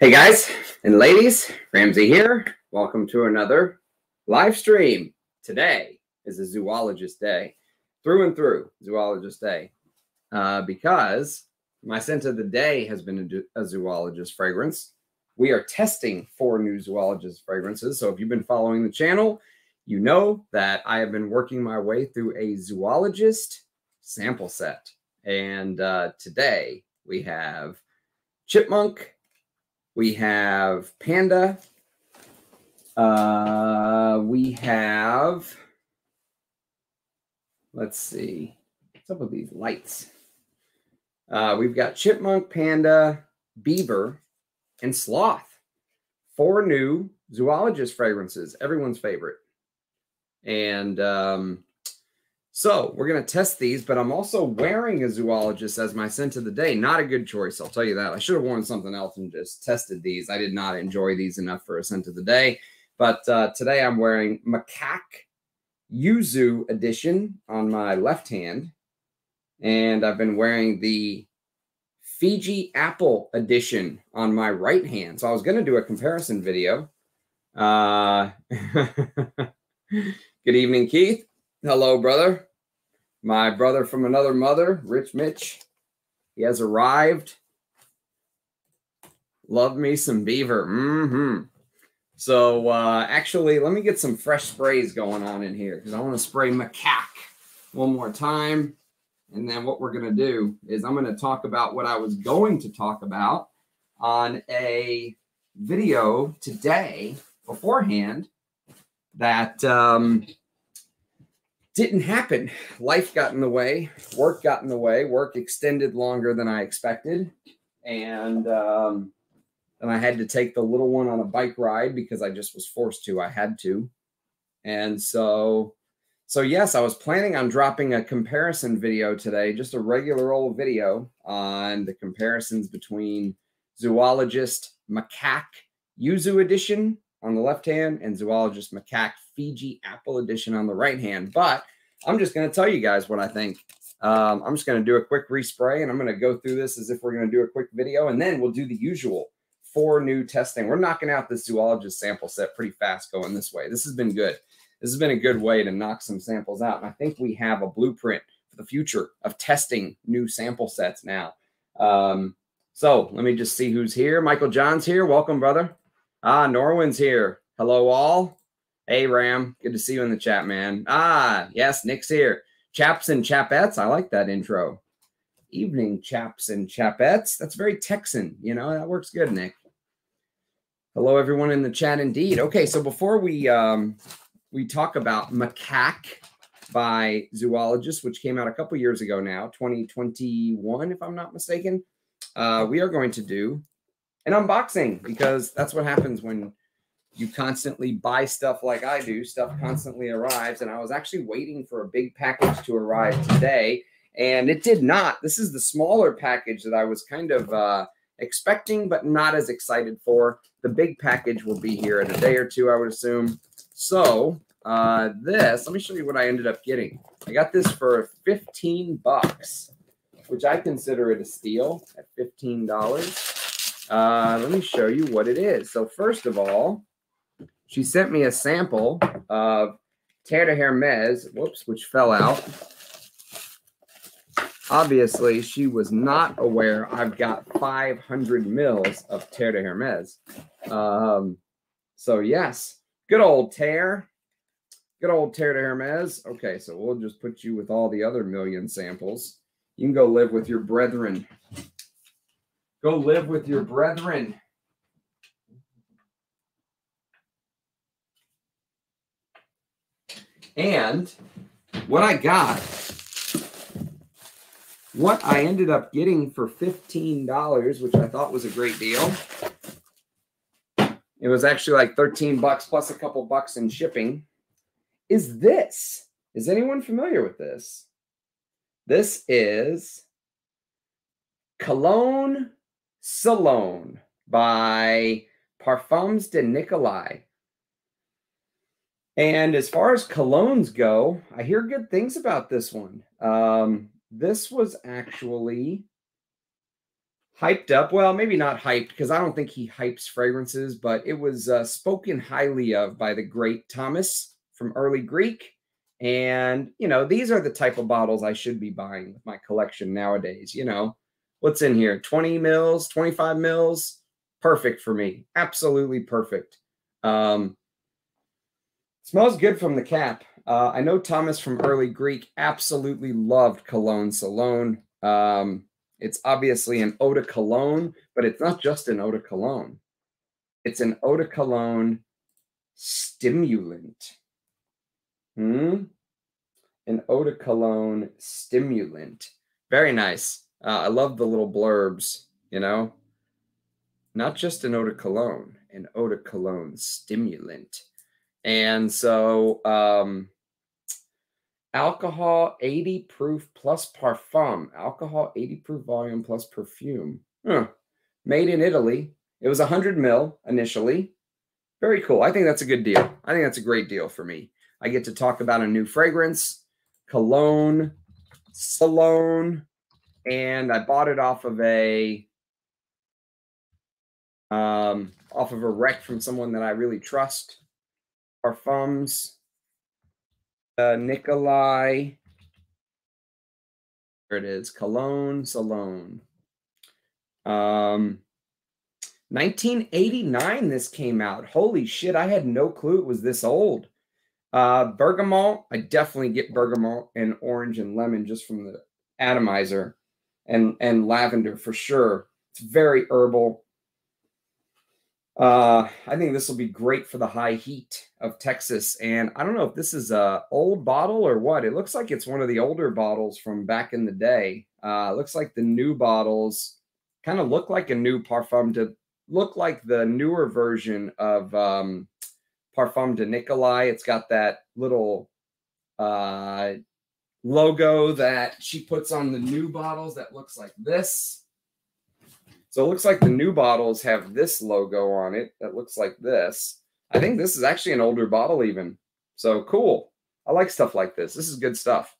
Hey guys and ladies, Ramsey here. Welcome to another live stream. Today is a zoologist day, through and through zoologist day, uh, because my scent of the day has been a, a zoologist fragrance. We are testing four new zoologist fragrances. So if you've been following the channel, you know that I have been working my way through a zoologist sample set. And uh, today we have chipmunk, we have panda, uh, we have, let's see, what's up with these lights? Uh, we've got chipmunk, panda, beaver, and sloth. Four new zoologist fragrances, everyone's favorite. And um, so we're going to test these, but I'm also wearing a zoologist as my scent of the day. Not a good choice, I'll tell you that. I should have worn something else and just tested these. I did not enjoy these enough for a scent of the day. But uh, today I'm wearing Macaque Yuzu edition on my left hand. And I've been wearing the Fiji Apple edition on my right hand. So I was going to do a comparison video. Uh, good evening, Keith. Hello, brother my brother from another mother, Rich Mitch. He has arrived. Love me some beaver. Mm-hmm. So uh, actually, let me get some fresh sprays going on in here because I want to spray macaque one more time. And then what we're going to do is I'm going to talk about what I was going to talk about on a video today beforehand that um, didn't happen. Life got in the way, work got in the way, work extended longer than I expected. And um, and I had to take the little one on a bike ride because I just was forced to. I had to. And so so yes, I was planning on dropping a comparison video today, just a regular old video on the comparisons between zoologist macaque yuzu edition on the left hand and zoologist macaque Fiji Apple Edition on the right hand. But I'm just going to tell you guys what I think. Um, I'm just going to do a quick respray and I'm going to go through this as if we're going to do a quick video and then we'll do the usual four new testing. We're knocking out this zoologist sample set pretty fast going this way. This has been good. This has been a good way to knock some samples out. And I think we have a blueprint for the future of testing new sample sets now. Um, so let me just see who's here. Michael John's here. Welcome, brother. Ah, Norwin's here. Hello, all. Hey, Ram. Good to see you in the chat, man. Ah, yes, Nick's here. Chaps and chapettes. I like that intro. Evening, chaps and chapettes. That's very Texan. You know, that works good, Nick. Hello, everyone in the chat, indeed. Okay, so before we um, we talk about Macaque by Zoologist, which came out a couple years ago now, 2021, if I'm not mistaken, uh, we are going to do an unboxing because that's what happens when you constantly buy stuff like I do. Stuff constantly arrives. And I was actually waiting for a big package to arrive today, and it did not. This is the smaller package that I was kind of uh, expecting, but not as excited for. The big package will be here in a day or two, I would assume. So, uh, this, let me show you what I ended up getting. I got this for 15 bucks, which I consider it a steal at $15. Uh, let me show you what it is. So, first of all, she sent me a sample of de Hermes, whoops, which fell out. Obviously, she was not aware I've got 500 mils of Terre de Hermes. Um, so, yes, good old Terre. Good old Terre de Hermes. Okay, so we'll just put you with all the other million samples. You can go live with your brethren. Go live with your brethren. And what I got, what I ended up getting for $15, which I thought was a great deal. It was actually like 13 bucks plus a couple bucks in shipping. Is this? Is anyone familiar with this? This is Cologne Sologne by Parfums de Nicolai. And as far as colognes go, I hear good things about this one. Um, this was actually hyped up. Well, maybe not hyped because I don't think he hypes fragrances, but it was uh, spoken highly of by the great Thomas from Early Greek. And, you know, these are the type of bottles I should be buying with my collection nowadays. You know, what's in here? 20 mils, 25 mils. Perfect for me. Absolutely perfect. Um, smells good from the cap. Uh, I know Thomas from Early Greek absolutely loved Cologne Sologne. Um, it's obviously an eau de cologne, but it's not just an eau de cologne. It's an eau de cologne stimulant. Hmm? An eau de cologne stimulant. Very nice. Uh, I love the little blurbs, you know? Not just an eau de cologne, an eau de cologne stimulant. And so, um, alcohol 80 proof plus parfum, alcohol 80 proof volume plus perfume. Huh. Made in Italy. It was 100 mil initially. Very cool. I think that's a good deal. I think that's a great deal for me. I get to talk about a new fragrance, cologne, Sologne, and I bought it off of a um, off of a rec from someone that I really trust. Parfums, uh, Nicolai. There it is, Cologne, Sologne. Um, 1989, this came out. Holy shit, I had no clue it was this old. Uh, bergamot, I definitely get bergamot and orange and lemon just from the atomizer and, and lavender for sure. It's very herbal. Uh, I think this will be great for the high heat of Texas. And I don't know if this is a old bottle or what. It looks like it's one of the older bottles from back in the day. Uh, looks like the new bottles kind of look like a new Parfum to look like the newer version of um, Parfum de Nicolai. It's got that little uh, logo that she puts on the new bottles that looks like this. So it looks like the new bottles have this logo on it that looks like this. I think this is actually an older bottle even. So cool. I like stuff like this. This is good stuff.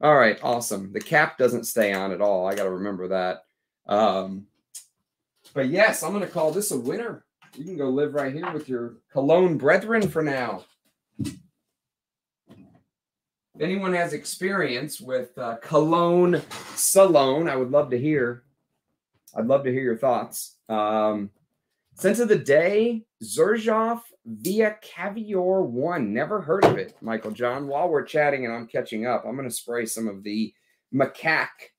All right, awesome. The cap doesn't stay on at all. I got to remember that. Um, but yes, I'm going to call this a winner. You can go live right here with your cologne brethren for now. If anyone has experience with uh, cologne sologne, I would love to hear. I'd love to hear your thoughts. Um, sense of the day, Xerjoff via Caviar One. Never heard of it, Michael John. While we're chatting and I'm catching up, I'm going to spray some of the macaque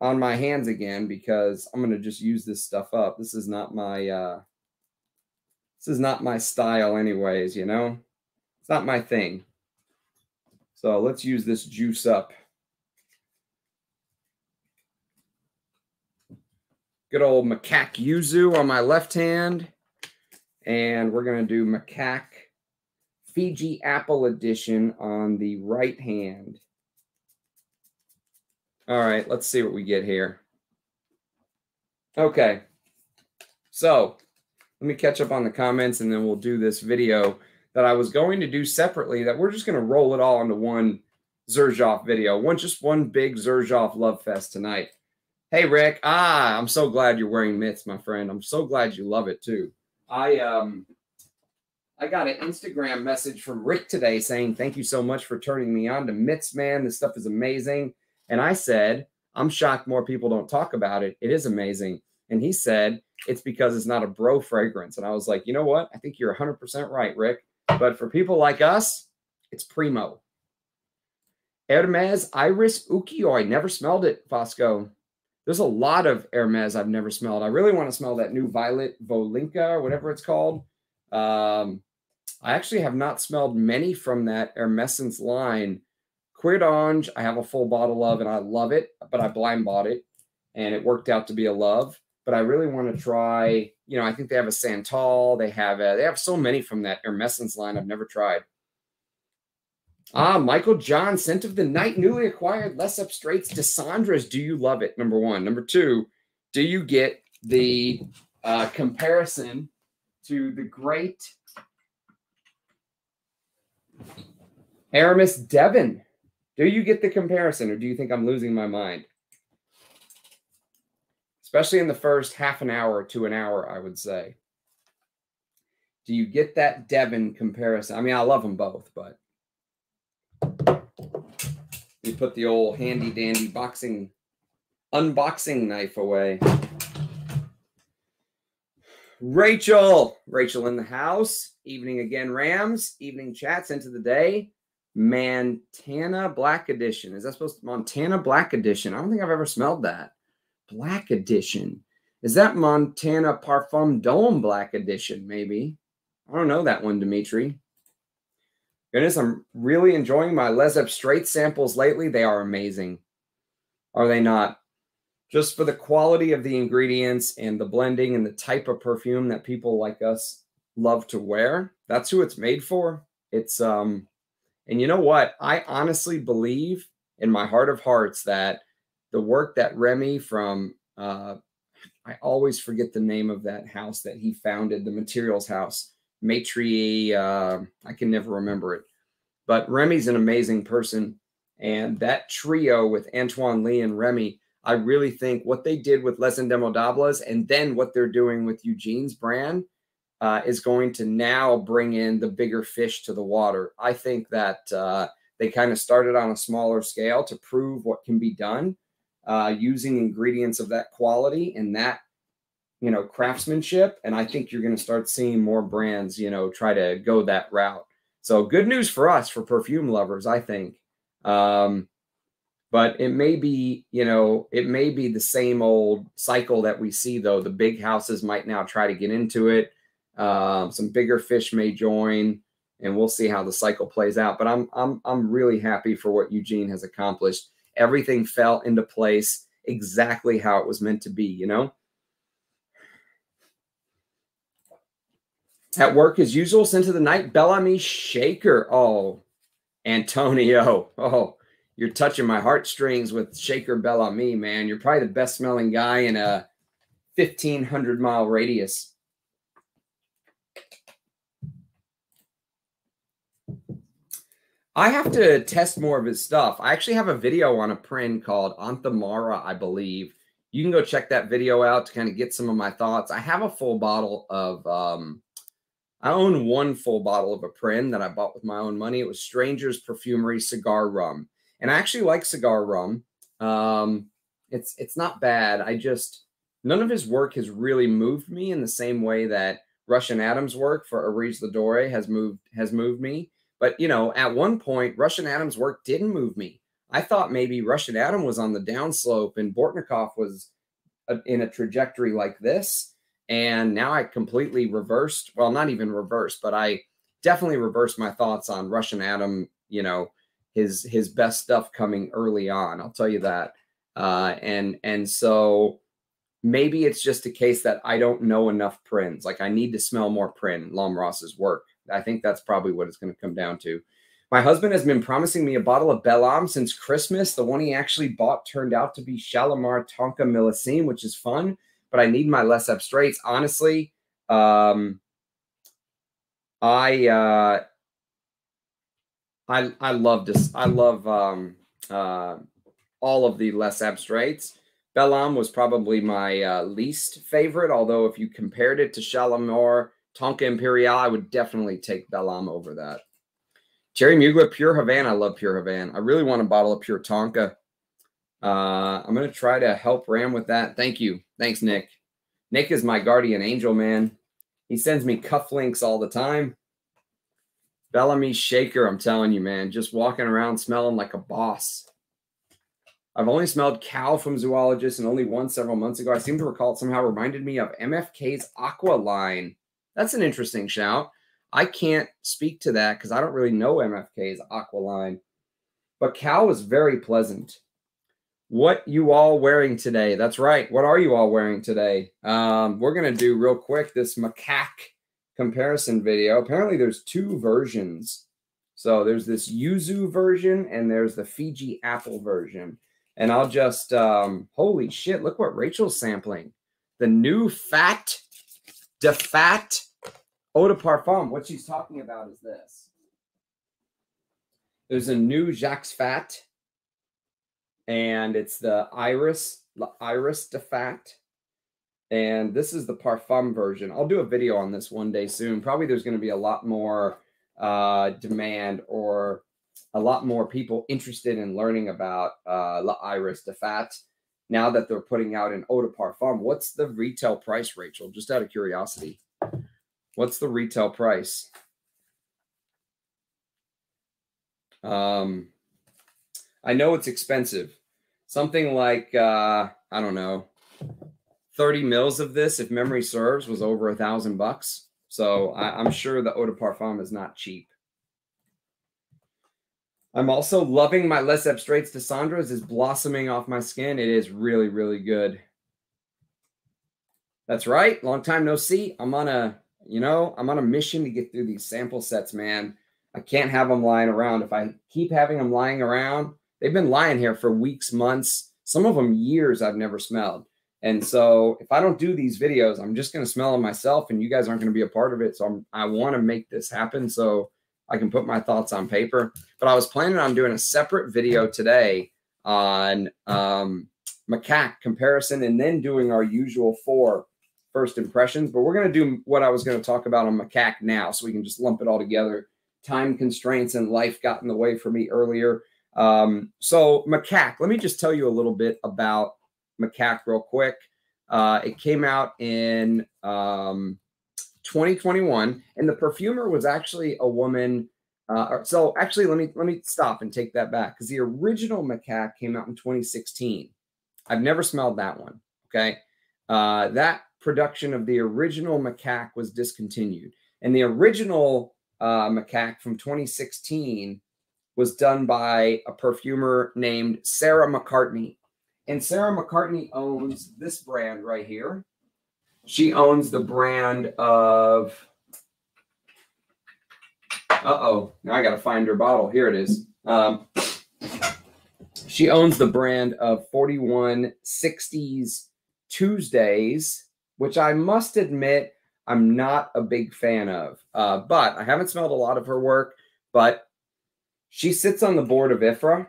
on my hands again because I'm going to just use this stuff up. This is not my uh, this is not my style, anyways, you know? It's not my thing. So let's use this juice up. Good old macaque yuzu on my left hand. And we're going to do macaque Fiji apple edition on the right hand. All right, let's see what we get here. Okay. So let me catch up on the comments and then we'll do this video that I was going to do separately that we're just going to roll it all into one Xerjoff video. One just one big Xerjoff love fest tonight. Hey Rick, ah, I'm so glad you're wearing myths, my friend. I'm so glad you love it too. I um I got an Instagram message from Rick today saying, Thank you so much for turning me on to myths, man. This stuff is amazing. And I said, I'm shocked more people don't talk about it. It is amazing. And he said, it's because it's not a bro fragrance. And I was like, you know what? I think you're 100% right, Rick. But for people like us, it's primo. Hermes Iris Ukiyo. I never smelled it, Fosco. There's a lot of Hermes I've never smelled. I really want to smell that new Violette Volynka or whatever it's called. Um, I actually have not smelled many from that Hermessence line. Cuir d'Ange, I have a full bottle of and I love it, but I blind bought it and it worked out to be a love but I really want to try. You know, I think they have a Santal. They have a, they have so many from that Hermessence line I've never tried. Ah, Michael John, scent of the night, newly acquired Les Abstraits Descendres. Do you love it? Number one. Number two, do you get the uh, comparison to the great Aramis Devin? Do you get the comparison, or do you think I'm losing my mind? Especially in the first half an hour to an hour, I would say. Do you get that Devin comparison? I mean, I love them both, but you put the old handy dandy boxing unboxing knife away. Rachel, Rachel in the house. Evening again, Rams. Evening chats into the day. Montana Black Edition. Is that supposed to Montana Black Edition? I don't think I've ever smelled that. Black Edition. Is that Montana Parfum d'Homme Black Edition? Maybe. I don't know that one, Dimitri. Goodness, I'm really enjoying my Les Straight samples lately. They are amazing. Are they not? Just for the quality of the ingredients and the blending and the type of perfume that people like us love to wear. That's who it's made for. It's um and you know what? I honestly believe in my heart of hearts that the work that Remy from uh I always forget the name of that house that he founded, the materials house. Matri, uh, I can never remember it. But Remy's an amazing person. And that trio with Antoine Lie and Remy, I really think what they did with Les Indemodables and then what they're doing with Eugene's brand uh, is going to now bring in the bigger fish to the water. I think that uh, they kind of started on a smaller scale to prove what can be done uh, using ingredients of that quality and that you know craftsmanship. And i think you're going to start seeing more brands you know try to go that route. So good news for us for perfume lovers i think. Um but it may be you know it may be the same old cycle that we see though. The big houses might now try to get into it. Um, some bigger fish may join and we'll see how the cycle plays out. But i'm i'm i'm really happy for what eugene has accomplished everything fell into place exactly how it was meant to be you know At work as usual, sent to the night, Bellamy Shaker. Oh, Antonio. Oh, you're touching my heartstrings with Shaker Bellamy, man. You're probably the best smelling guy in a 1500 mile radius. I have to test more of his stuff. I actually have a video on a print called Anthamara, I believe. You can go check that video out to kind of get some of my thoughts. I have a full bottle of um, I own one full bottle of a Prin that I bought with my own money. It was Stranger's Perfumery Cigar Rum, and I actually like cigar rum. Um, it's it's not bad. I just none of his work has really moved me in the same way that Russian Adams' work for Areej Le Doré has moved has moved me. But you know, at one point, Russian Adams' work didn't move me. I thought maybe Russian Adam was on the downslope and Bortnikov was a, in a trajectory like this and now I completely reversed, well, not even reversed, but I definitely reversed my thoughts on Russian Adam, you know, his his best stuff coming early on. I'll tell you that. Uh, and and so maybe it's just a case that I don't know enough Prins. Like I need to smell more Prin, Lomros's work. I think that's probably what it's going to come down to. My husband has been promising me a bottle of Bel Am since Christmas. The one he actually bought turned out to be Shalimar Tonka Millésime, which is fun but I need my Les Abstraits. Honestly, um, I uh, I I love this. I love um, uh, all of the Les Abstraits. Bel Am was probably my uh, least favorite, although if you compared it to Shalimar Tonka Imperial, I would definitely take Bel Am over that. Jerry Mugler, Pure Havana. I love Pure Havana. I really want a bottle of Pure Tonka. Uh, I'm going to try to help Ram with that. Thank you. Thanks, Nick. Nick is my guardian angel, man. He sends me cufflinks all the time. Bellamy Shaker, I'm telling you, man, just walking around smelling like a boss. I've only smelled cow from Zoologist and only one several months ago. I seem to recall it somehow reminded me of MFK's Aqua line. That's an interesting shout. I can't speak to that because I don't really know MFK's Aqua line. But cow was very pleasant what you all wearing today. That's right. What are you all wearing today? Um, we're going to do real quick this macaque comparison video. Apparently there's two versions. So there's this yuzu version and there's the Fiji apple version. And I'll just, um, holy shit, look what Rachel's sampling. The new Fath, de Fath Eau de Parfum. What she's talking about is this. There's a new Jacques Fath and it's the Iris Iris de Fath. And this is the Parfum version. I'll do a video on this one day soon. Probably there's going to be a lot more uh, demand or a lot more people interested in learning about uh, La Iris de Fath now that they're putting out an eau de parfum. What's the retail price, Rachel? Just out of curiosity. What's the retail price? Um, I know it's expensive. Something like uh, I don't know, 30 mils of this, if memory serves, was over a thousand bucks. So I, am sure the eau de parfum is not cheap. I'm also loving my Les Abstraits de Cendres is blossoming off my skin. It is really, really good. That's right. Long time no see. I'm on a, you know, I'm on a mission to get through these sample sets, man. I can't have them lying around. If I keep having them lying around, they've been lying here for weeks, months, some of them years I've never smelled. And so if I don't do these videos, I'm just going to smell them myself and you guys aren't going to be a part of it. So I'm, I want to make this happen so I can put my thoughts on paper. But I was planning on doing a separate video today on um, macaque comparison and then doing our usual four first impressions. But we're going to do what I was going to talk about on macaque now so we can just lump it all together. Time constraints and life got in the way for me earlier. Um, so macaque, let me just tell you a little bit about macaque real quick. Uh, it came out in um, 2021, and the perfumer was actually a woman. Uh, so actually, let me let me stop and take that back because the original macaque came out in 2016. I've never smelled that one. Okay, uh, that production of the original macaque was discontinued, and the original uh, macaque from 2016 was done by a perfumer named Sarah McCartney. And Sarah McCartney owns this brand right here. She owns the brand of. Uh oh, now I got to find her bottle. Here it is. Um, she owns the brand of 4160s Tuesdays, which I must admit I'm not a big fan of. Uh, but I haven't smelled a lot of her work, but she sits on the board of IFRA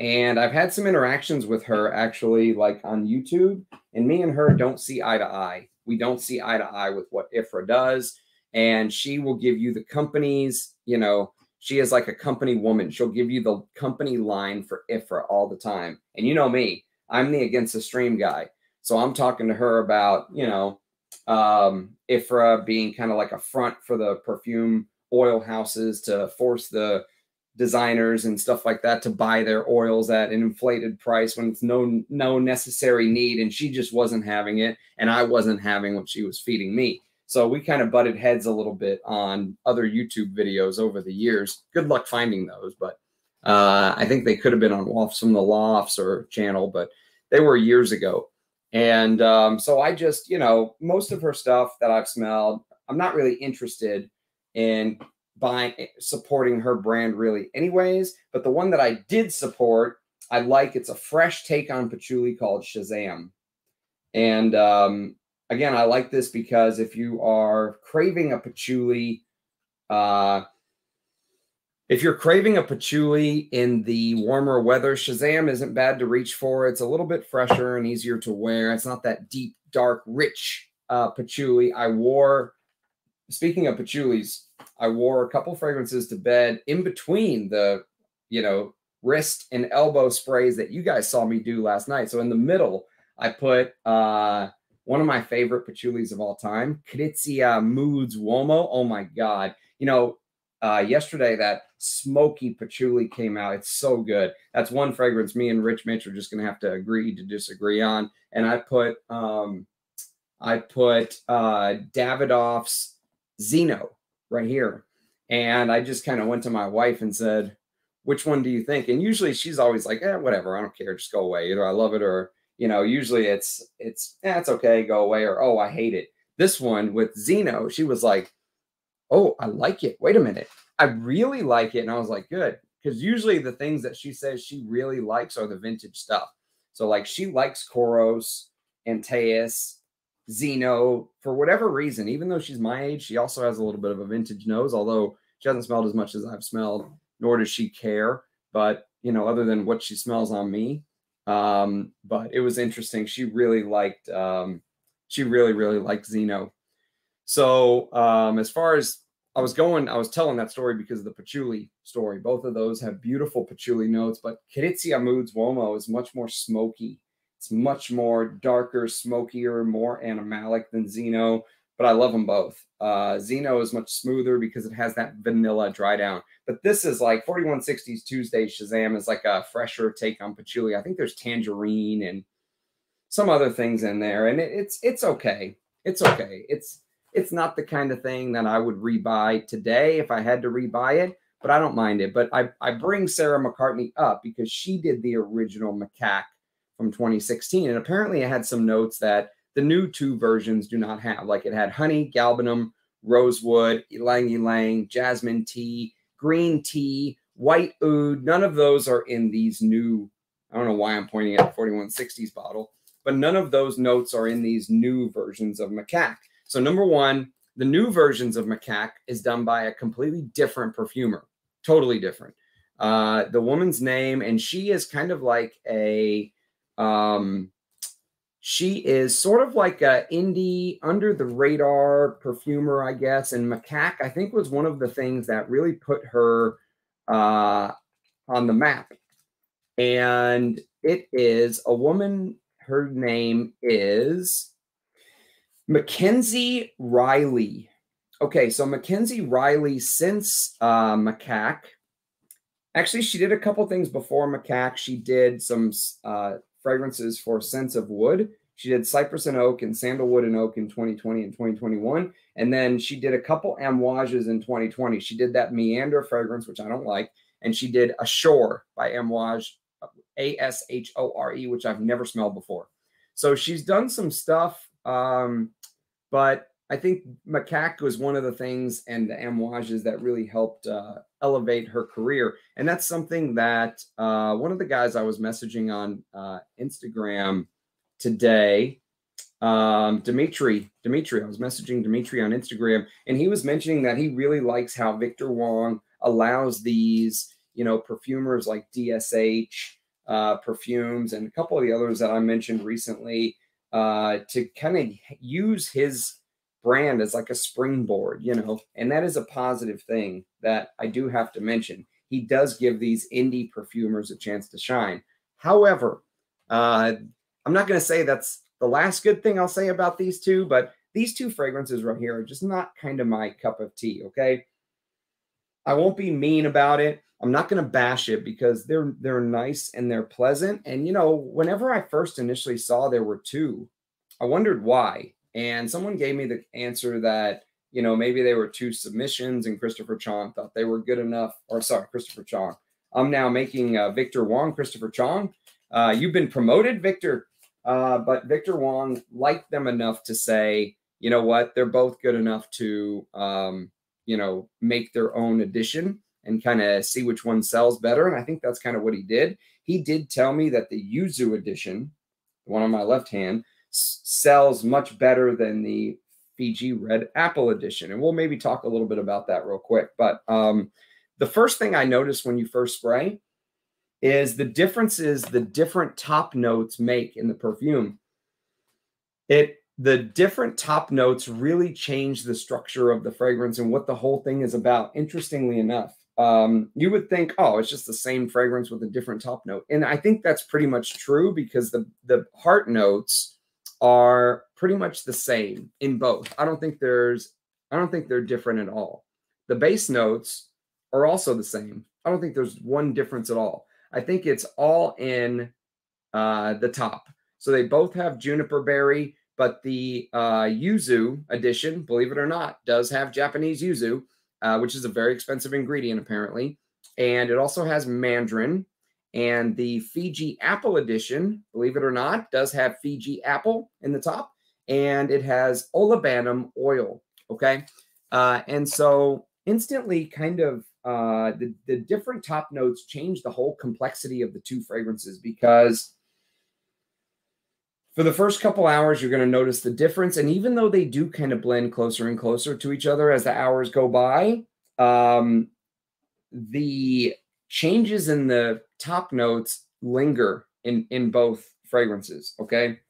and I've had some interactions with her actually, like on YouTube, and me and her don't see eye to eye. We don't see eye to eye with what IFRA does. And she will give you the company's, you know, she is like a company woman. She'll give you the company line for IFRA all the time. And you know me, I'm the against the stream guy. So I'm talking to her about, you know, um, IFRA being kind of like a front for the perfume oil houses to force the designers and stuff like that to buy their oils at an inflated price when it's no no necessary need and she just wasn't having it and I wasn't having what she was feeding me. So we kind of butted heads a little bit on other YouTube videos over the years. Good luck finding those, but uh, I think they could have been on Wafts from the Lofts or channel, but they were years ago. And um, so I just, you know, most of her stuff that I've smelled, I'm not really interested in buying eh, supporting her brand really anyways. But the one that i did support i like it's a fresh take on patchouli called shazam. And um, again i like this because if you are craving a patchouli uh, if you're craving a patchouli in the warmer weather shazam isn't bad to reach for it's a little bit fresher and easier to wear it's not that deep dark rich uh, patchouli i wore speaking of patchoulis I wore a couple fragrances to bed in between the, you know, wrist and elbow sprays that you guys saw me do last night. So in the middle, I put uh, one of my favorite patchoulis of all time, Krizia Moods Uomo. Oh my God. You know, uh, yesterday that smoky patchouli came out. It's so good. That's one fragrance me and Rich Mitch are just going to have to agree to disagree on. And I put, um, I put uh, Davidoff's Zino right here. And I just kind of went to my wife and said, which one do you think? And usually she's always like, eh, whatever, I don't care, just go away. Either I love it or, you know, usually it's, it's, yeah, it's okay, go away, or, oh, I hate it. This one with Zino, she was like, oh, I like it. Wait a minute. I really like it. And I was like, good. Because usually the things that she says she really likes are the vintage stuff. So, like, she likes Kouros, Antæus, Zino for whatever reason, even though she's my age, she also has a little bit of a vintage nose, although she hasn't smelled as much as I've smelled, nor does she care. But, you know, other than what she smells on me. Um, but it was interesting. She really liked um, she really, really liked Zino. So um, as far as I was going, I was telling that story because of the patchouli story. Both of those have beautiful patchouli notes, but Carizia Moods Uomo is much more smoky. It's much more darker, smokier, more animalic than Zino, but I love them both. Uh, Zino is much smoother because it has that vanilla dry down. But this is like 4160s Tuesday Shazam is like a fresher take on patchouli. I think there's tangerine and some other things in there, and it, it's it's okay. It's okay. It's it's not the kind of thing that I would rebuy today if I had to rebuy it, but I don't mind it. But I, I bring Sarah McCartney up because she did the original macaque from 2016. And apparently it had some notes that the new two versions do not have. Like it had honey, galbanum, rosewood, ylang ylang, jasmine tea, green tea, white oud. None of those are in these new, I don't know why I'm pointing at the 4160s bottle, but none of those notes are in these new versions of macaque. So number one, the new versions of Macaque is done by a completely different perfumer, totally different. Uh, the woman's name, and she is kind of like a, um, she is sort of like a indie, under the radar perfumer, I guess. And Macaque, I think, was one of the things that really put her uh, on the map. And it is a woman. Her name is Mackenzie Reilly. Okay, so Mackenzie Reilly, since uh, Macaque, actually, she did a couple things before Macaque. She did some uh, fragrances for Scents of Wood. She did Cypress and Oak and Sandalwood and Oak in 2020 and 2021. And then she did a couple Amouages in 2020. She did that Meander fragrance, which I don't like. And she did Ashore by Amouage, A S H O R E, which I've never smelled before. So she's done some stuff um, but I think Macaque was one of the things and the Amouages that really helped uh, elevate her career. And that's something that uh, one of the guys I was messaging on uh, Instagram today, um, Dimitri, Dimitri, I was messaging Dimitri on Instagram, and he was mentioning that he really likes how Victor Wong allows these, you know, perfumers like DSH uh, perfumes and a couple of the others that I mentioned recently uh, to kind of use his brand as like a springboard, you know, and that is a positive thing that I do have to mention. He does give these indie perfumers a chance to shine. However, uh, I'm not going to say that's the last good thing I'll say about these two, but these two fragrances right here are just not kind of my cup of tea. Okay. I won't be mean about it. I'm not going to bash it because they're they're nice and they're pleasant. And you know, whenever I first initially saw there were two, I wondered why. And someone gave me the answer that you know maybe they were two submissions, and Christopher Chong thought they were good enough. Or sorry, Christopher Chong. I'm now making uh, Victor Wong Christopher Chong. Uh, you've been promoted, Victor, uh, but Victor Wong liked them enough to say, you know what, they're both good enough to um, you know make their own edition and kind of see which one sells better. And I think that's kind of what he did. He did tell me that the Yuzu edition, the one on my left hand, sells much better than the Fiji Red Apple edition. And we'll maybe talk a little bit about that real quick. But um, the first thing I noticed when you first spray is the differences the different top notes make in the perfume. It the different top notes really change the structure of the fragrance and what the whole thing is about. Interestingly enough, um, you would think, oh, it's just the same fragrance with a different top note. And I think that's pretty much true because the, the heart notes are pretty much the same in both. I don't think there's, I don't think they're different at all. The base notes are also the same. I don't think there's one difference at all. I think it's all in uh, the top. So they both have juniper berry, but the uh, yuzu edition, believe it or not, does have Japanese yuzu uh, which is a very expensive ingredient apparently. And it also has mandarin. And the Fiji Apple edition, believe it or not, does have Fiji Apple in the top. And it has olibanum oil. Okay. Uh, and so instantly kind of uh, the, the different top notes change the whole complexity of the two fragrances because for the first couple hours, you're going to notice the difference. And even though they do kind of blend closer and closer to each other as the hours go by, um, the changes in the top notes linger in, in both fragrances. Okay.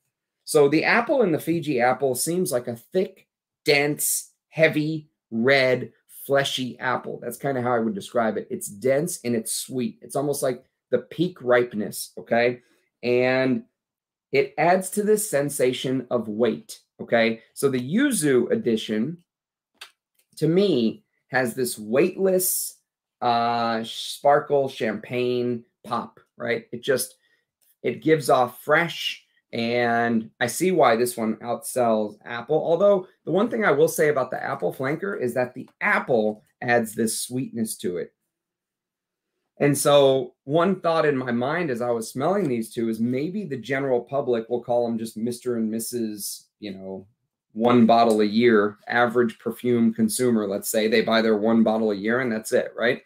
So the apple in the Fiji apple seems like a thick, dense, heavy, red, fleshy apple. That's kind of how I would describe it. It's dense and it's sweet. It's almost like the peak ripeness, okay? And it adds to this sensation of weight, okay? So the Yuzu edition, to me, has this weightless uh, sparkle champagne pop, right? It just, it gives off fresh, and I see why this one outsells Apple. Although the one thing I will say about the Apple flanker is that the Apple adds this sweetness to it. And so one thought in my mind as I was smelling these two is maybe the general public will call them just Mr. and Mrs., you know, one bottle a year, average perfume consumer, let's say they buy their one bottle a year and that's it, right?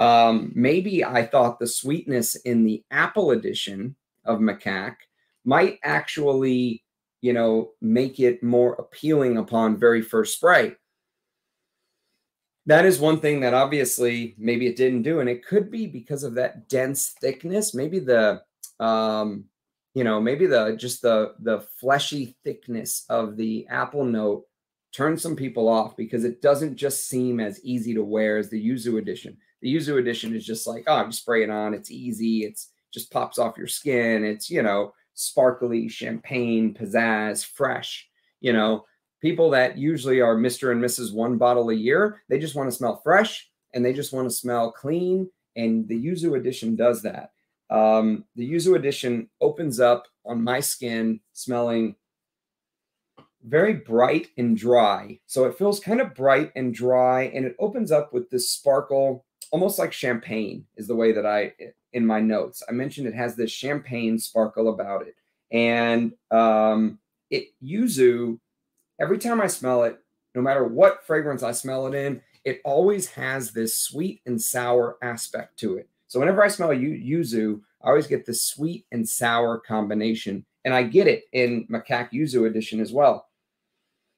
Um, maybe I thought the sweetness in the Apple edition of Macaque might actually, you know, make it more appealing upon very first spray. That is one thing that obviously maybe it didn't do, and it could be because of that dense thickness. Maybe the, um, you know, maybe the just the the fleshy thickness of the apple note turns some people off because it doesn't just seem as easy to wear as the Yuzu edition. The Yuzu edition is just like, oh, you spray it on, it's easy, it's just pops off your skin, it's you know sparkly, champagne, pizzazz, fresh. You know, people that usually are Mr. and Mrs. one bottle a year, they just want to smell fresh and they just want to smell clean. And the Yuzu edition does that. Um, the Yuzu edition opens up on my skin smelling very bright and dry. So it feels kind of bright and dry, and it opens up with this sparkle, almost like champagne, is the way that I in my notes. I mentioned it has this champagne sparkle about it. And um, it yuzu, every time I smell it, no matter what fragrance I smell it in, it always has this sweet and sour aspect to it. So whenever I smell yuzu, I always get the sweet and sour combination. And I get it in Macaque Yuzu edition as well.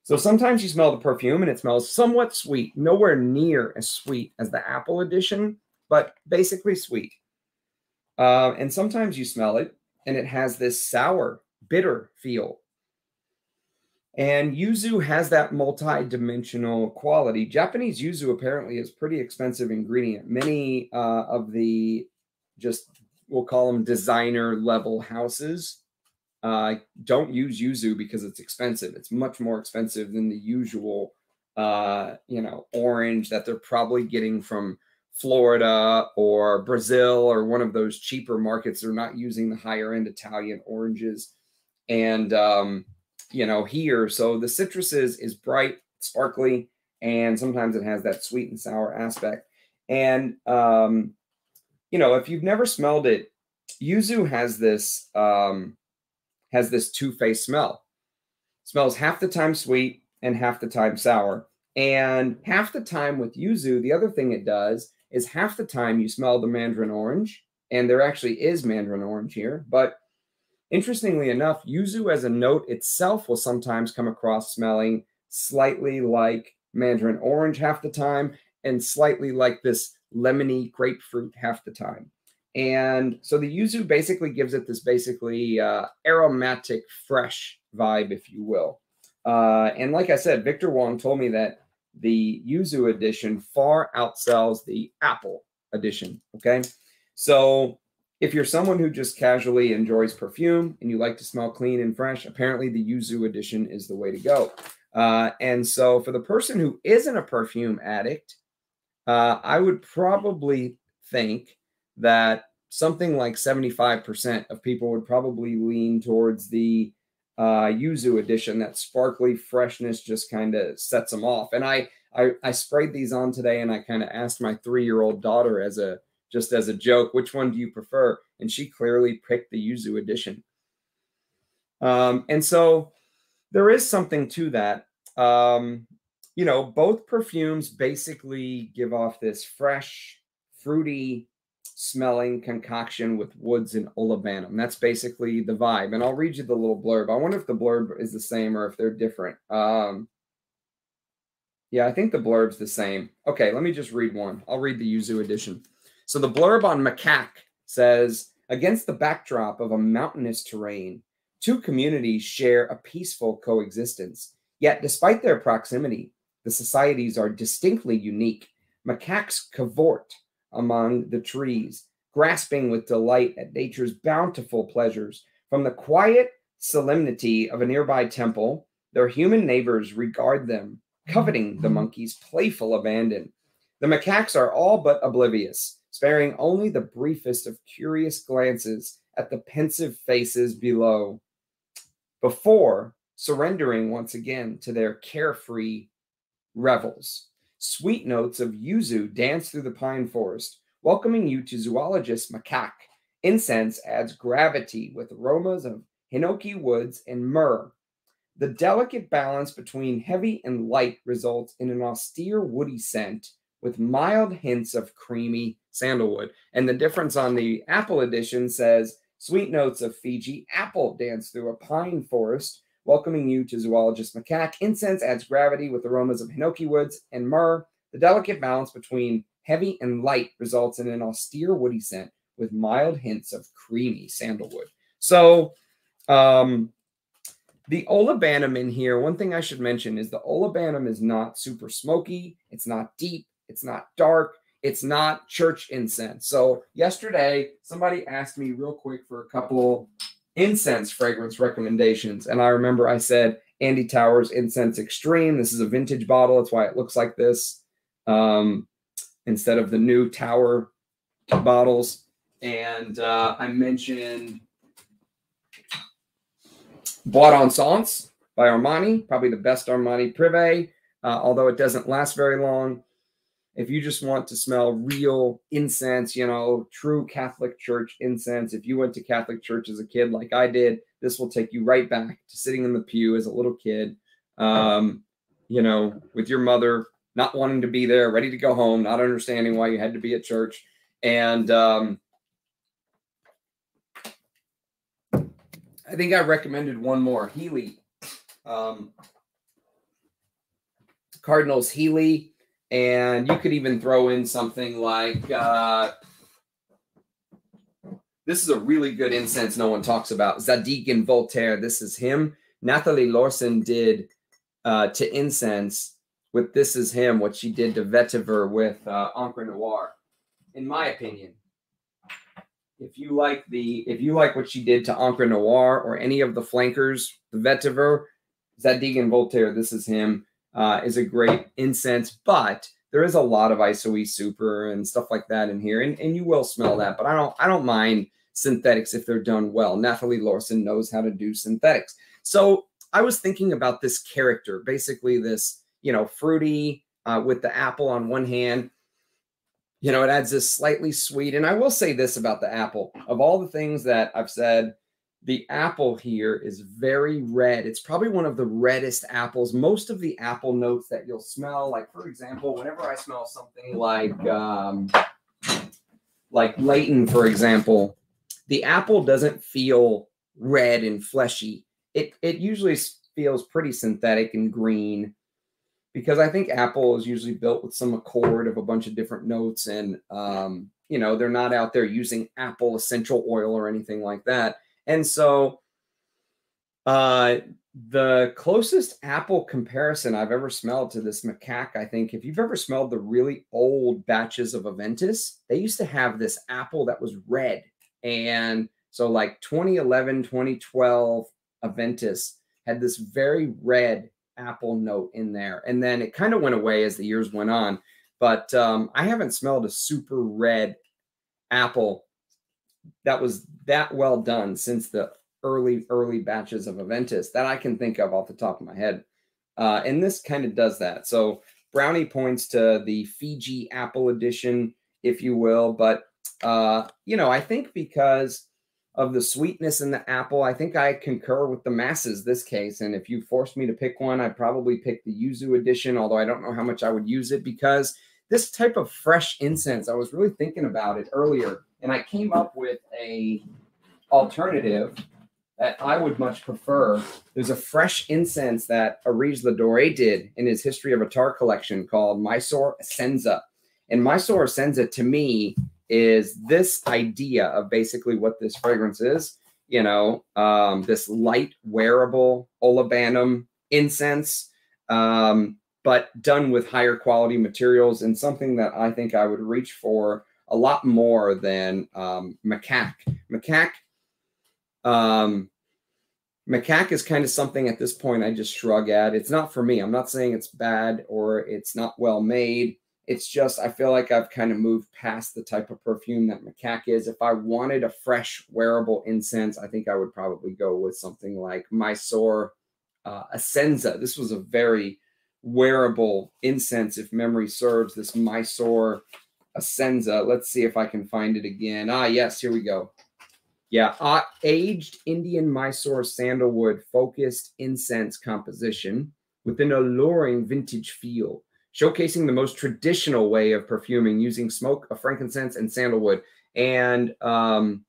So sometimes you smell the perfume and it smells somewhat sweet, nowhere near as sweet as the apple edition, but basically sweet. Uh, and sometimes you smell it and it has this sour, bitter feel. And yuzu has that multi-dimensional quality. Japanese yuzu apparently is pretty expensive ingredient. Many uh, of the just we'll call them designer level houses uh, don't use yuzu because it's expensive. It's much more expensive than the usual, uh, you know, orange that they're probably getting from Florida or Brazil or one of those cheaper markets. They're not using the higher end Italian oranges. And, um, you know, here, so the citrus is, bright, sparkly, and sometimes it has that sweet and sour aspect. And, um, you know, if you've never smelled it, yuzu has this, um, has this two-faced smell. smells half the time sweet and half the time sour. And half the time with yuzu, the other thing it does is half the time you smell the mandarin orange, and there actually is mandarin orange here. But interestingly enough, yuzu as a note itself will sometimes come across smelling slightly like mandarin orange half the time and slightly like this lemony grapefruit half the time. And so the yuzu basically gives it this basically uh, aromatic, fresh vibe, if you will. Uh, and like I said, Victor Wong told me that the Yuzu edition far outsells the Apple edition. Okay. So if you're someone who just casually enjoys perfume and you like to smell clean and fresh, apparently the Yuzu edition is the way to go. Uh, and so for the person who isn't a perfume addict, uh, I would probably think that something like 75% of people would probably lean towards the uh, yuzu edition. That sparkly freshness just kind of sets them off. And I, I, I sprayed these on today, and I kind of asked my three-year-old daughter as a just as a joke, which one do you prefer? And she clearly picked the yuzu edition. Um, and so there is something to that. Um, you know, both perfumes basically give off this fresh, fruity, smelling concoction with woods and olibanum. That's basically the vibe. And I'll read you the little blurb. I wonder if the blurb is the same or if they're different. Um, yeah, I think the blurb's the same. Okay, let me just read one. I'll read the Yuzu edition. So the blurb on Macaque says, against the backdrop of a mountainous terrain, two communities share a peaceful coexistence. Yet, despite their proximity, the societies are distinctly unique. Macaques cavort among the trees, grasping with delight at nature's bountiful pleasures. From the quiet solemnity of a nearby temple, their human neighbors regard them, coveting the mm-hmm. monkey's playful abandon. The macaques are all but oblivious, sparing only the briefest of curious glances at the pensive faces below, before surrendering once again to their carefree revels. Sweet notes of yuzu dance through the pine forest, welcoming you to zoologist macaque. Incense adds gravity with aromas of hinoki woods and myrrh. The delicate balance between heavy and light results in an austere woody scent with mild hints of creamy sandalwood. And the difference on the Apple edition says sweet notes of Fuji apple dance through a pine forest, welcoming you to zoologist macaque. Incense adds gravity with aromas of hinoki woods and myrrh. The delicate balance between heavy and light results in an austere woody scent with mild hints of creamy sandalwood. So, um, the olibanum in here, one thing I should mention is the olibanum is not super smoky. It's not deep. It's not dark. It's not church incense. So yesterday, somebody asked me real quick for a couple incense fragrance recommendations. And I remember I said Andy Tauer's Incense Extreme. This is a vintage bottle. That's why it looks like this um, instead of the new Tauer bottles. And uh, I mentioned Bois d'Encens by Armani, probably the best Armani Privé, uh, although it doesn't last very long if you just want to smell real incense, you know, true Catholic Church incense, if you went to Catholic Church as a kid like I did, this will take you right back to sitting in the pew as a little kid, um, you know, with your mother not wanting to be there, ready to go home, not understanding why you had to be at church. And um, I think I recommended one more Heeley. Um, Cardinals Heeley and you could even throw in something like uh, this is a really good incense no one talks about. Zadig and Voltaire. This is him. Nathalie Lorson did uh, to incense with This Is Him, what she did to vetiver with uh, Encre Noire. In my opinion, if you like the if you like what she did to Encre Noire or any of the flankers, the vetiver, Zadig and Voltaire, This Is Him uh, is a great incense, but there is a lot of ISOE super and stuff like that in here, and, and you will smell that. But I don't I don't mind synthetics if they're done well. Nathalie Lorson knows how to do synthetics. So I was thinking about this character, basically this you know fruity uh, with the apple on one hand. You know, it adds this slightly sweet. And I will say this about the apple: of all the things that I've said the apple here is very red. It's probably one of the reddest apples. Most of the apple notes that you'll smell, like for example, whenever I smell something like um, like Layton, for example, the apple doesn't feel red and fleshy. It it usually feels pretty synthetic and green because I think apple is usually built with some accord of a bunch of different notes and um, you know they're not out there using apple essential oil or anything like that and so uh, the closest apple comparison I've ever smelled to this macaque, I think, if you've ever smelled the really old batches of Aventus, they used to have this apple that was red. And so, like 2011, 2012 Aventus had this very red apple note in there. And then it kind of went away as the years went on. But um, I haven't smelled a super red apple that was that well done since the early early batches of Aventus that I can think of off the top of my head. Uh, and this kind of does that. So Brownie points to the Fuji Apple edition, if you will, but uh, you know I think because of the sweetness in the apple, I think I concur with the masses this case. And if you forced me to pick one, I'd probably pick the Yuzu edition, although I don't know how much I would use it because this type of fresh incense, I was really thinking about it earlier and I came up with a alternative that I would much prefer. There's a fresh incense that Areej Le Doré did in his History of Attar collection called Mysore Senza. And Mysore Senza to me is this idea of basically what this fragrance is. you know, um, this light wearable olibanum incense, um, but done with higher quality materials and something that I think I would reach for a lot more than um, macaque. Macaque, um, macaque is kind of something at this point I just shrug at. It's not for me. I'm not saying it's bad or it's not well made. It's just I feel like I've kind of moved past the type of perfume that macaque is. If I wanted a fresh wearable incense, I think I would probably go with something like Mysore uh, Essenza. This was a very wearable incense, if memory serves. This Mysore Essenza. Let's see if I can find it again. Ah, yes, here we go. Yeah, uh, aged Indian Mysore sandalwood focused incense composition with an alluring vintage feel, showcasing the most traditional way of perfuming using smoke of frankincense and sandalwood. And um,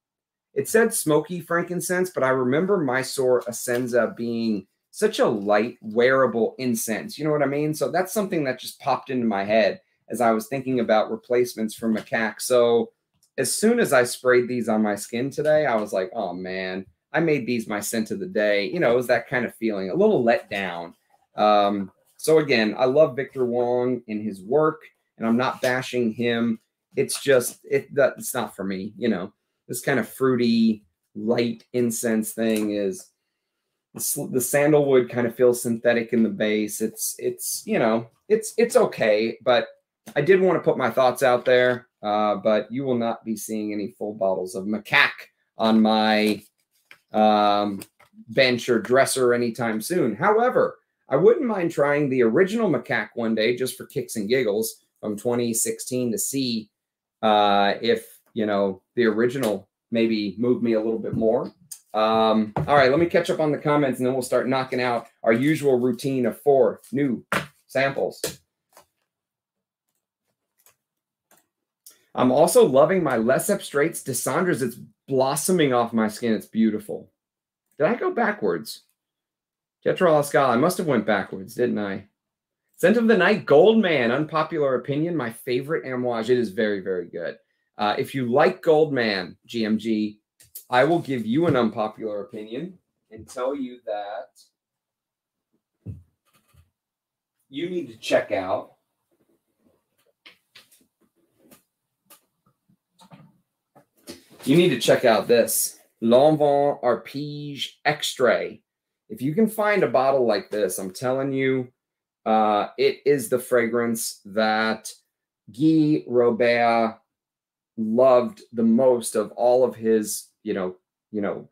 it said smoky frankincense, but I remember Mysore Essenza being such a light, wearable incense. You know what I mean? So that's something that just popped into my head as I was thinking about replacements for macaque. So as soon as I sprayed these on my skin today, I was like, oh man, I made these my scent of the day. You know, it was that kind of feeling, a little let down. Um, so again, I love Victor Wong and his work, and I'm not bashing him. It's just it that it's not for me. You know, this kind of fruity, light incense thing is the sandalwood kind of feels synthetic in the base. It's it's you know it's it's okay, but I did want to put my thoughts out there, uh, but you will not be seeing any full bottles of macaque on my um, bench or dresser anytime soon. However, I wouldn't mind trying the original macaque one day just for kicks and giggles from 2016 to see uh, if, you know, the original maybe moved me a little bit more. Um, all right, let me catch up on the comments and then we'll start knocking out our usual routine of four new samples. I'm also loving my Les Straits Descendres. It's blossoming off my skin. It's beautiful. Did I go backwards? Scala. I must have went backwards, didn't I? Scent of the Night, Goldman. Unpopular opinion. My favorite Amouage. It is very, very good. Uh, if you like Goldman, GMG, I will give you an unpopular opinion and tell you that you need to check out you need to check out this Lanvin Arpege Extrait. If you can find a bottle like this, I'm telling you, uh, it is the fragrance that Guy Robert loved the most of all of his, you know, you know,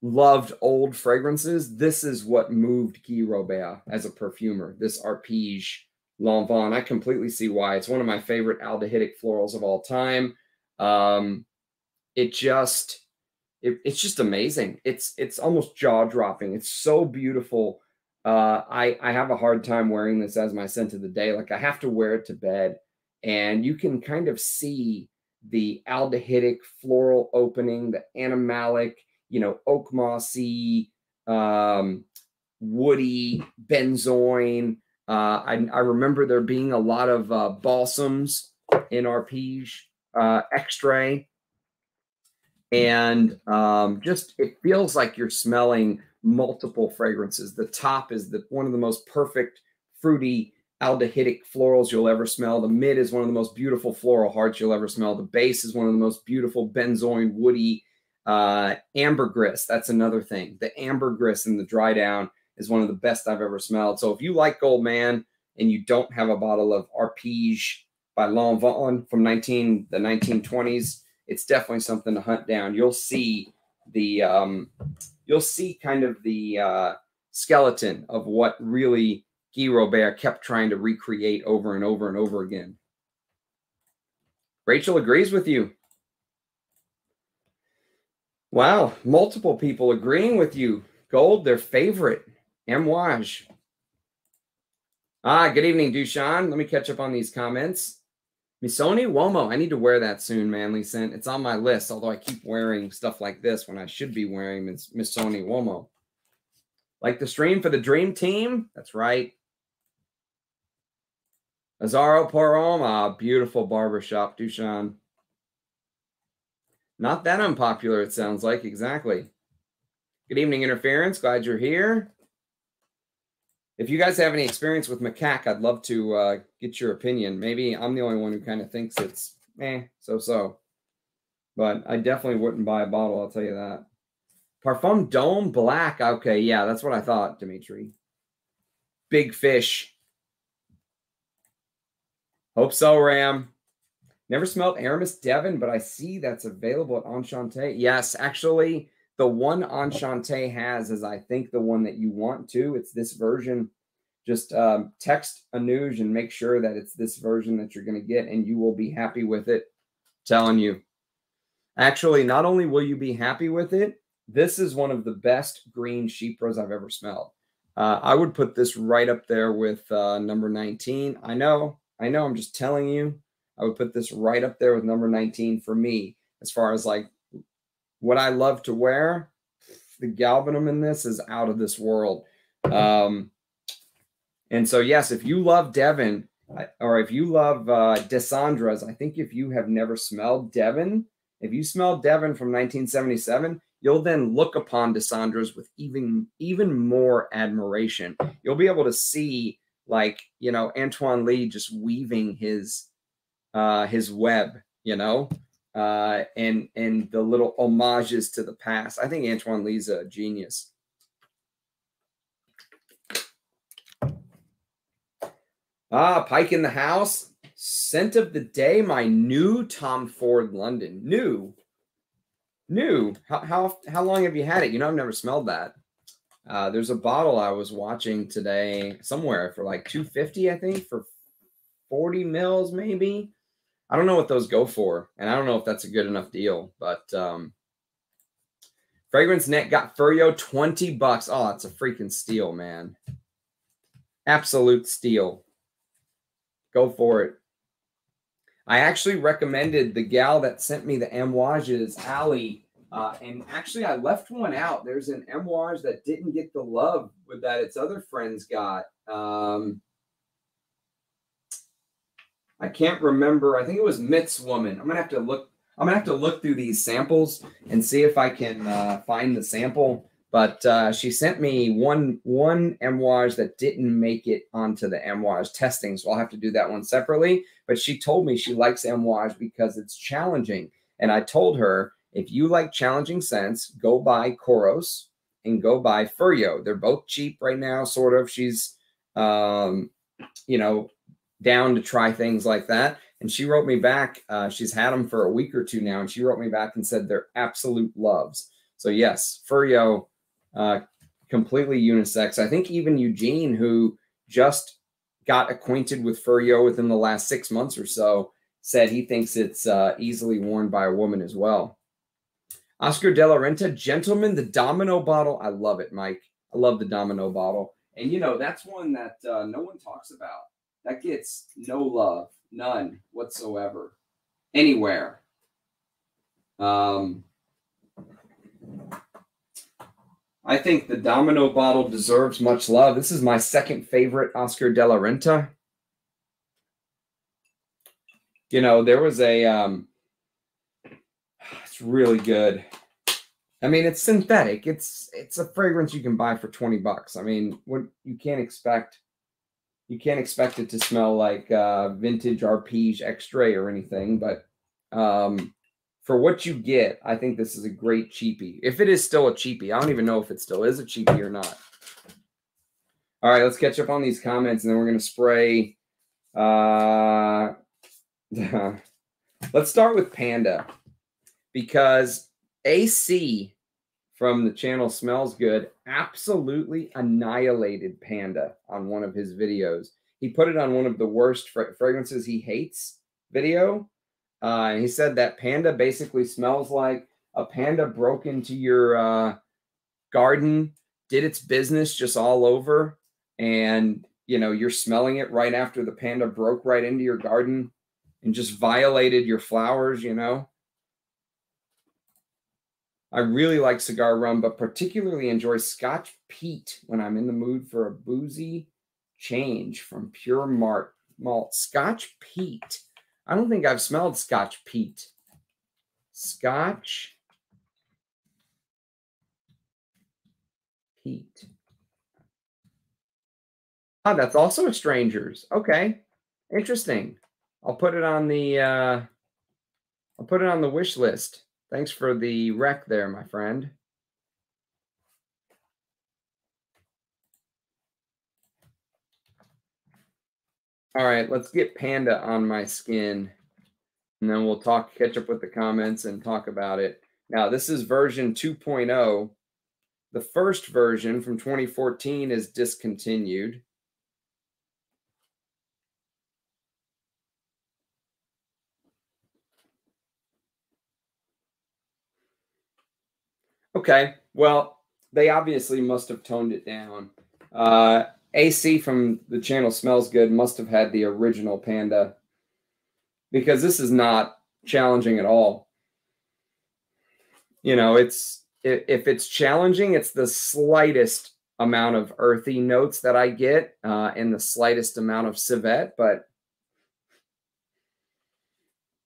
loved old fragrances. This is what moved Guy Robert as a perfumer. This Arpege Lanvin. I completely see why. It's one of my favorite aldehydic florals of all time. Um, it just it, it's just amazing. It's it's almost jaw dropping. It's so beautiful. Uh, I I have a hard time wearing this as my scent of the day. Like I have to wear it to bed, and you can kind of see the aldehydic floral opening, the animalic, you know, oak mossy, um, woody, benzoin. Uh, I, I remember there being a lot of uh, balsams in Arpege uh, Extrait and um, just it feels like you're smelling multiple fragrances. The top is the one of the most perfect fruity aldehydic florals you'll ever smell. The mid is one of the most beautiful floral hearts you'll ever smell. The base is one of the most beautiful benzoin woody uh, ambergris. That's another thing. The ambergris in the dry down is one of the best I've ever smelled. So if you like Goldman and you don't have a bottle of Arpege by Lanvin from 19 the 1920s, it's definitely something to hunt down. You'll see the um, you'll see kind of the uh, skeleton of what really Guy Robert kept trying to recreate over and over and over again. Rachel agrees with you. Wow, multiple people agreeing with you. Gold, their favorite. Amouage. Ah, good evening, Dushan. Let me catch up on these comments. Missoni Uomo. I need to wear that soon, Manly Scent. It's on my list, although I keep wearing stuff like this when I should be wearing Missoni Uomo. Like the stream for the Dream Team? That's right. Azzaro Pour Homme. Ah, beautiful barbershop, Dushan. Not that unpopular, it sounds like. Exactly. Good evening, Interference. Glad you're here. If you guys have any experience with macaque, I'd love to uh, get your opinion. Maybe I'm the only one who kind of thinks it's eh, so so. But I definitely wouldn't buy a bottle, I'll tell you that. Parfum Dome Black. Okay, yeah, that's what I thought, Dimitri. Big fish. Hope so, Ram. Never smelled Aramis Devin, but I see that's available at Enchante. Yes, actually, the one Enchante has is, I think, the one that you want to. It's this version. Just um, text Anuj and make sure that it's this version that you're going to get, and you will be happy with it. telling you. Actually, not only will you be happy with it, this is one of the best green Chypres I've ever smelled. Uh, I would put this right up there with uh, number 19. I know, I know, I'm just telling you. I would put this right up there with number 19 for me as far as like what I love to wear. The galbanum in this is out of this world. Um, and so, yes, if you love Devin or if you love uh, Desandras, I think if you have never smelled Devin, if you smell Devin from 1977, you'll then look upon Desandras with even even more admiration. You'll be able to see like you know Antoine Lie just weaving his uh, his web, you know, uh, and and the little homages to the past. I think Antoine Lie's a genius. Ah, Pike in the house. Scent of the day, my new Tom Ford London. New New. How, how how long have you had it? You know, I've never smelled that. Uh, there's a bottle I was watching today somewhere for like 250, I think, for 40 mils, maybe. I don't know what those go for, and I don't know if that's a good enough deal, but um, Fragrance Net got Furyo 20 bucks. Oh, it's a freaking steal, man. Absolute steal. Go for it. I actually recommended the gal that sent me the Amouages, Allie, uh, and actually I left one out. There's an Amouage that didn't get the love with that its other friends got. Um, I can't remember. I think it was Myths woman. I'm gonna have to look. I'm gonna have to look through these samples and see if I can uh, find the sample but uh, she sent me one one Amouage that didn't make it onto the Amouage testing, so I'll have to do that one separately. But she told me she likes Amouage because it's challenging, and I told her if you like challenging scents, go buy Kouros and go buy Furyo. They're both cheap right now, sort of. She's, um, you know, down to try things like that. And she wrote me back. Uh, she's had them for a week or two now, and she wrote me back and said they're absolute loves. So yes, Furyo uh, completely unisex. I think even Eugene, who just got acquainted with Furyo within the last six months or so, said he thinks it's uh, easily worn by a woman as well. Oscar De La Renta, gentlemen, the Domino bottle. I love it, Mike. I love the Domino bottle. And, you know, that's one that uh, no one talks about. That gets no love, none whatsoever, anywhere. Um, I think the Domino bottle deserves much love. This is my second favorite Oscar de la Renta. You know, there was a, um, it's really good. I mean, it's synthetic. It's it's a fragrance you can buy for 20 bucks. I mean, what you can't expect you can't expect it to smell like uh, vintage Arpege Extrait or anything, but um, for what you get, I think this is a great cheapie. If it is still a cheapie, I don't even know if it still is a cheapie or not. All right, let's catch up on these comments, and then we're going to spray. Uh, let's start with Panda because AC from the channel Smells Good absolutely annihilated Panda on one of his videos. He put it on one of the worst fragrances he hates video uh, and he said that panda basically smells like a panda broke into your uh, garden, did its business just all over, and you know you're smelling it right after the panda broke right into your garden and just violated your flowers. You know. I really like cigar rum, but particularly enjoy Scotch Peat when I'm in the mood for a boozy change from pure malt. Malt Scotch Peat. I don't think I've smelled Scotch peat. Scotch Pete. Oh, that's also a strangers. Okay. Interesting. I'll put it on the uh I'll put it on the wish list. Thanks for the rec there, my friend. All right, let's get Panda on my skin. And then we'll talk, catch up with the comments and talk about it. Now, this is version 2.0. The first version from 2014 is discontinued. Okay, well, they obviously must have toned it down. Uh, AC from the channel Smells Good must have had the original Panda because this is not challenging at all. You know, it's if it's challenging, it's the slightest amount of earthy notes that I get uh, and the slightest amount of civet, but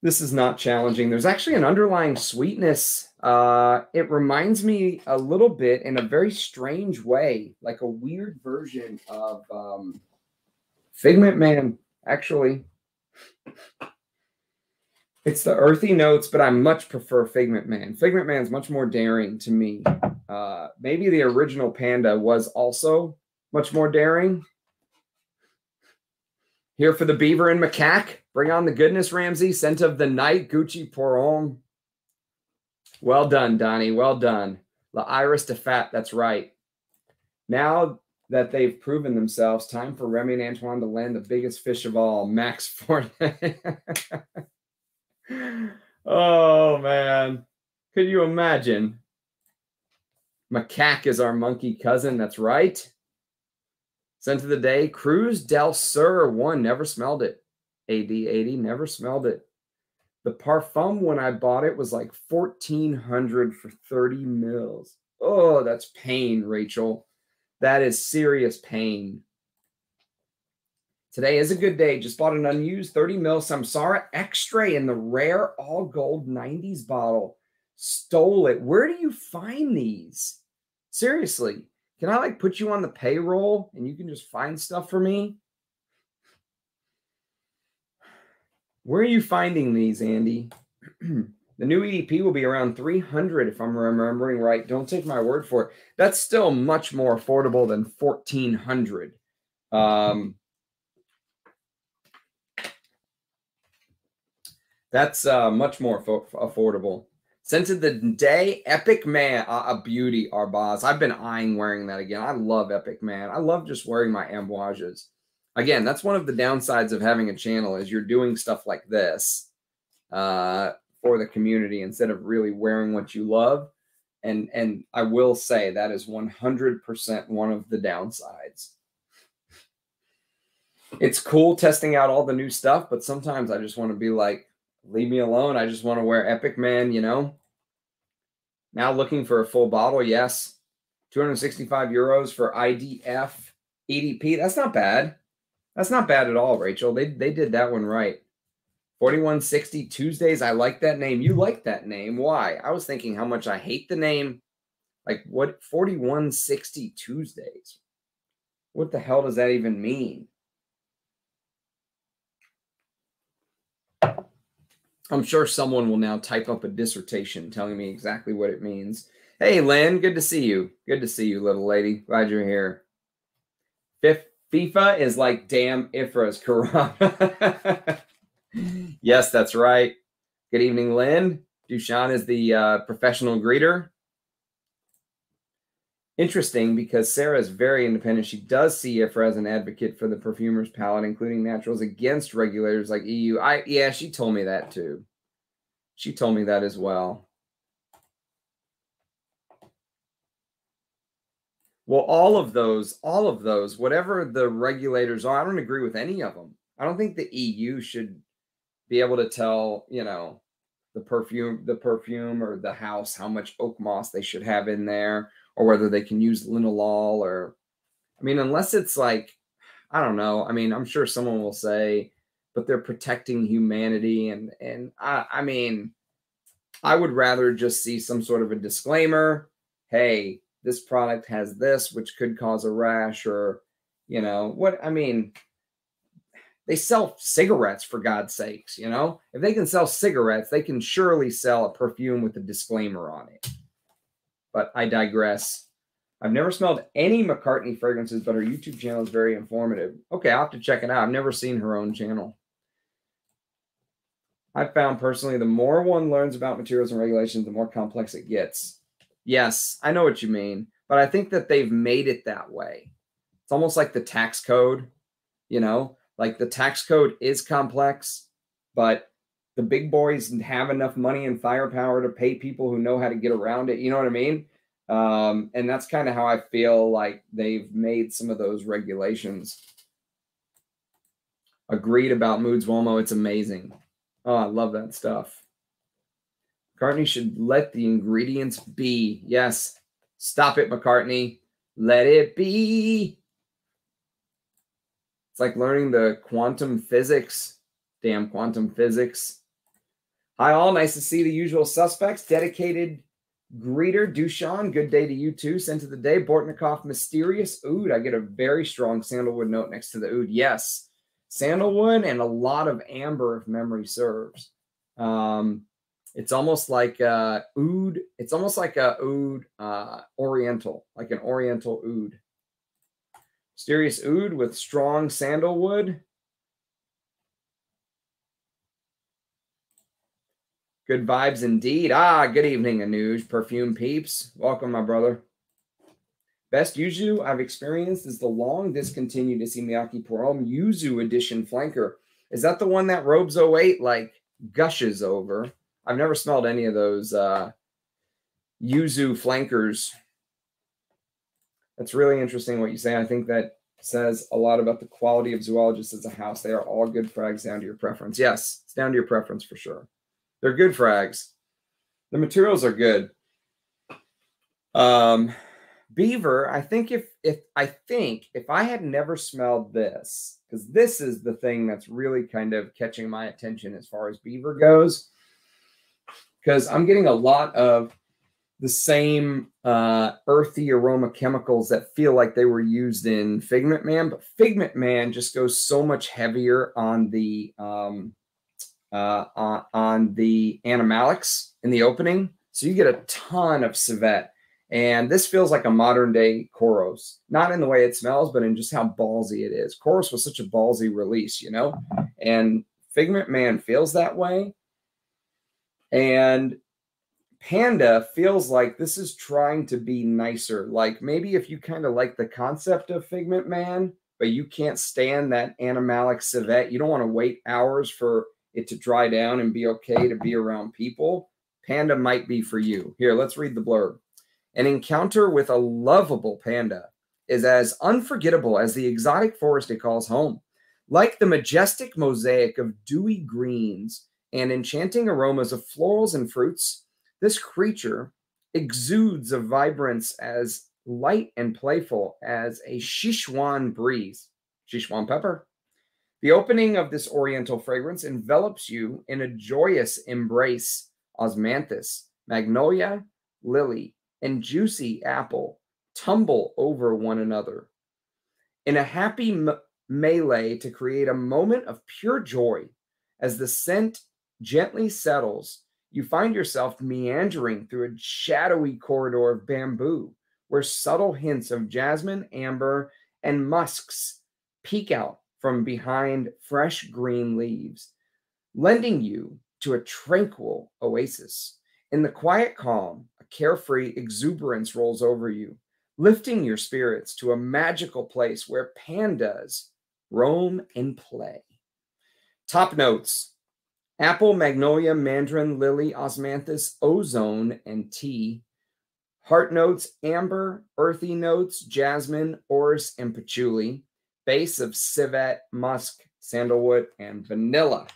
this is not challenging. There's actually an underlying sweetness. Uh, it reminds me a little bit in a very strange way, like a weird version of um, Figment Man, actually. It's the earthy notes, but I much prefer Figment Man. Figment Man's much more daring to me. Uh, maybe the original Panda was also much more daring. Here for the beaver and macaque. Bring on the goodness, Ramsey. Scent of the night, Gucci Pour Homme. Well done, Donnie. Well done. La Iris de Fath. That's right. Now that they've proven themselves, time for Remy and Antoine to land the biggest fish of all, Max Forte. oh, man. Could you imagine? Macaque is our monkey cousin. That's right. Scent of the day, Cruz del Sur one. Never smelled it. AD80, never smelled it. The parfum when I bought it was like 1400 for 30 mils. Oh, that's pain, Rachel. That is serious pain. Today is a good day. Just bought an unused 30 mil Samsara X-Ray in the rare all gold 90s bottle. Stole it. Where do you find these? Seriously, can I like put you on the payroll and you can just find stuff for me? Where are you finding these, Andy? the new EDP will be around 300 if I'm remembering right. Don't take my word for it. That's still much more affordable than 1400. Um, that's uh, much more affordable. Scent of the day, Epic Man, uh, a beauty, Arbaz. I've been eyeing wearing that again. I love Epic Man. I love just wearing my Amouages. Again, that's one of the downsides of having a channel is you're doing stuff like this uh, for the community instead of really wearing what you love. And and I will say that is 100% one of the downsides. It's cool testing out all the new stuff, but sometimes I just want to be like, leave me alone. I just want to wear Epic Man, you know. Now looking for a full bottle, yes. 265 euros for IDF EDP. That's not bad. That's not bad at all, Rachel. They they did that one right. 4160 Tuesdays. I like that name. You like that name. Why? I was thinking how much I hate the name. Like what 4160 Tuesdays? What the hell does that even mean? I'm sure someone will now type up a dissertation telling me exactly what it means. Hey, Lynn, good to see you. Good to see you, little lady. Glad you're here. Fifth, FIFA is like damn Ifra's Quran. yes, that's right. Good evening, Lynn. Dushan is the uh, professional greeter interesting because Sarah is very independent. She does see IFRA as an advocate for the perfumer's palette, including naturals against regulators like EU. I yeah, she told me that too. She told me that as well. Well, all of those, all of those, whatever the regulators are, I don't agree with any of them. I don't think the EU should be able to tell, you know, the perfume, the perfume or the house how much oak moss they should have in there or whether they can use linalool or I mean, unless it's like, I don't know. I mean, I'm sure someone will say, but they're protecting humanity. And and I, I mean, I would rather just see some sort of a disclaimer. Hey, this product has this, which could cause a rash or, you know, what I mean, they sell cigarettes for God's sakes, you know? If they can sell cigarettes, they can surely sell a perfume with a disclaimer on it. But I digress. I've never smelled any McCartney fragrances, but her YouTube channel is very informative. Okay, I'll have to check it out. I've never seen her own channel. I found personally the more one learns about materials and regulations, the more complex it gets. Yes, I know what you mean, but I think that they've made it that way. It's almost like the tax code, you know, like the tax code is complex, but the big boys have enough money and firepower to pay people who know how to get around it. You know what I mean? Um, and that's kind of how I feel like they've made some of those regulations. Agreed about Moods Uomo. It's amazing. Oh, I love that stuff. McCartney should let the ingredients be. Yes. Stop it, McCartney. Let it be. It's like learning the quantum physics. Damn quantum physics. Hi, all. Nice to see the usual suspects. Dedicated greeter, Dushan. Good day to you too. Sent to the day. Bortnikoff, mysterious oud. I get a very strong sandalwood note next to the oud. Yes sandalwood and a lot of amber if memory serves. Um, it's almost like a oud. It's almost like a oud uh, oriental, like an oriental oud. Mysterious oud with strong sandalwood. Good vibes indeed. Ah, good evening, Anuj. Perfume peeps. Welcome, my brother. Best Yuzu I've experienced is the long discontinued Pour Homme Yuzu edition flanker. Is that the one that Robes 08 like gushes over? I've never smelled any of those uh, Yuzu flankers. That's really interesting what you say. I think that says a lot about the quality of zoologists as a house. They are all good frags down to your preference. Yes, it's down to your preference for sure. They're good frags. The materials are good. Um, Beaver, I think if if I think if I had never smelled this, because this is the thing that's really kind of catching my attention as far as Beaver goes, because I'm getting a lot of the same uh, earthy aroma chemicals that feel like they were used in Figment Man, but Figment Man just goes so much heavier on the um, uh, on, the animalics in the opening, so you get a ton of civet and this feels like a modern day Kouros, not in the way it smells, but in just how ballsy it is. Kouros was such a ballsy release, you know, and Figment Man feels that way. And Panda feels like this is trying to be nicer. Like maybe if you kind of like the concept of Figment Man, but you can't stand that animalic civet, you don't want to wait hours for it to dry down and be okay to be around people. Panda might be for you. Here, let's read the blurb. An encounter with a lovable panda is as unforgettable as the exotic forest it calls home. Like the majestic mosaic of dewy greens and enchanting aromas of florals and fruits, this creature exudes a vibrance as light and playful as a Sichuan breeze, Sichuan pepper. The opening of this oriental fragrance envelops you in a joyous embrace. Osmanthus, magnolia, lily, and juicy apple tumble over one another in a happy melee to create a moment of pure joy. As the scent gently settles, you find yourself meandering through a shadowy corridor of bamboo where subtle hints of jasmine, amber, and musks peek out from behind fresh green leaves, lending you to a tranquil oasis. In the quiet calm, a carefree exuberance rolls over you, lifting your spirits to a magical place where pandas roam and play. Top notes apple, magnolia, mandarin, lily, osmanthus, ozone, and tea. Heart notes amber, earthy notes jasmine, orris, and patchouli. Base of civet, musk, sandalwood, and vanilla.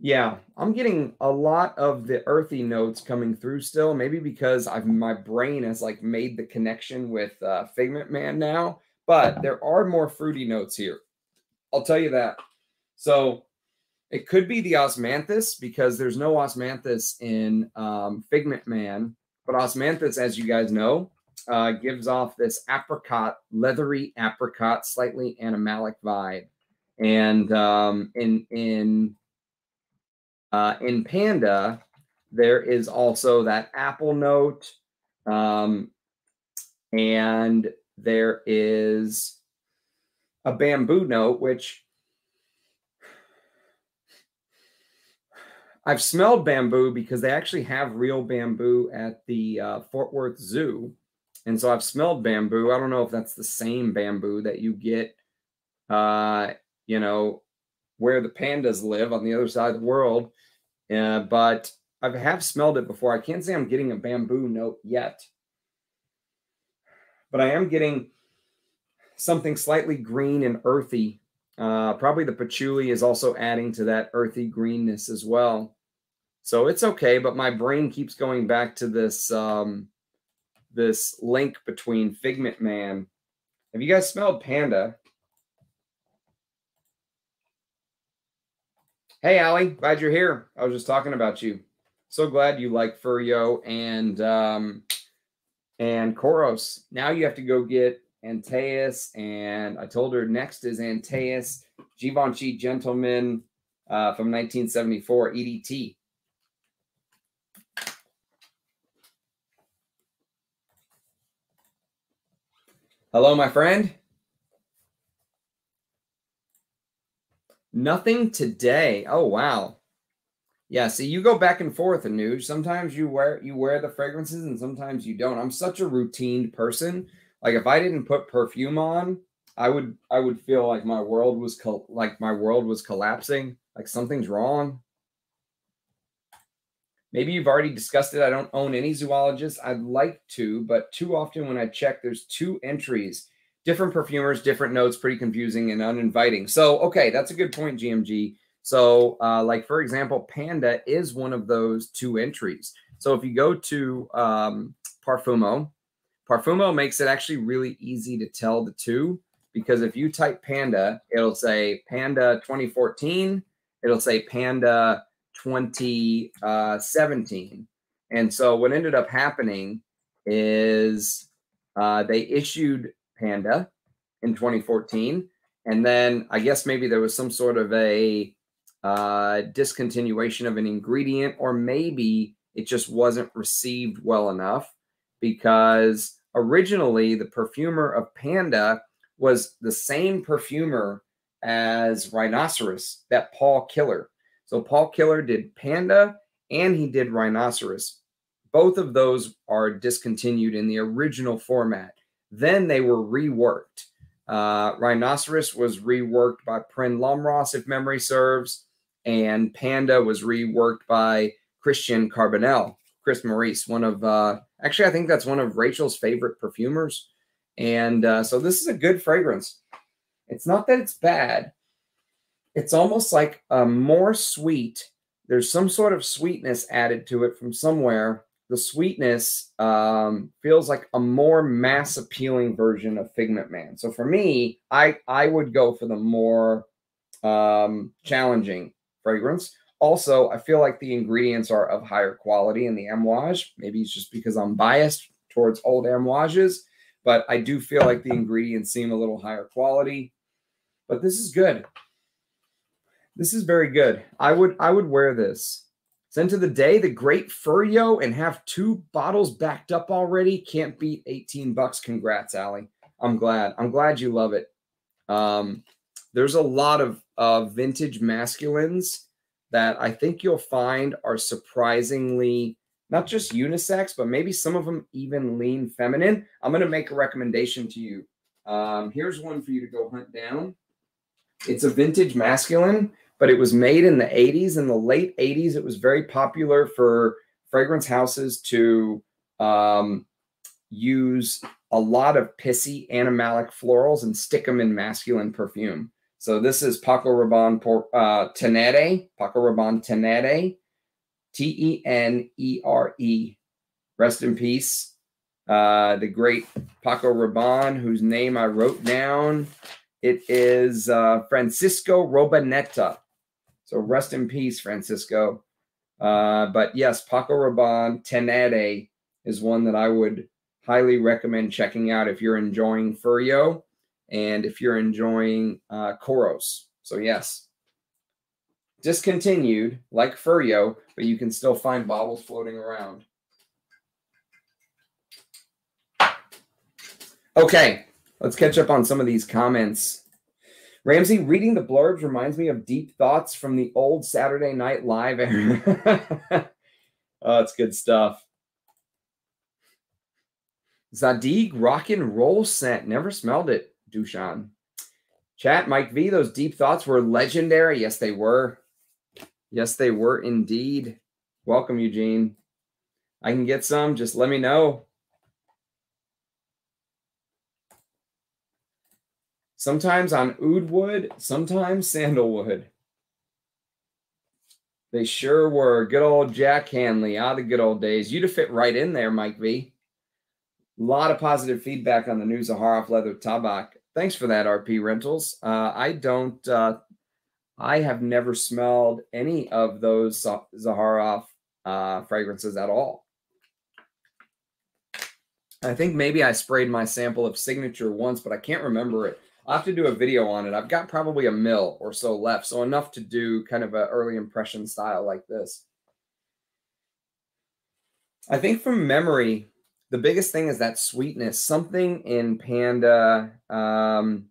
Yeah, I'm getting a lot of the earthy notes coming through still. Maybe because I've my brain has like made the connection with uh, Figment Man now, but there are more fruity notes here. I'll tell you that. So It could be the osmanthus because there's no osmanthus in um, Figment Man, but osmanthus, as you guys know, uh, gives off this apricot, leathery apricot, slightly animalic vibe. And um, in in uh, in Panda, there is also that apple note, um, and there is a bamboo note, which I've smelled bamboo because they actually have real bamboo at the uh, Fort Worth Zoo. And so I've smelled bamboo. I don't know if that's the same bamboo that you get, uh, you know, where the pandas live on the other side of the world. Uh, but I have smelled it before. I can't say I'm getting a bamboo note yet, but I am getting something slightly green and earthy. Uh, probably the patchouli is also adding to that earthy greenness as well. So it's okay, but my brain keeps going back to this um, this link between Figment Man. Have you guys smelled Panda? Hey, Allie, glad you're here. I was just talking about you. So glad you like Furyo and um, and Kouros. Now you have to go get Antaeus, and I told her next is Antaeus, Givenchy Gentleman uh, from 1974, EDT. Hello, my friend. Nothing today. Oh wow. Yeah, see, you go back and forth, Anuj. Sometimes you wear you wear the fragrances, and sometimes you don't. I'm such a routine person. Like if I didn't put perfume on, I would I would feel like my world was like my world was collapsing. Like something's wrong. Maybe you've already discussed it. I don't own any zoologists. I'd like to, but too often when I check, there's two entries, different perfumers, different notes, pretty confusing and uninviting. So, okay, that's a good point, GMG. So, uh, like for example, Panda is one of those two entries. So if you go to um, Parfumo, Parfumo makes it actually really easy to tell the two because if you type Panda, it'll say Panda 2014, it'll say Panda 2017. And so what ended up happening is uh, they issued Panda in 2014. And then I guess maybe there was some sort of a uh, discontinuation of an ingredient, or maybe it just wasn't received well enough because originally the perfumer of Panda was the same perfumer as Rhinoceros, that Paul Kiler. So Paul Kiler did Panda and he did Rhinoceros. Both of those are discontinued in the original format. Then they were reworked. Uh, Rhinoceros was reworked by Prin Lomros, if memory serves, and Panda was reworked by Christian Carbonell, Chris Maurice, one of uh, actually I think that's one of Rachel's favorite perfumers. And uh, so this is a good fragrance. It's not that it's bad, it's almost like a more sweet. There's some sort of sweetness added to it from somewhere. The sweetness um, feels like a more mass appealing version of Figment Man. So for me, I I would go for the more um, challenging fragrance. Also, I feel like the ingredients are of higher quality in the Amouage. Maybe it's just because I'm biased towards old Amouages, but I do feel like the ingredients seem a little higher quality. But this is good. This is very good. I would I would wear this. Send to the day, the great Furyo, and have two bottles backed up already. Can't beat 18 bucks. Congrats, Allie. I'm glad. I'm glad you love it. Um, there's a lot of uh, vintage masculines that I think you'll find are surprisingly not just unisex, but maybe some of them even lean feminine. I'm going to make a recommendation to you. Um, here's one for you to go hunt down. It's a vintage masculine but it was made in the 80s. In the late 80s, it was very popular for fragrance houses to um, use a lot of pissy animalic florals and stick them in masculine perfume. So this is Paco Rabanne uh, Tenere, Paco Rabanne Tenere, T-E-N-E-R-E. Rest in peace. Uh, the great Paco Rabanne, whose name I wrote down. It is uh, Francisco Rabaneda. So rest in peace, Francisco. Uh, but yes, Paco Rabanne Tenere is one that I would highly recommend checking out if you're enjoying Furyo and if you're enjoying uh, Kouros. So yes, discontinued like Furyo, but you can still find baubles floating around. Okay, let's catch up on some of these comments. Ramsey, reading the blurbs reminds me of deep thoughts from the old Saturday Night Live era. oh, it's good stuff. Zadig rock and roll scent. Never smelled it, Dushan. Chat, Mike V, those deep thoughts were legendary. Yes, they were. Yes, they were indeed. Welcome, Eugene. I can get some. Just let me know. Sometimes on oud wood, sometimes sandalwood. They sure were. Good old Jack Handey. Ah, the good old days. You'd have fit right in there, Mike V. A lot of positive feedback on the new Zaharoff leather tabak. Thanks for that, RP Rentals. Uh, I don't, uh, I have never smelled any of those Zaharoff uh, fragrances at all. I think maybe I sprayed my sample of Signature once, but I can't remember it. I'll have to do a video on it. I've got probably a mil or so left, so enough to do kind of an early impression style like this. I think from memory, the biggest thing is that sweetness. Something in Panda, um,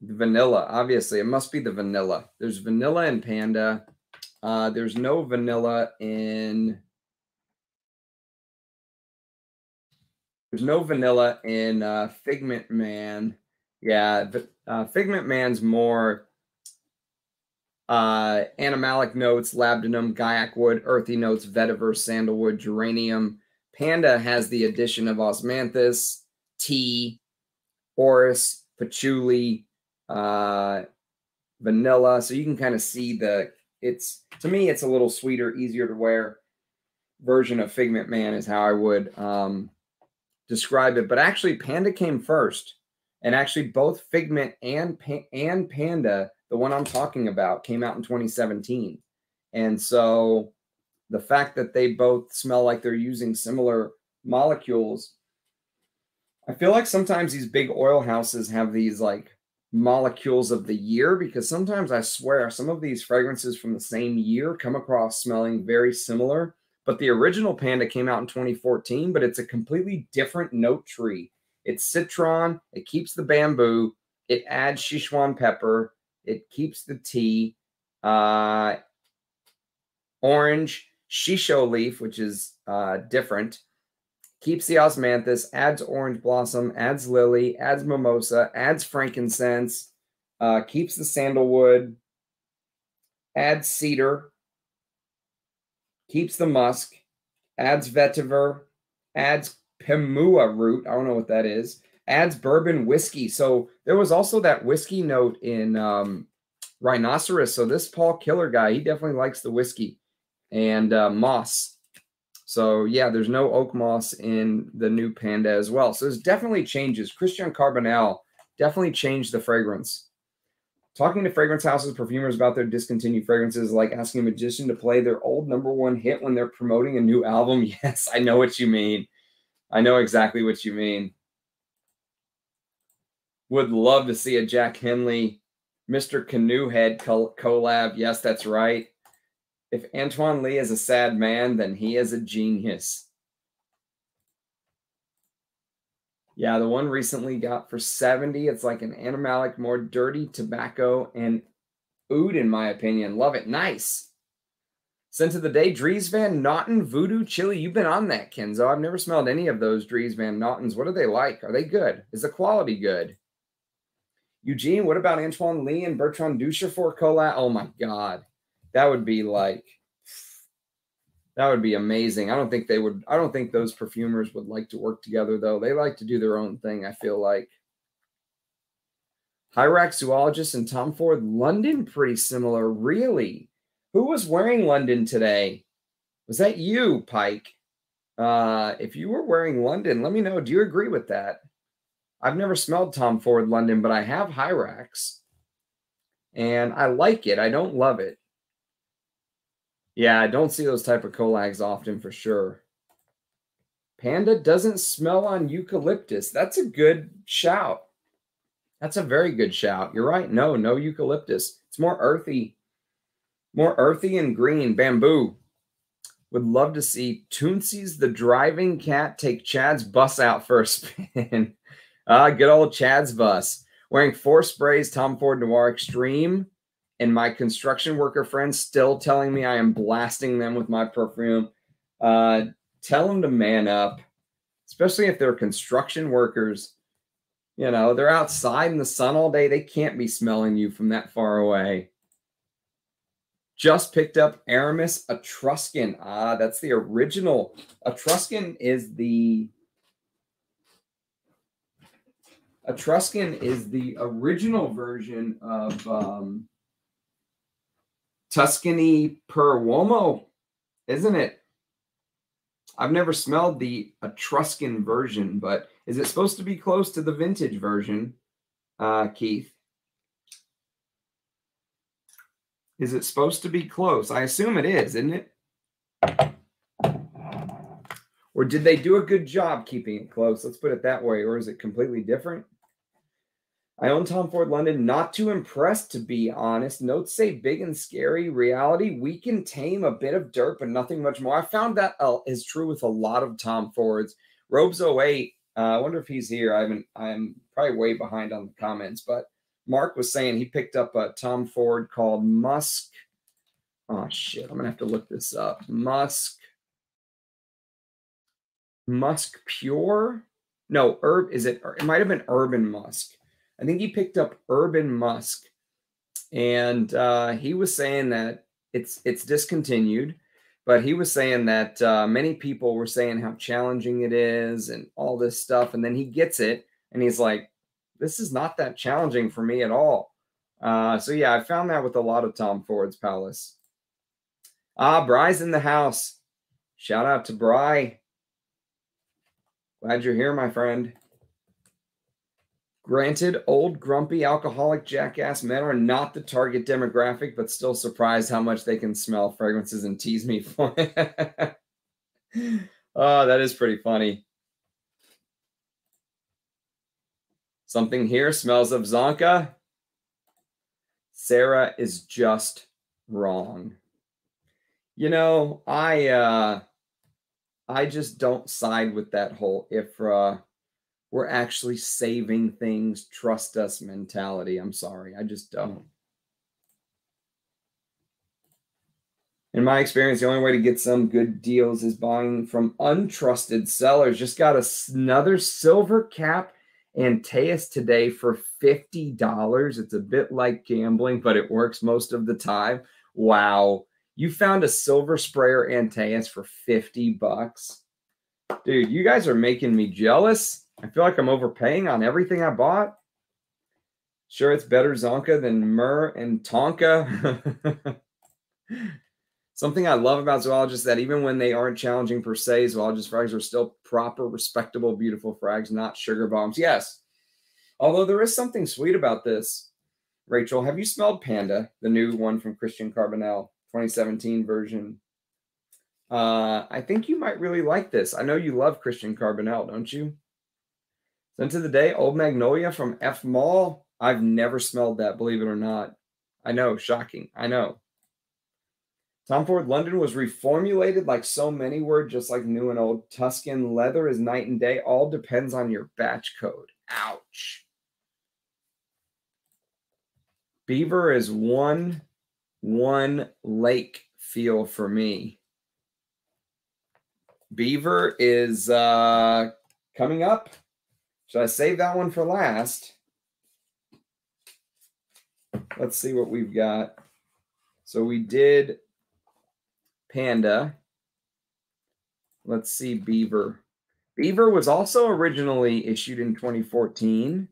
vanilla. Obviously, it must be the vanilla. There's vanilla in Panda. Uh, there's no vanilla in. There's no vanilla in uh, Figment Man. Yeah, uh, Figment Man's more uh, animalic notes, labdanum, guaiac wood, earthy notes, vetiver, sandalwood, geranium. Panda has the addition of osmanthus, tea, orris, patchouli, uh, vanilla. So you can kind of see the, it's, to me, it's a little sweeter, easier to wear version of Figment Man is how I would um, describe it. But actually, Panda came first. And actually, both Figment and and Panda, the one I'm talking about, came out in 2017. And so the fact that they both smell like they're using similar molecules, I feel like sometimes these big oil houses have these like molecules of the year because sometimes I swear some of these fragrances from the same year come across smelling very similar. But the original Panda came out in 2014, but it's a completely different note tree it's citron. It keeps the bamboo. It adds Szechuan pepper. It keeps the tea. Uh, orange, shiso leaf, which is uh, different. Keeps the osmanthus, adds orange blossom, adds lily, adds mimosa, adds frankincense, uh, keeps the sandalwood, adds cedar, keeps the musk, adds vetiver, adds Pimua root. I don't know what that is. Adds bourbon whiskey. So there was also that whiskey note in um, Rhinoceros. So this Paul Kiler guy, he definitely likes the whiskey and uh, moss. So yeah, there's no oak moss in the new Panda as well. So there's definitely changes. Christian Carbonnel definitely changed the fragrance. Talking to fragrance houses, perfumers about their discontinued fragrances, like asking a magician to play their old number one hit when they're promoting a new album. Yes, I know what you mean. I know exactly what you mean. Would love to see a Jack Handey, Mr. Canoe Head collab. Yes, that's right. If Antoine Lie is a sad man, then he is a genius. Yeah, the one recently got for 70. It's like an animalic, more dirty tobacco and oud, in my opinion. Love it. Nice. Of the day, Dries Van Noten Voodoo Chili. You've been on that, Kenzo. I've never smelled any of those Dries Van Notens. What are they like? Are they good? Is the quality good? Eugene, what about Antoine Lie and Bertrand for collab? Oh my God. That would be like, that would be amazing. I don't think they would, I don't think those perfumers would like to work together though. They like to do their own thing, I feel like. Hyrax Zoologist and Tom Ford London, pretty similar. Really? Who was wearing London today? Was that you, Pike? Uh, if you were wearing London, let me know. Do you agree with that? I've never smelled Tom Ford London, but I have Hyrax. and I like it. I don't love it. Yeah, I don't see those type of collags often for sure. Panda doesn't smell on eucalyptus. That's a good shout. That's a very good shout. You're right. No, no eucalyptus. It's more earthy, more earthy and green. Bamboo. Would love to see Toonsies the driving cat take Chad's bus out for a spin. Ah, good old Chad's bus. Wearing four sprays, Tom Ford Noir Extreme, and my construction worker friends still telling me I am blasting them with my perfume. Uh, tell them to man up, especially if they're construction workers. You know, they're outside in the sun all day. They can't be smelling you from that far away. Just picked up Aramis Etruscan. Ah, that's the original. Etruscan is the Etruscan is the original version of um, Tuscany per Uomo, isn't it? I've never smelled the Etruscan version, but is it supposed to be close to the vintage version, uh, Keith? Is it supposed to be close? I assume it is, isn't it? Or did they do a good job keeping it close? Let's put it that way. Or is it completely different? I own Tom Ford London, not too impressed, to be honest. Notes say big and scary. Reality, we can tame a bit of dirt, but nothing much more. I found that uh, is true with a lot of Tom Fords. Robes 08, uh, I wonder if he's here. I haven't, I'm probably way behind on the comments, but Mark was saying he picked up a Tom Ford called Musk. Oh, shit. I'm going to have to look this up. Musk. Musk Pure? No, Herb. Is it? It might have been Urban Musk. I think he picked up Urban Musk, and uh, he was saying that it's it's discontinued, but he was saying that uh, many people were saying how challenging it is and all this stuff, and then he gets it and he's like, "This is not that challenging for me at all." Uh, so yeah, I found that with a lot of Tom Ford's Palace. Ah, Bry's in the house. Shout out to Bry. Glad you're here, my friend. Granted, old, grumpy, alcoholic, jackass men are not the target demographic, but still surprised how much they can smell fragrances and tease me for it. oh, that is pretty funny. Something here smells of Zonka. Sarah is just wrong. You know, I uh I just don't side with that whole Ifra we're actually saving things, trust us mentality. I'm sorry, I just don't. Mm. In my experience, the only way to get some good deals is buying from untrusted sellers. Just got a, another silver cap Antaeus today for $50. It's a bit like gambling, but it works most of the time. Wow. You found a silver sprayer Antaeus for 50 bucks. Dude, you guys are making me jealous. I feel like I'm overpaying on everything I bought. Sure, it's better Zonka than Myrrh and Tonka. Something I love about zoologists that even when they aren't challenging per se, zoologist frags are still proper, respectable, beautiful frags, not sugar bombs. Yes. Although there is something sweet about this. Rachel, have you smelled Panda, the new one from Christian Carbonnel, 2017 version? Uh, I think you might really like this. I know you love Christian Carbonnel, don't you? Scent of the day, Old Magnolia from F Malle. I've never smelled that, believe it or not. I know, shocking. I know. Tom Ford London was reformulated like so many were, just like new and old. Tuscan leather is night and day. All depends on your batch code. Ouch. Beaver is one one lake feel for me. Beaver is uh coming up. Should I save that one for last? Let's see what we've got. So we did Panda. Let's see Beaver. Beaver was also originally issued in 2014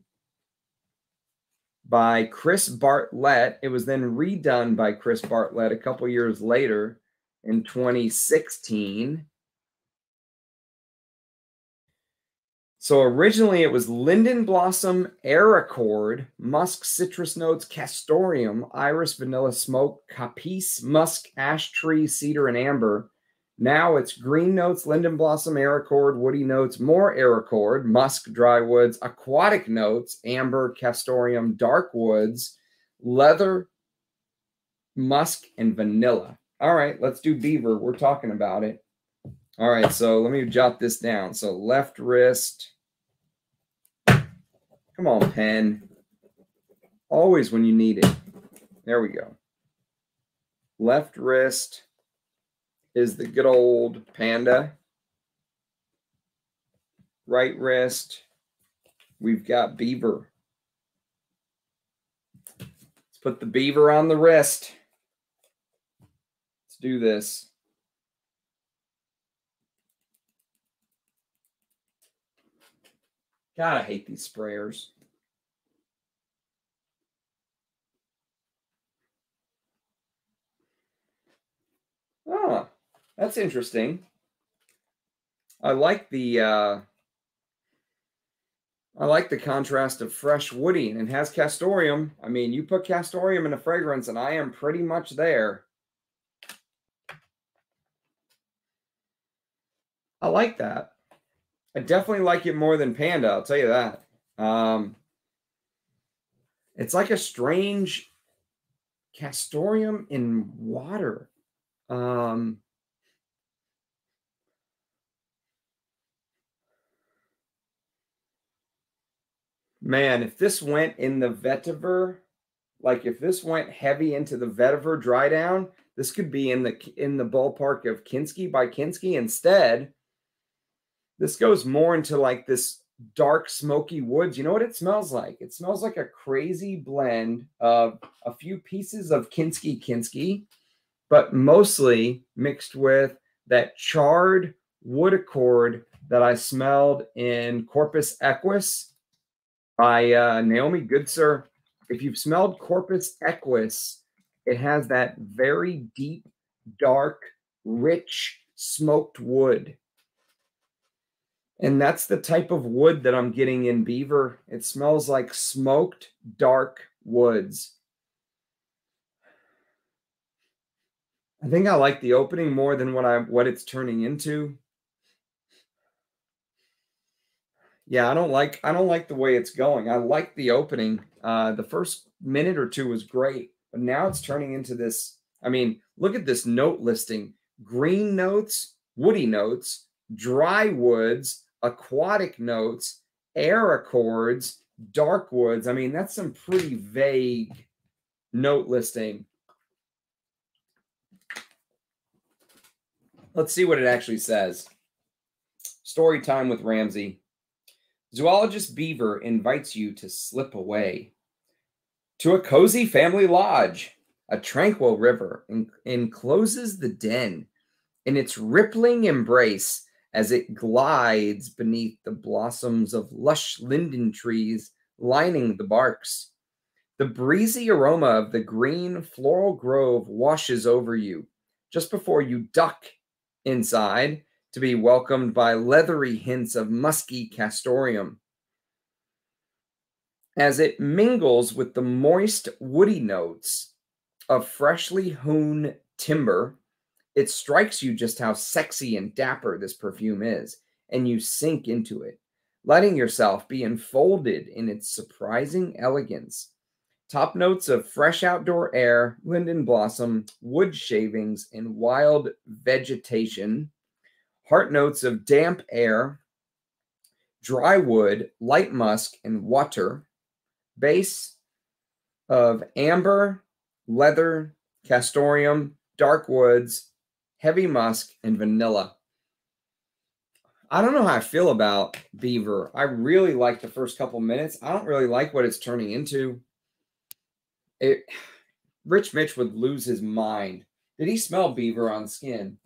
by Chris Bartlett. It was then redone by Chris Bartlett a couple years later in 2016. So originally it was linden blossom, Airaccord, musk, citrus notes, castoreum, iris, vanilla, smoke, capice, musk, ash tree, cedar, and amber. Now it's green notes, linden blossom, Airaccord, woody notes, more Airaccord, musk, dry woods, aquatic notes, amber, castoreum, dark woods, leather, musk, and vanilla. All right, let's do beaver. We're talking about it. All right, so let me jot this down. So left wrist, Come on, pen. Always when you need it. There we go. Left wrist is the good old panda. Right wrist, we've got beaver. Let's put the beaver on the wrist. Let's do this. God, I hate these sprayers. Oh, that's interesting. I like the uh, I like the contrast of fresh woody and has castoreum. I mean, you put castoreum in a fragrance and I am pretty much there. I like that. I definitely like it more than Panda. I'll tell you that. Um, it's like a strange castoreum in water. Um, man, if this went in the vetiver, like if this went heavy into the vetiver dry down, this could be in the in the ballpark of Kinski by Kinski. Instead, this goes more into like this dark smoky woods. You know what it smells like? It smells like a crazy blend of a few pieces of Kinski Kinski, but mostly mixed with that charred wood accord that I smelled in Corpus Equus by uh, Naomi Goodsir. If you've smelled Corpus Equus, it has that very deep, dark, rich, smoked wood and that's the type of wood that I'm getting in beaver. It smells like smoked dark woods. I think I like the opening more than what I what it's turning into. Yeah, I don't like I don't like the way it's going. I like the opening. Uh, the first minute or two was great, but now it's turning into this. I mean, look at this note listing: green notes, woody notes, dry woods, aquatic notes, Airaccords, dark woods. I mean, that's some pretty vague note listing. Let's see what it actually says. Story time with Ramsey. Zoologist Beaver invites you to slip away to a cozy family lodge. A tranquil river encloses the den. In its rippling embrace, as it glides beneath the blossoms of lush linden trees lining the barks. The breezy aroma of the green floral grove washes over you just before you duck inside to be welcomed by leathery hints of musky castoreum. As it mingles with the moist woody notes of freshly hewn timber it strikes you just how sexy and dapper this perfume is, and you sink into it, letting yourself be enfolded in its surprising elegance. Top notes of fresh outdoor air, linden blossom, wood shavings, and wild vegetation. Heart notes of damp air, dry wood, light musk, and water. Base of amber, leather, castoreum, dark woods, heavy musk, and vanilla. I don't know how I feel about Beaver. I really like the first couple minutes. I don't really like what it's turning into. It Rich Mitch would lose his mind. Did he smell beaver on skin?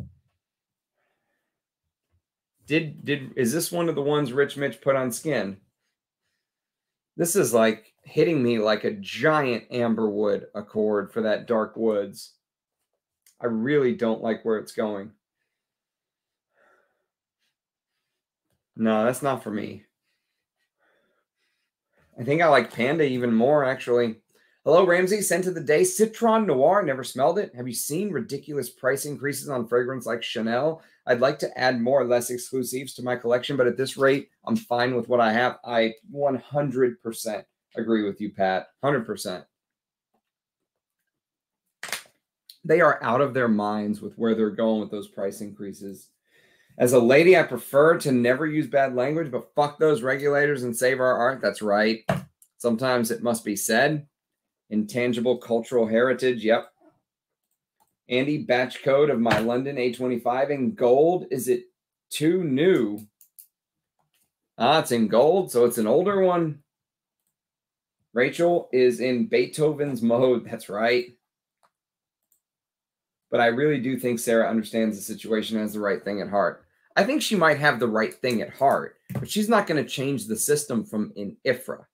Did did is this one of the ones Rich Mitch put on skin? This is like hitting me like a giant amberwood accord for that dark woods. I really don't like where it's going. No, that's not for me. I think I like Panda even more, actually. Hello, Ramsey. Sent of the day. Citron Noir. Never smelled it. Have you seen ridiculous price increases on fragrance like Chanel? I'd like to add more less exclusives to my collection, but at this rate, I'm fine with what I have. I 100% agree with you, Pat. 100%. They are out of their minds with where they're going with those price increases. As a lady, I prefer to never use bad language, but fuck those regulators and save our art. That's right. Sometimes it must be said. Intangible cultural heritage. Yep. Andy, batch code of my London A25 in gold. Is it too new? Ah, it's in gold, so it's an older one. Rachel is in Beethoven's mode. That's right. But I really do think Sarah understands the situation has the right thing at heart. I think she might have the right thing at heart, but she's not going to change the system from in IFRA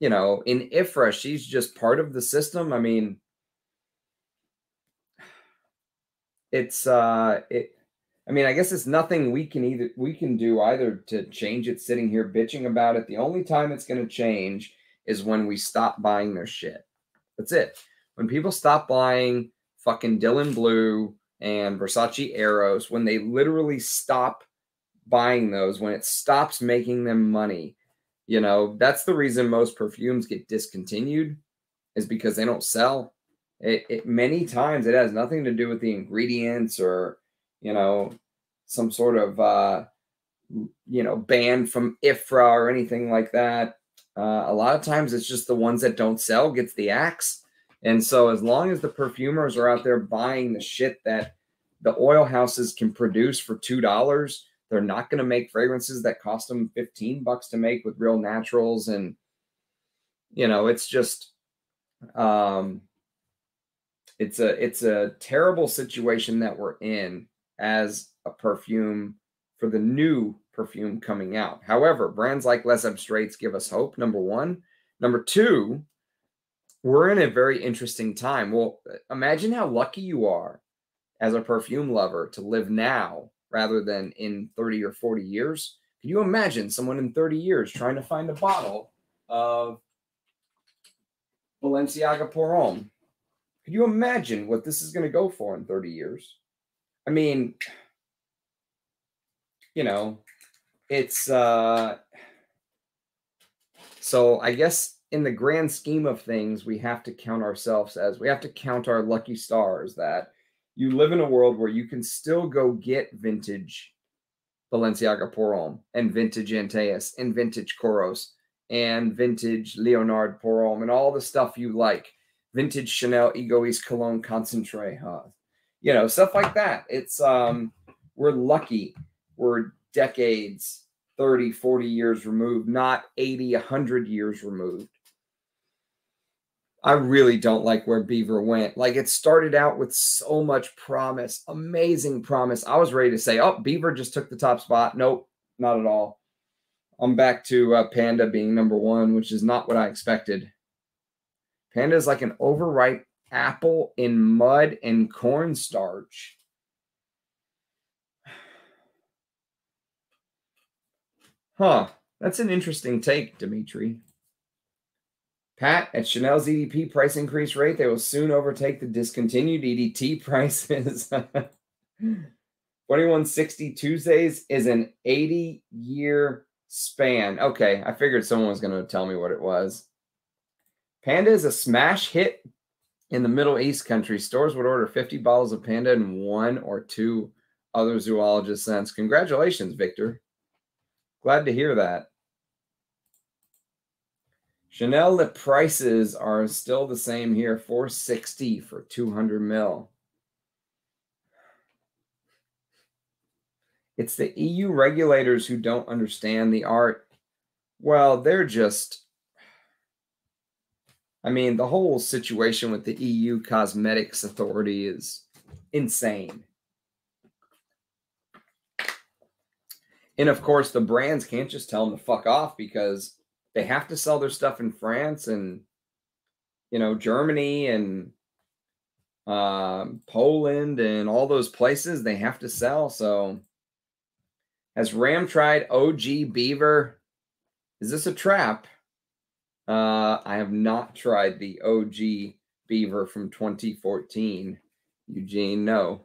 you know, in IFRA, she's just part of the system. I mean, it's uh it I mean, I guess it's nothing we can either we can do either to change it sitting here bitching about it. The only time it's going to change is when we stop buying their shit. That's it. When people stop buying fucking Dylan Blue and Versace Eros, when they literally stop buying those, when it stops making them money, you know, that's the reason most perfumes get discontinued is because they don't sell. It, it many times it has nothing to do with the ingredients or, you know, some sort of uh you know, ban from IFRA or anything like that. Uh, a lot of times it's just the ones that don't sell gets the axe. And so as long as the perfumers are out there buying the shit that the oil houses can produce for two dollars, they're not going to make fragrances that cost them 15 bucks to make with real naturals. And, you know, it's just, um, it's a, it's a terrible situation that we're in as a perfume for the new perfume coming out. However, brands like Les Abstraits give us hope. Number one, number two, we're in a very interesting time. Well, imagine how lucky you are as a perfume lover to live now rather than in 30 or 40 years. Can you imagine someone in 30 years trying to find a bottle of Balenciaga Pour Homme? Could you imagine what this is going to go for in 30 years? I mean, you know, it's uh so I guess in the grand scheme of things, we have to count ourselves as we have to count our lucky stars that you live in a world where you can still go get vintage Balenciaga Pour Homme and vintage Antaeus and vintage Kouros and vintage Leonard Pour Homme and all the stuff you like. Vintage Chanel Egoist Cologne Concentrate, huh? You know, stuff like that. It's um we're lucky. We're decades, 30, 40 years removed, not 80, 100 years removed I really don't like where Beaver went. Like it started out with so much promise, amazing promise. I was ready to say, oh, Beaver just took the top spot. Nope, not at all. I'm back to uh, Panda being number one, which is not what I expected. Panda is like an overripe apple in mud and cornstarch. Huh. That's an interesting take, Dimitri. Pat, at Chanel's EDP price increase rate, they will soon overtake the discontinued EDT prices. 2160 Tuesdays is an 80 year span. Okay, I figured someone was going to tell me what it was. Panda is a smash hit in the Middle East country. Stores would order 50 bottles of Panda and one or two other zoologist scents. Congratulations, Victor. Glad to hear that. Chanel, the prices are still the same here 460 for 200 mil. It's the EU regulators who don't understand the art. Well, they're just. I mean, the whole situation with the EU Cosmetics Authority is insane. And of course, the brands can't just tell them to fuck off because they have to sell their stuff in France and you know Germany and um, Poland and all those places. They have to sell. So has Ram tried OG Beaver? Is this a trap? Uh, I have not tried the OG beaver from 2014. Eugene, no.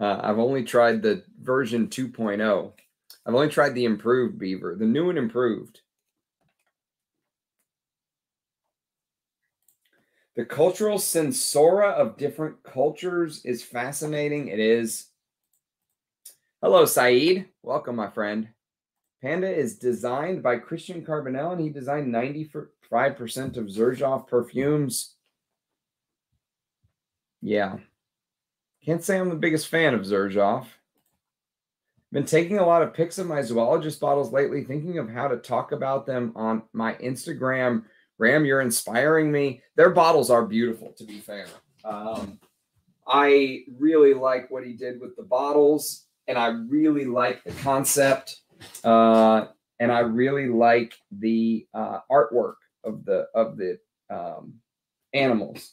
Uh, I've only tried the version 2.0. I've only tried the improved beaver, the new and improved. The cultural sensora of different cultures is fascinating. It is. Hello, Saeed. Welcome, my friend. Panda is designed by Christian Carbonnel, and he designed 95% of Xerjoff perfumes. Yeah. Can't say I'm the biggest fan of Xerjoff. Been taking a lot of pics of my zoologist bottles lately, thinking of how to talk about them on my Instagram Ram, you're inspiring me. Their bottles are beautiful, to be fair. Um, I really like what he did with the bottles, and I really like the concept, uh, and I really like the uh, artwork of the of the um, animals.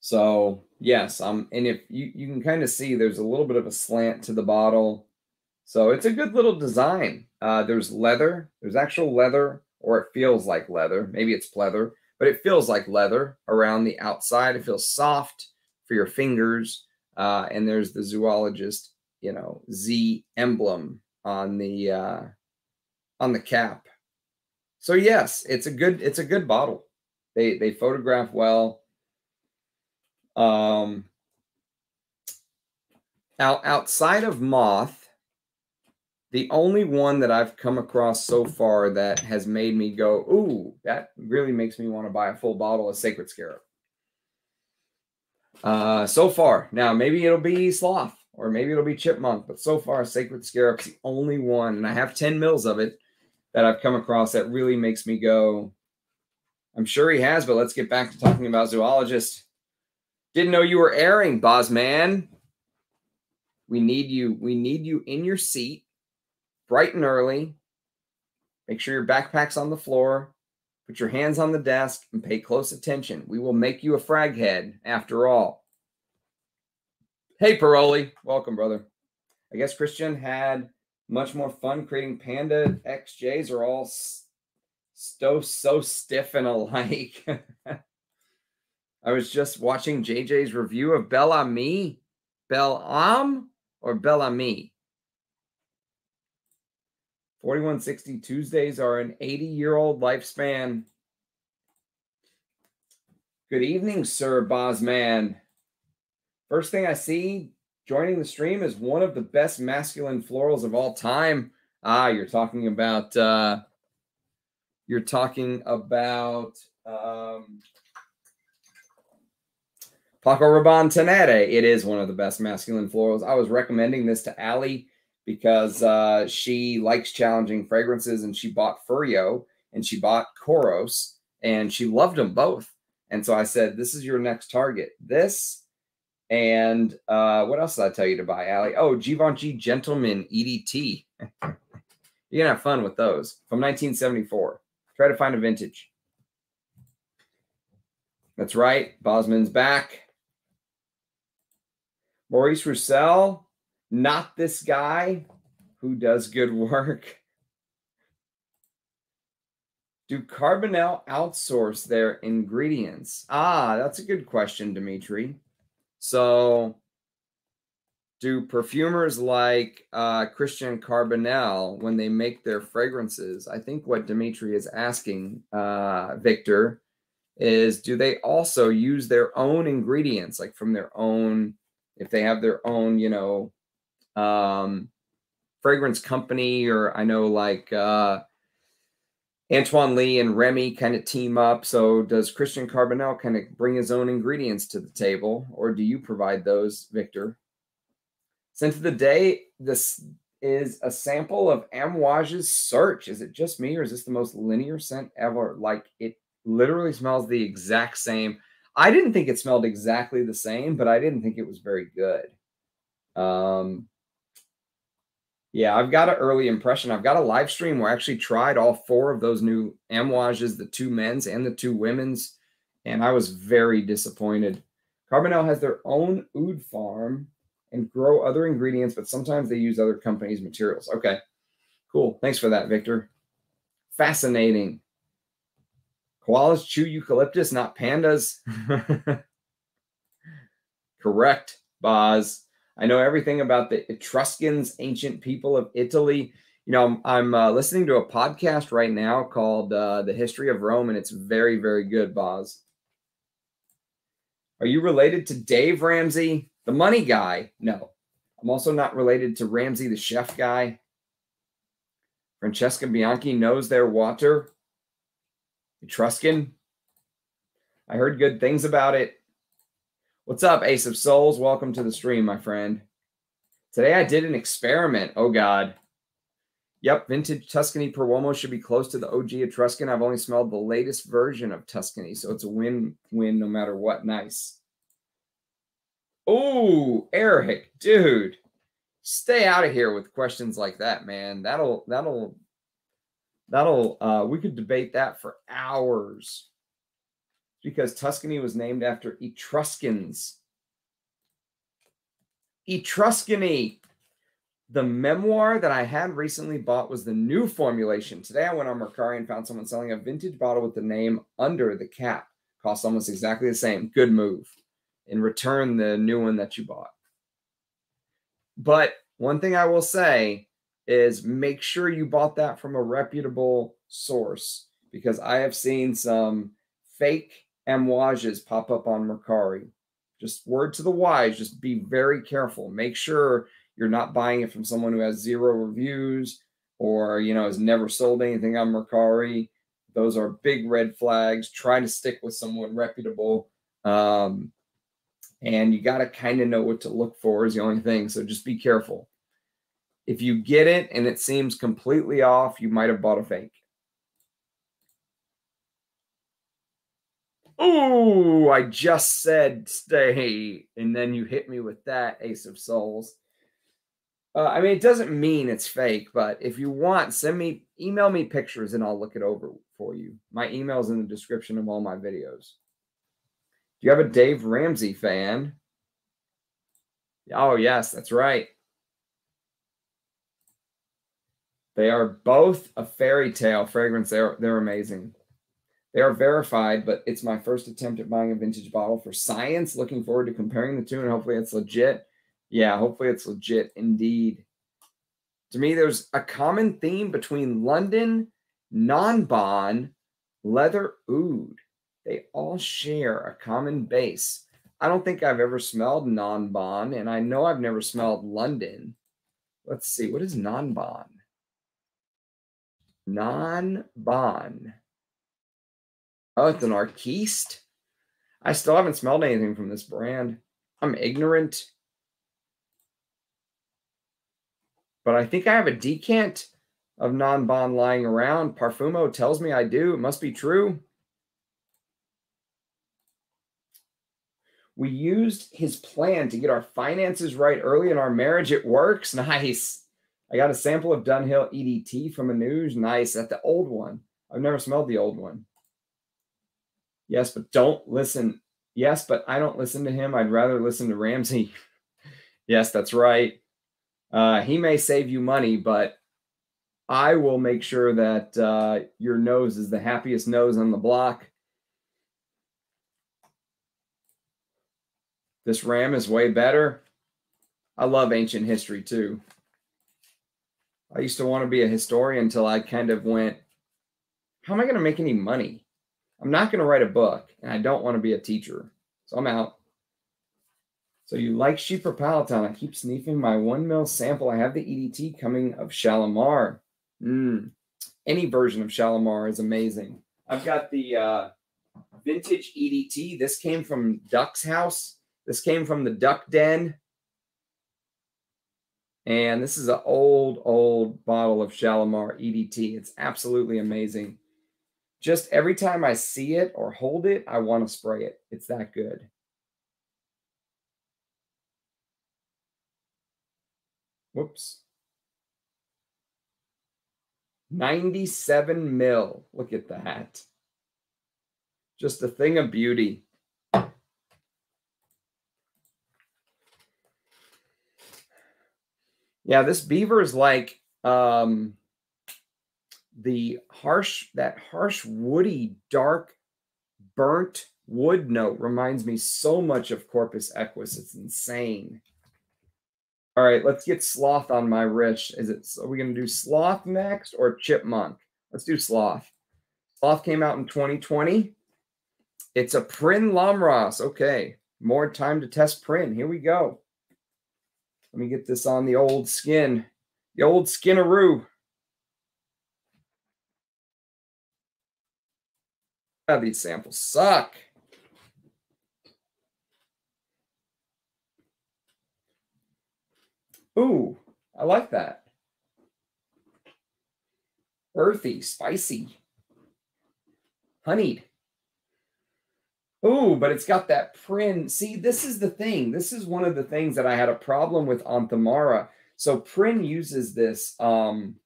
So yes, um, and if you you can kind of see, there's a little bit of a slant to the bottle. So it's a good little design. Uh, there's leather. There's actual leather, or it feels like leather. Maybe it's pleather, but it feels like leather around the outside. It feels soft for your fingers. Uh, and there's the zoologist, you know, Z emblem on the uh, on the cap. So yes, it's a good it's a good bottle. They they photograph well. Um, out outside of moth, the only one that I've come across so far that has made me go, ooh, that really makes me want to buy a full bottle of Sacred Scarab. Uh, so far, now maybe it'll be Sloth or maybe it'll be Chipmunk, but so far, Sacred Scarab's the only one, and I have 10 mils of it that I've come across that really makes me go, I'm sure he has, but let's get back to talking about zoologists. Didn't know you were airing, Bosman. We need you. We need you in your seat bright and early. Make sure your backpack's on the floor. Put your hands on the desk and pay close attention. We will make you a frag head after all. Hey, Paroli. Welcome, brother. I guess Christian had much more fun creating Panda XJs are all so, so stiff and alike. I was just watching JJ's review of Bellamy. Bellam or Bellamy? 4160 Tuesdays are an 80 year old lifespan. Good evening, Sir Bosman. First thing I see joining the stream is one of the best masculine florals of all time. Ah, you're talking about uh you're talking about um Paco Rabanne Tenere. It is one of the best masculine florals. I was recommending this to Allie because uh, she likes challenging fragrances and she bought Furyo and she bought Kouros and she loved them both. And so I said, This is your next target. This and uh, what else did I tell you to buy, Allie? Oh, Givenchy Gentleman EDT. You're gonna have fun with those from 1974. Try to find a vintage. That's right. Bosman's back. Maurice Roucel not this guy who does good work. Do Carbonnel outsource their ingredients? Ah, that's a good question, Dimitri. So, do perfumers like uh, Christian Carbonnel, when they make their fragrances, I think what Dimitri is asking, uh, Victor, is do they also use their own ingredients, like from their own, if they have their own, you know, um, fragrance company, or I know like uh, Antoine Lie and Remy kind of team up. So does Christian Carbonnel kind of bring his own ingredients to the table, or do you provide those, Victor? Since the day, this is a sample of Amouage's Search. Is it just me, or is this the most linear scent ever? Like it literally smells the exact same. I didn't think it smelled exactly the same, but I didn't think it was very good. Um, yeah, I've got an early impression. I've got a live stream where I actually tried all four of those new Amouages, the two men's and the two women's, and I was very disappointed. Carbonnel has their own oud farm and grow other ingredients, but sometimes they use other companies' materials. Okay. Cool. Thanks for that, Victor. Fascinating. Koalas chew eucalyptus, not pandas. Correct, Boz. I know everything about the Etruscans, ancient people of Italy. You know, I'm, I'm uh, listening to a podcast right now called uh, The History of Rome, and it's very, very good, Boz. Are you related to Dave Ramsey, the money guy? No. I'm also not related to Ramsey, the chef guy. Francesca Bianchi knows their water. Etruscan. I heard good things about it. What's up, Ace of Souls? Welcome to the stream, my friend. Today I did an experiment. Oh, God. Yep, vintage Tuscany per Uomo should be close to the OG Etruscan. I've only smelled the latest version of Tuscany, so it's a win-win no matter what. Nice. Oh, Eric, dude, stay out of here with questions like that, man. That'll that'll that'll uh, we could debate that for hours because Tuscany was named after Etruscans. Etruscany. The memoir that I had recently bought was the new formulation. Today I went on Mercari and found someone selling a vintage bottle with the name under the cap. Cost almost exactly the same. Good move. In return, the new one that you bought. But one thing I will say is make sure you bought that from a reputable source because I have seen some fake amouages pop up on Mercari. Just word to the wise, just be very careful. Make sure you're not buying it from someone who has zero reviews or, you know, has never sold anything on Mercari. Those are big red flags. Try to stick with someone reputable. Um, and you got to kind of know what to look for is the only thing. So just be careful. If you get it and it seems completely off, you might have bought a fake. Oh, I just said stay, and then you hit me with that Ace of Souls. Uh, I mean, it doesn't mean it's fake, but if you want, send me, email me pictures and I'll look it over for you. My email's in the description of all my videos. Do you have a Dave Ramsey fan? Oh, yes, that's right. They are both a fairy tale fragrance. They're, they're amazing. They are verified, but it's my first attempt at buying a vintage bottle for science. Looking forward to comparing the two, and hopefully it's legit. Yeah, hopefully it's legit indeed. To me, there's a common theme between London, Nanban, leather oud. They all share a common base. I don't think I've ever smelled Nanban, and I know I've never smelled London. Let's see, what is Nanban? Nanban. Oh, it's an Arquiste. I still haven't smelled anything from this brand. I'm ignorant. But I think I have a decant of non-bond lying around. Parfumo tells me I do. It must be true. We used his plan to get our finances right early in our marriage. It works. Nice. I got a sample of Dunhill EDT from a news. Nice. That's the old one. I've never smelled the old one. Yes, but don't listen. Yes, but I don't listen to him. I'd rather listen to Ramsey. yes, that's right. Uh, he may save you money, but I will make sure that uh, your nose is the happiest nose on the block. This ram is way better. I love ancient history too. I used to want to be a historian until I kind of went, how am I going to make any money? I'm not going to write a book and I don't want to be a teacher. So I'm out. So you like Chypre Palatin. I keep sniffing my one mil sample. I have the EDT coming of Shalimar. Mm. Any version of Shalimar is amazing. I've got the uh, vintage EDT. This came from Duck's house. This came from the Duck Den. And this is an old, old bottle of Shalimar EDT. It's absolutely amazing just every time I see it or hold it, I want to spray it. It's that good. Whoops. 97 mil. Look at that. Just a thing of beauty. Yeah, this beaver is like um the harsh, that harsh, woody, dark, burnt wood note reminds me so much of Corpus Equus. It's insane. All right, let's get sloth on my wrist. Is it are we gonna do sloth next or chipmunk? Let's do sloth. Sloth came out in 2020. It's a prin Lomros. Okay, more time to test prin Here we go. Let me get this on the old skin, the old skinaroo. Ah, these samples suck. Ooh, I like that. Earthy, spicy, honeyed. Ooh, but it's got that Prin. See, this is the thing. This is one of the things that I had a problem with Anthamara. So Prin uses this. Um,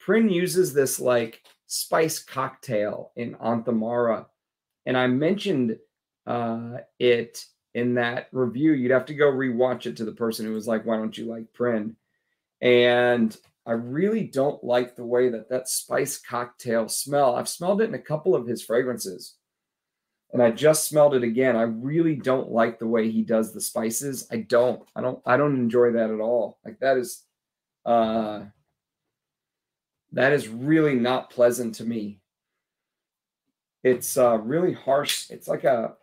Prin uses this like spice cocktail in Anthamara, and I mentioned uh, it in that review. You'd have to go rewatch it to the person who was like, "Why don't you like Prin? And I really don't like the way that that spice cocktail smell. I've smelled it in a couple of his fragrances. And I just smelled it again. I really don't like the way he does the spices. I don't. I don't I don't enjoy that at all. Like that is uh that is really not pleasant to me. It's uh really harsh. It's like a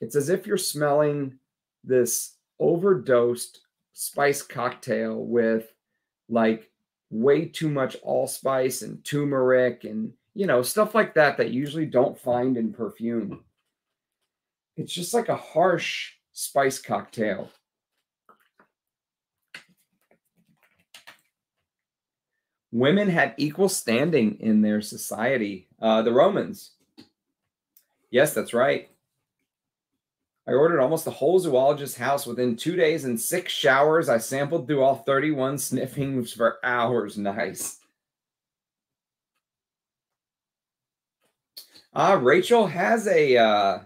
it's as if you're smelling this overdosed spice cocktail with like way too much allspice and turmeric and you know stuff like that that you usually don't find in perfume. It's just like a harsh spice cocktail. Women had equal standing in their society. Uh, the Romans. Yes, that's right. I ordered almost the whole zoologist's house within two days and six showers. I sampled through all 31 sniffings for hours. Nice. Ah, Rachel has a uh,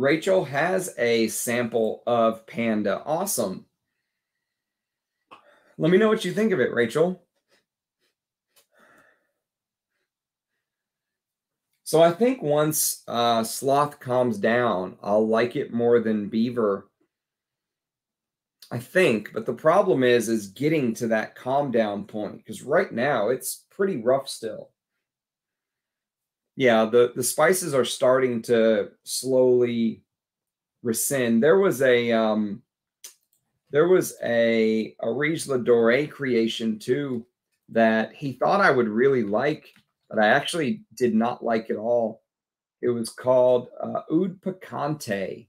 Rachel has a sample of Panda. Awesome. Let me know what you think of it, Rachel. So I think once uh, Sloth calms down, I'll like it more than Beaver. I think, but the problem is, is getting to that calm down point because right now it's pretty rough still. Yeah, the the spices are starting to slowly rescind. There was a um, there was a a Riche Doré creation too that he thought I would really like but I actually did not like it all. It was called uh, Oud Picante.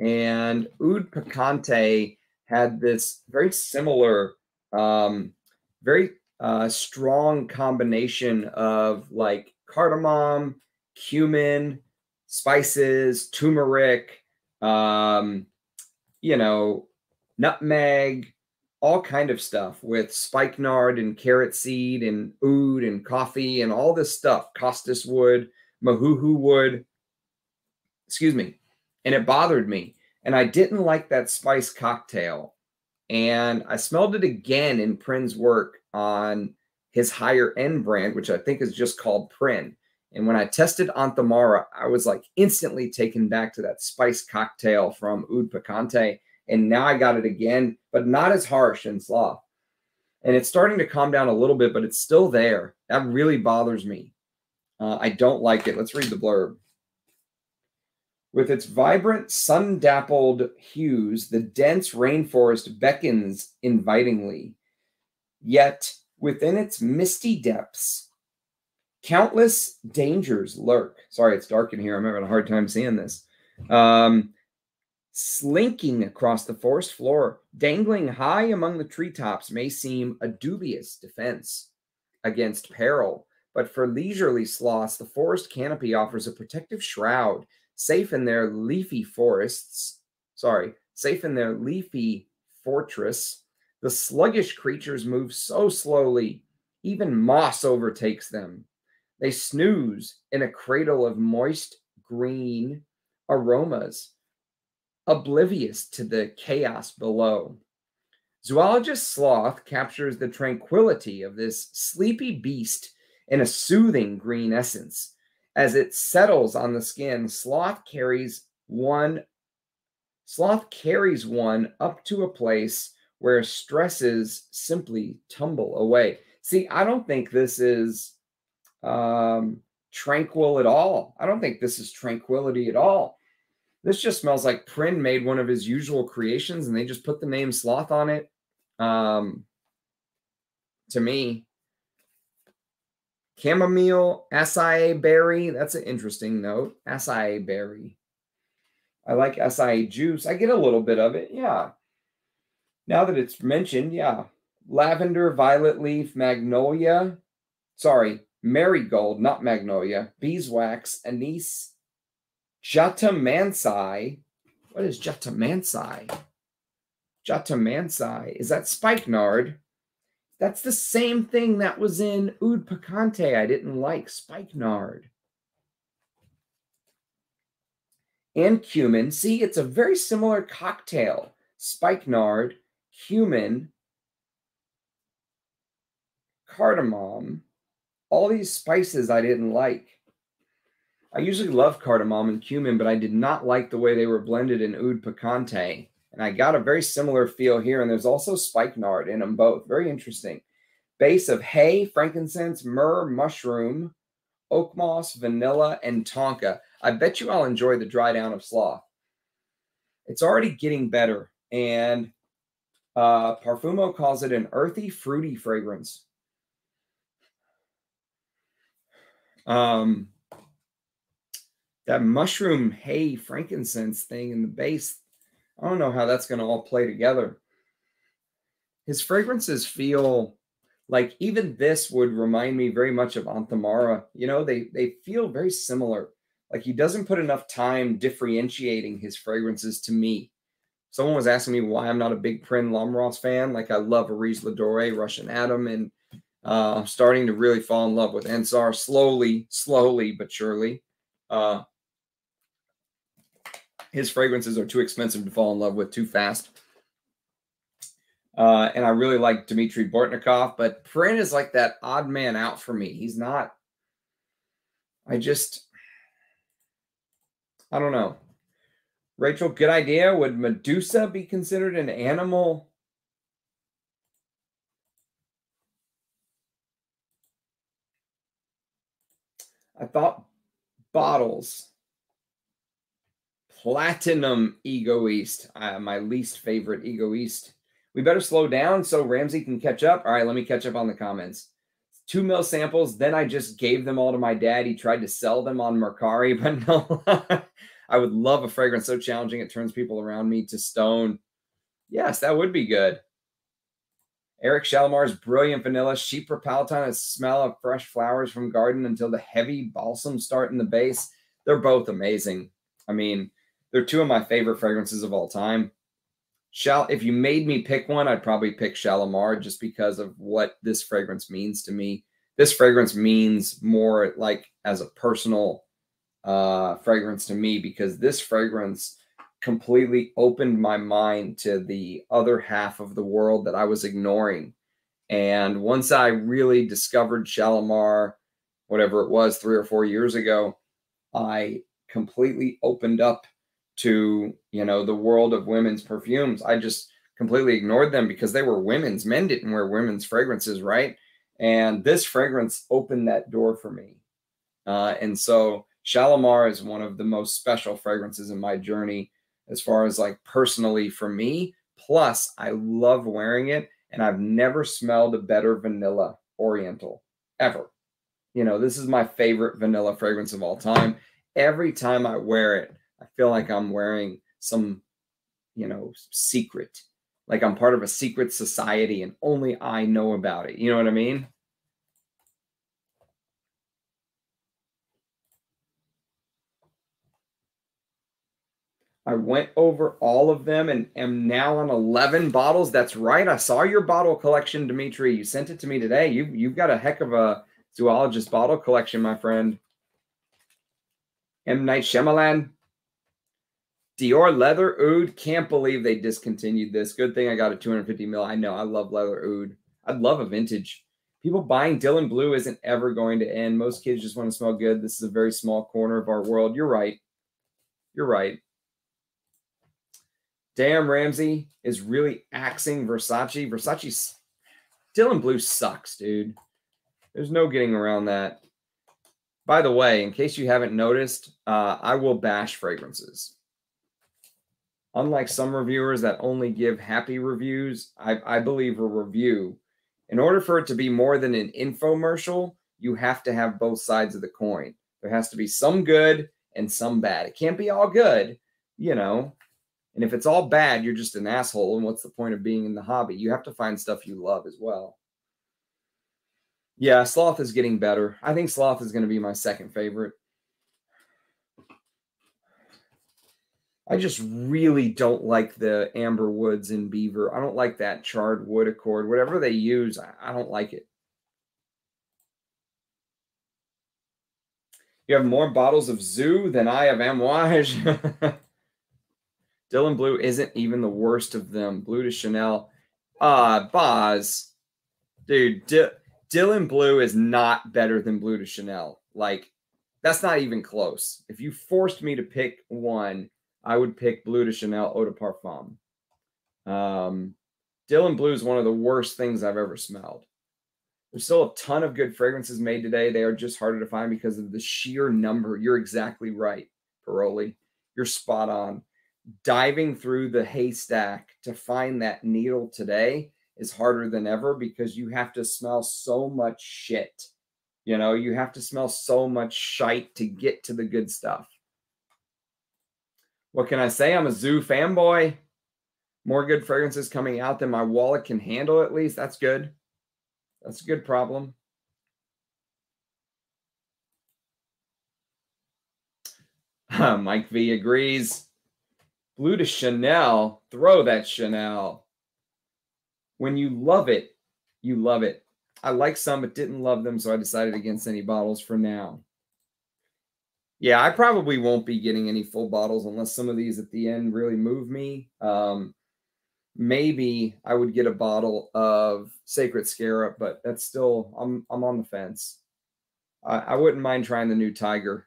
And Oud Picante had this very similar, um, very uh, strong combination of like cardamom, cumin, spices, turmeric, um, you know, nutmeg, all kind of stuff with spikenard and carrot seed and oud and coffee and all this stuff, costus wood, mahuhu wood. Excuse me. And it bothered me. And I didn't like that spice cocktail. And I smelled it again in Prin's work on his higher end brand, which I think is just called Prin. And when I tested Anthamara, I was like instantly taken back to that spice cocktail from Oud Picante and now I got it again, but not as harsh and sloth. And it's starting to calm down a little bit, but it's still there. That really bothers me. Uh, I don't like it. Let's read the blurb. With its vibrant, sun dappled hues, the dense rainforest beckons invitingly. Yet, within its misty depths, countless dangers lurk. Sorry, it's dark in here. I'm having a hard time seeing this. Um, Slinking across the forest floor, dangling high among the treetops, may seem a dubious defense against peril. But for leisurely sloths, the forest canopy offers a protective shroud, safe in their leafy forests. Sorry, safe in their leafy fortress. The sluggish creatures move so slowly, even moss overtakes them. They snooze in a cradle of moist green aromas oblivious to the chaos below. Zoologist Sloth captures the tranquility of this sleepy beast in a soothing green essence. As it settles on the skin, Sloth carries one Sloth carries one up to a place where stresses simply tumble away. See, I don't think this is um, tranquil at all. I don't think this is tranquility at all. This just smells like Prin made one of his usual creations and they just put the name Sloth on it. Um, to me, chamomile, acai berry. That's an interesting note. Acai berry. I like acai juice. I get a little bit of it. Yeah. Now that it's mentioned, yeah. Lavender, violet leaf, magnolia. Sorry, marigold, not magnolia. Beeswax, anise, Jatamansai. What is Jatamansai? Jatamansai. Is that spikenard? That's the same thing that was in Oud Picante I didn't like. Spikenard. And cumin. See, it's a very similar cocktail. Spikenard, cumin, cardamom, all these spices I didn't like. I usually love cardamom and cumin, but I did not like the way they were blended in oud picante. And I got a very similar feel here. And there's also spikenard in them both. Very interesting. Base of hay, frankincense, myrrh, mushroom, oak moss, vanilla, and tonka. I bet you I'll enjoy the dry down of sloth. It's already getting better. And uh, Parfumo calls it an earthy, fruity fragrance. Um, that mushroom hay frankincense thing in the base, I don't know how that's going to all play together. His fragrances feel like even this would remind me very much of Anthamara. You know, they they feel very similar. Like he doesn't put enough time differentiating his fragrances to me. Someone was asking me why I'm not a big Prin Lomros fan. Like I love Areej Le Doré, Russian Adam, and uh, I'm starting to really fall in love with Ensar slowly, slowly but surely. Uh, his fragrances are too expensive to fall in love with too fast. Uh, and I really like Dmitry Bortnikov, but Prynne is like that odd man out for me. He's not. I just, I don't know. Rachel, good idea. Would Medusa be considered an animal? I thought bottles Platinum Egoist, uh, my least favorite Egoist. We better slow down so Ramsey can catch up. All right, let me catch up on the comments. Two mil samples. Then I just gave them all to my dad. He tried to sell them on Mercari, but no. I would love a fragrance so challenging it turns people around me to stone. Yes, that would be good. Eric Shalimar's brilliant vanilla Chypre Palatin, a smell of fresh flowers from garden until the heavy balsam start in the base. They're both amazing. I mean, they're two of my favorite fragrances of all time. Shall if you made me pick one, I'd probably pick Shalimar just because of what this fragrance means to me. This fragrance means more like as a personal uh, fragrance to me because this fragrance completely opened my mind to the other half of the world that I was ignoring. And once I really discovered Shalimar, whatever it was, three or four years ago, I completely opened up to you know the world of women's perfumes. I just completely ignored them because they were women's. Men didn't wear women's fragrances right? And this fragrance opened that door for me. Uh, and so shalimar is one of the most special fragrances in my journey as far as like personally for me plus i love wearing it and i've never smelled a better vanilla oriental ever you know this is my favorite vanilla fragrance of all time every time i wear it I feel like I'm wearing some, you know, secret. Like I'm part of a secret society and only I know about it. You know what I mean? I went over all of them and am now on 11 bottles. That's right. I saw your bottle collection, Dimitri. You sent it to me today. You, you've got a heck of a zoologist bottle collection, my friend. M. Night Shyamalan. Dior leather oud. Can't believe they discontinued this. Good thing I got a 250 mil. I know I love leather oud. I'd love a vintage. People buying Dylan Blue isn't ever going to end. Most kids just want to smell good. This is a very small corner of our world. You're right. You're right. Damn, Ramsey is really axing Versace. Versace, Dylan Blue sucks, dude. There's no getting around that. By the way, in case you haven't noticed, uh, I will bash fragrances. Unlike some reviewers that only give happy reviews, I, I believe a review, in order for it to be more than an infomercial, you have to have both sides of the coin. There has to be some good and some bad. It can't be all good, you know. And if it's all bad, you're just an asshole. And what's the point of being in the hobby? You have to find stuff you love as well. Yeah, Sloth is getting better. I think Sloth is going to be my second favorite. I just really don't like the amber woods in beaver. I don't like that charred wood accord. Whatever they use, I don't like it. You have more bottles of Zoo than I have Amouage. Dylan Blue isn't even the worst of them. Bleu de Chanel. Uh, Boz. Dude, D- Dylan Blue is not better than Bleu de Chanel. Like, that's not even close. If you forced me to pick one, I would pick Bleu de Chanel Eau de Parfum. Um, Dylan Blue is one of the worst things I've ever smelled. There's still a ton of good fragrances made today. They are just harder to find because of the sheer number. You're exactly right, Paroli. You're spot on. Diving through the haystack to find that needle today is harder than ever because you have to smell so much shit. You know, you have to smell so much shite to get to the good stuff. What can I say? I'm a zoo fanboy. More good fragrances coming out than my wallet can handle, at least. That's good. That's a good problem. Mike V agrees. Bleu de Chanel. Throw that Chanel. When you love it, you love it. I like some, but didn't love them, so I decided against any bottles for now. Yeah, I probably won't be getting any full bottles unless some of these at the end really move me. Um, maybe I would get a bottle of Sacred Scarab, but that's still I'm I'm on the fence. I, I wouldn't mind trying the new Tiger.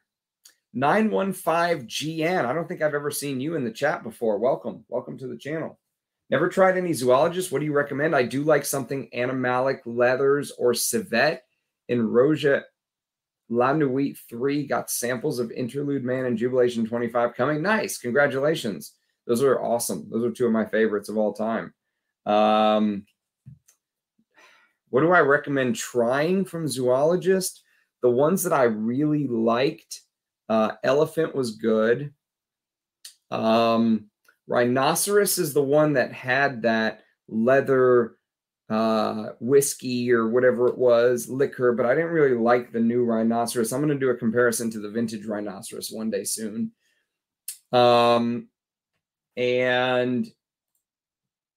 915 GN. I don't think I've ever seen you in the chat before. Welcome. Welcome to the channel. Never tried any zoologists. What do you recommend? I do like something animalic leathers or civet in Roja La Nuit 3. Got samples of Interlude Man and Jubilation 25 coming. Nice. Congratulations. Those are awesome. Those are two of my favorites of all time. Um, what do I recommend trying from Zoologist? The ones that I really liked, uh, Elephant was good. Um, Rhinoceros is the one that had that leather uh, whiskey or whatever it was, liquor, but I didn't really like the new Rhinoceros. I'm going to do a comparison to the vintage Rhinoceros one day soon. Um, and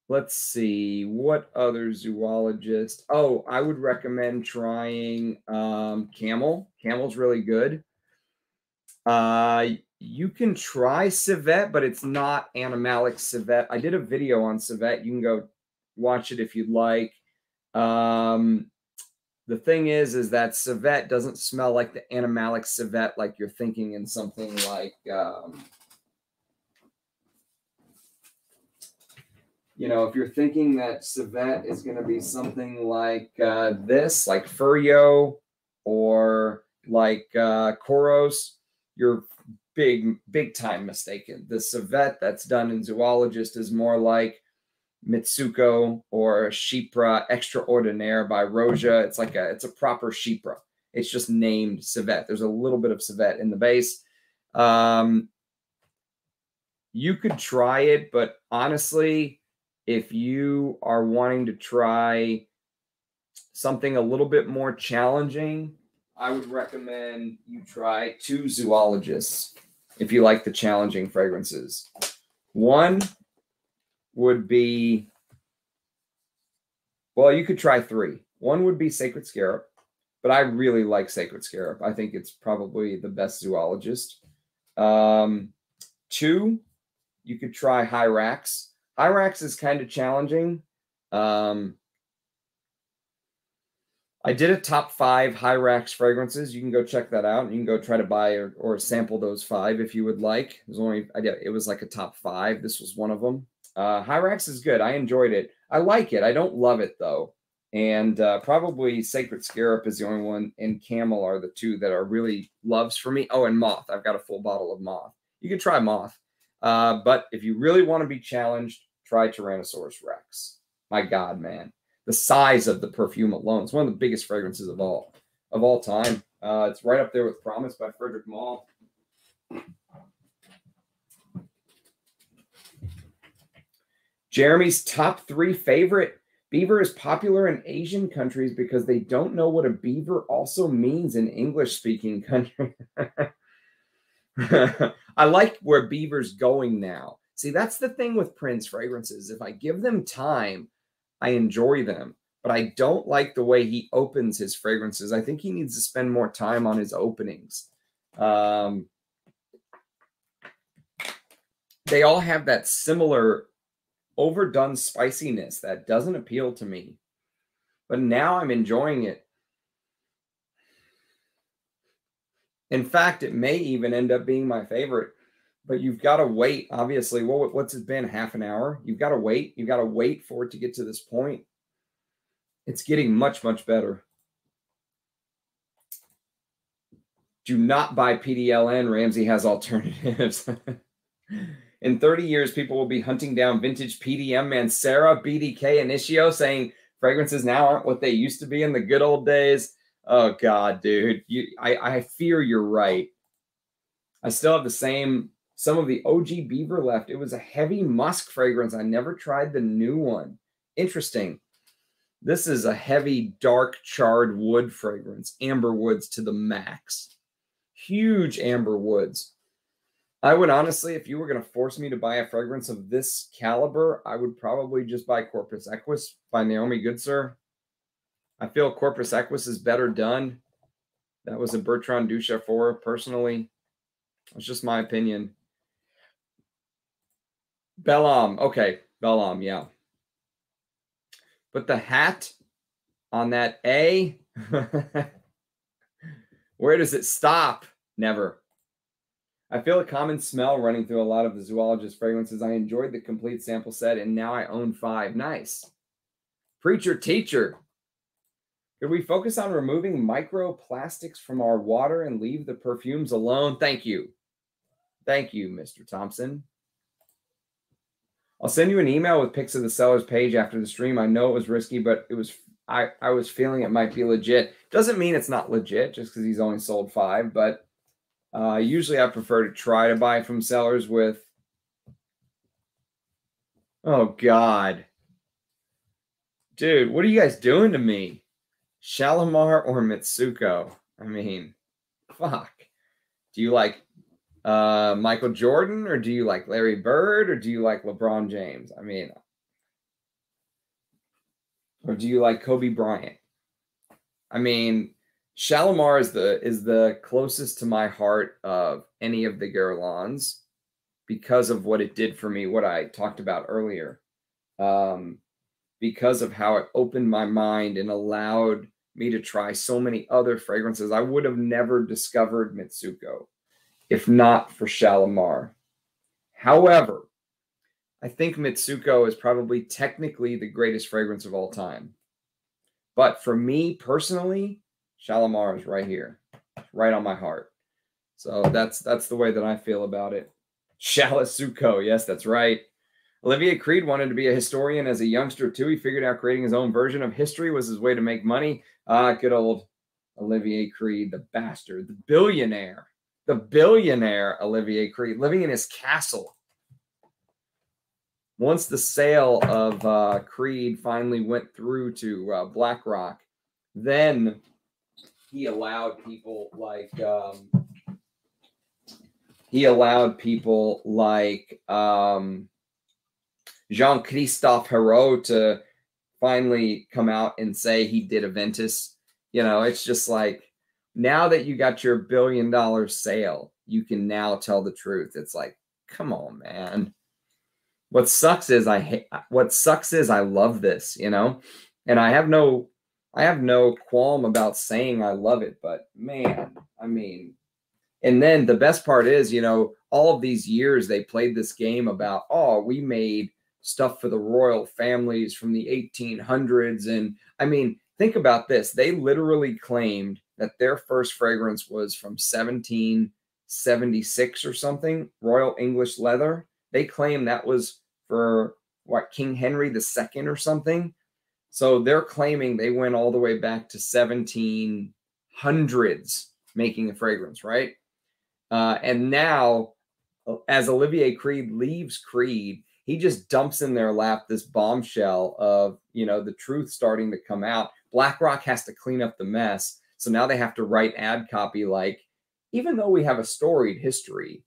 let's see what other zoologist. Oh, I would recommend trying um, Camel. Camel's really good. Uh, you can try civet, but it's not animalic civet. I did a video on civet. You can go watch it if you'd like. Um, the thing is, is that civet doesn't smell like the animalic civet like you're thinking in something like um, you know, if you're thinking that civet is going to be something like uh, this, like Furyo or like uh, Kouros, you're big, big time mistaken. The civet that's done in zoologist is more like Mitsuko or Chypre Extraordinaire by Roja. It's like a, it's a proper Chypre. It's just named civet. There's a little bit of civet in the base. Um, you could try it, but honestly, if you are wanting to try something a little bit more challenging, I would recommend you try two zoologists if you like the challenging fragrances. One would be, well, you could try three. One would be Sacred Scarab, but I really like Sacred Scarab. I think it's probably the best zoologist. Um, two you could try Hyrax. Hyrax is kind of challenging. Um, I did a top five Hyrax fragrances. You can go check that out. You can go try to buy or, or sample those five if you would like. It was only I did, it was like a top five. This was one of them. Uh, Hyrax is good. I enjoyed it. I like it. I don't love it though. And uh, probably Sacred Scarab is the only one, and Camel are the two that are really loves for me. Oh, and Moth. I've got a full bottle of Moth. You can try Moth. Uh, but if you really want to be challenged, try Tyrannosaurus Rex. My God, man the size of the perfume alone. It's one of the biggest fragrances of all of all time. Uh, it's right up there with Promise by Frederic Malle. Jeremy's top three favorite. Beaver is popular in Asian countries because they don't know what a beaver also means in English speaking countries. I like where Beaver's going now. See, that's the thing with Prin's fragrances. If I give them time, I enjoy them, but I don't like the way he opens his fragrances. I think he needs to spend more time on his openings. Um, they all have that similar overdone spiciness that doesn't appeal to me. But now I'm enjoying it. In fact, it may even end up being my favorite but you've got to wait. Obviously, what what's it been? Half an hour. You've got to wait. You've got to wait for it to get to this point. It's getting much much better. Do not buy PDLN. Ramsey has alternatives. In 30 years, people will be hunting down vintage PDM Mancera, BDK, Initio, saying fragrances now aren't what they used to be in the good old days. Oh God, dude, you, I, I fear you're right. I still have the same some of the OG Beaver left. It was a heavy musk fragrance. I never tried the new one. Interesting. This is a heavy, dark, charred wood fragrance. Amber woods to the max. Huge amber woods. I would honestly, if you were going to force me to buy a fragrance of this caliber, I would probably just buy Corpus Equus by Naomi Goodsir. I feel Corpus Equus is better done. That was a Bertrand Duchaufour, personally. It's just my opinion. Bellam. Okay. Bellam. Yeah. But the hat on that A, where does it stop? Never. I feel a common smell running through a lot of the zoologist fragrances. I enjoyed the complete sample set, and now I own five. Nice. Preacher teacher. Could we focus on removing microplastics from our water and leave the perfumes alone? Thank you. Thank you, Mr. Thompson. I'll send you an email with pics of the seller's page after the stream. I know it was risky, but it was I, I was feeling it might be legit. Doesn't mean it's not legit just because he's only sold five, but uh, usually I prefer to try to buy from sellers with. Oh God, dude, what are you guys doing to me? Shalimar or Mitsuko? I mean, fuck. Do you like uh, Michael Jordan, or do you like Larry Bird, or do you like LeBron James? I mean, or do you like Kobe Bryant? I mean, Shalimar is the is the closest to my heart of any of the Guerlains because of what it did for me, what I talked about earlier. Um, because of how it opened my mind and allowed me to try so many other fragrances. I would have never discovered Mitsuko if not for Shalimar. However, I think Mitsuko is probably technically the greatest fragrance of all time. But for me personally, Shalimar is right here, right on my heart. So that's that's the way that I feel about it. Shalisuko, yes, that's right. Olivier Creed wanted to be a historian as a youngster too. He figured out creating his own version of history was his way to make money. Ah, good old Olivier Creed, the bastard, the billionaire the billionaire Olivier Creed living in his castle. Once the sale of uh, Creed finally went through to uh, BlackRock, then he allowed people like um, he allowed people like um, Jean Christophe Hérault to finally come out and say he did Aventus. You know, it's just like now that you got your billion dollar sale, you can now tell the truth. It's like, come on, man. what sucks is I hate what sucks is I love this, you know, and I have no I have no qualm about saying I love it, but man, I mean, and then the best part is, you know, all of these years they played this game about, oh, we made stuff for the royal families from the 1800s. And I mean, think about this. They literally claimed that their first fragrance was from 1776 or something, Royal English leather. They claim that was for what King Henry II or something. So they're claiming they went all the way back to 1700s making a fragrance, right? Uh, and now, as Olivier Creed leaves Creed, he just dumps in their lap this bombshell of you know the truth starting to come out. BlackRock has to clean up the mess, so now they have to write ad copy like, even though we have a storied history,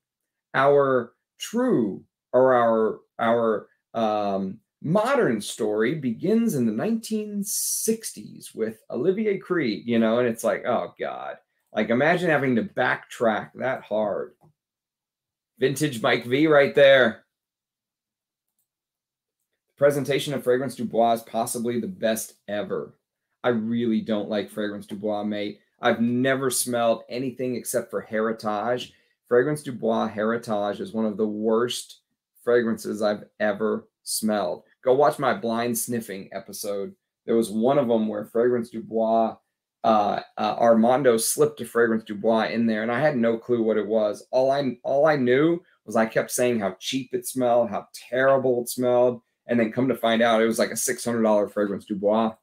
our true or our our um, modern story begins in the 1960s with Olivier Creed, you know, and it's like, oh God. Like imagine having to backtrack that hard. Vintage Mike V right there. Presentation of Fragrance Du Bois is possibly the best ever. I really don't like Fragrance Du Bois, mate. I've never smelled anything except for Heritage. Fragrance Du Bois Heritage is one of the worst fragrances I've ever smelled. Go watch my blind sniffing episode. There was one of them where Fragrance Du Bois, uh, uh, Armando slipped a Fragrance Du Bois in there, and I had no clue what it was. All I all I knew was I kept saying how cheap it smelled, how terrible it smelled, and then come to find out it was like a six hundred dollar Fragrance Du Bois.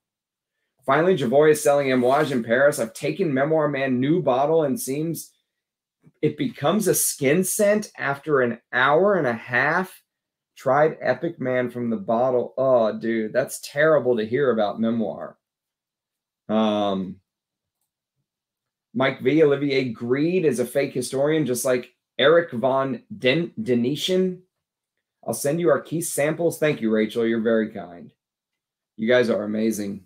Finally, Javoy is selling Amouage in Paris. I've taken Memoir Man new bottle and seems it becomes a skin scent after an hour and a half. Tried Epic Man from the bottle. Oh, dude, that's terrible to hear about memoir. Um, Mike V. Olivier Greed is a fake historian, just like Eric von Den-. I'll send you our key samples. Thank you, Rachel. You're very kind. You guys are amazing.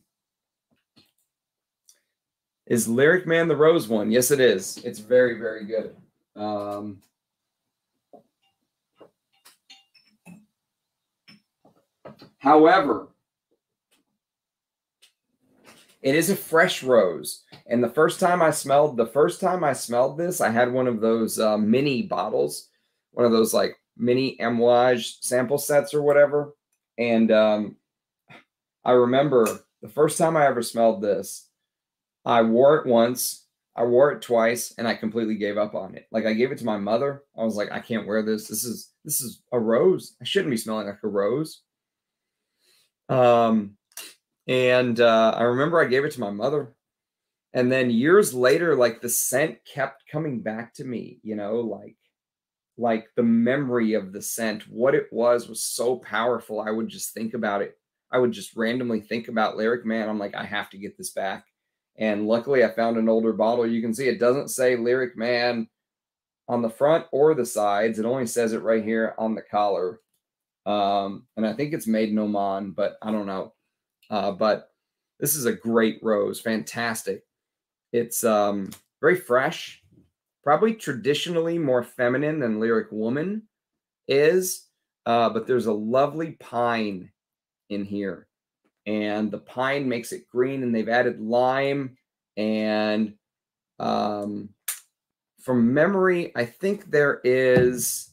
Is Lyric Man the Rose one? Yes, it is. It's very, very good. Um, however, it is a fresh rose. And the first time I smelled, the first time I smelled this, I had one of those uh, mini bottles, one of those like mini Amouage sample sets or whatever. And um, I remember the first time I ever smelled this, I wore it once I wore it twice and I completely gave up on it. Like I gave it to my mother. I was like, I can't wear this. This is this is a rose. I shouldn't be smelling like a rose. Um, and uh, I remember I gave it to my mother. And then years later, like the scent kept coming back to me, you know, like like the memory of the scent, what it was was so powerful. I would just think about it. I would just randomly think about Lyric Man. I'm like, I have to get this back. And luckily, I found an older bottle. You can see it doesn't say Lyric Man on the front or the sides. It only says it right here on the collar. Um, and I think it's made in Oman, but I don't know. Uh, but this is a great rose, fantastic. It's um, very fresh, probably traditionally more feminine than Lyric Woman is, uh, but there's a lovely pine in here and the pine makes it green and they've added lime and um, from memory i think there is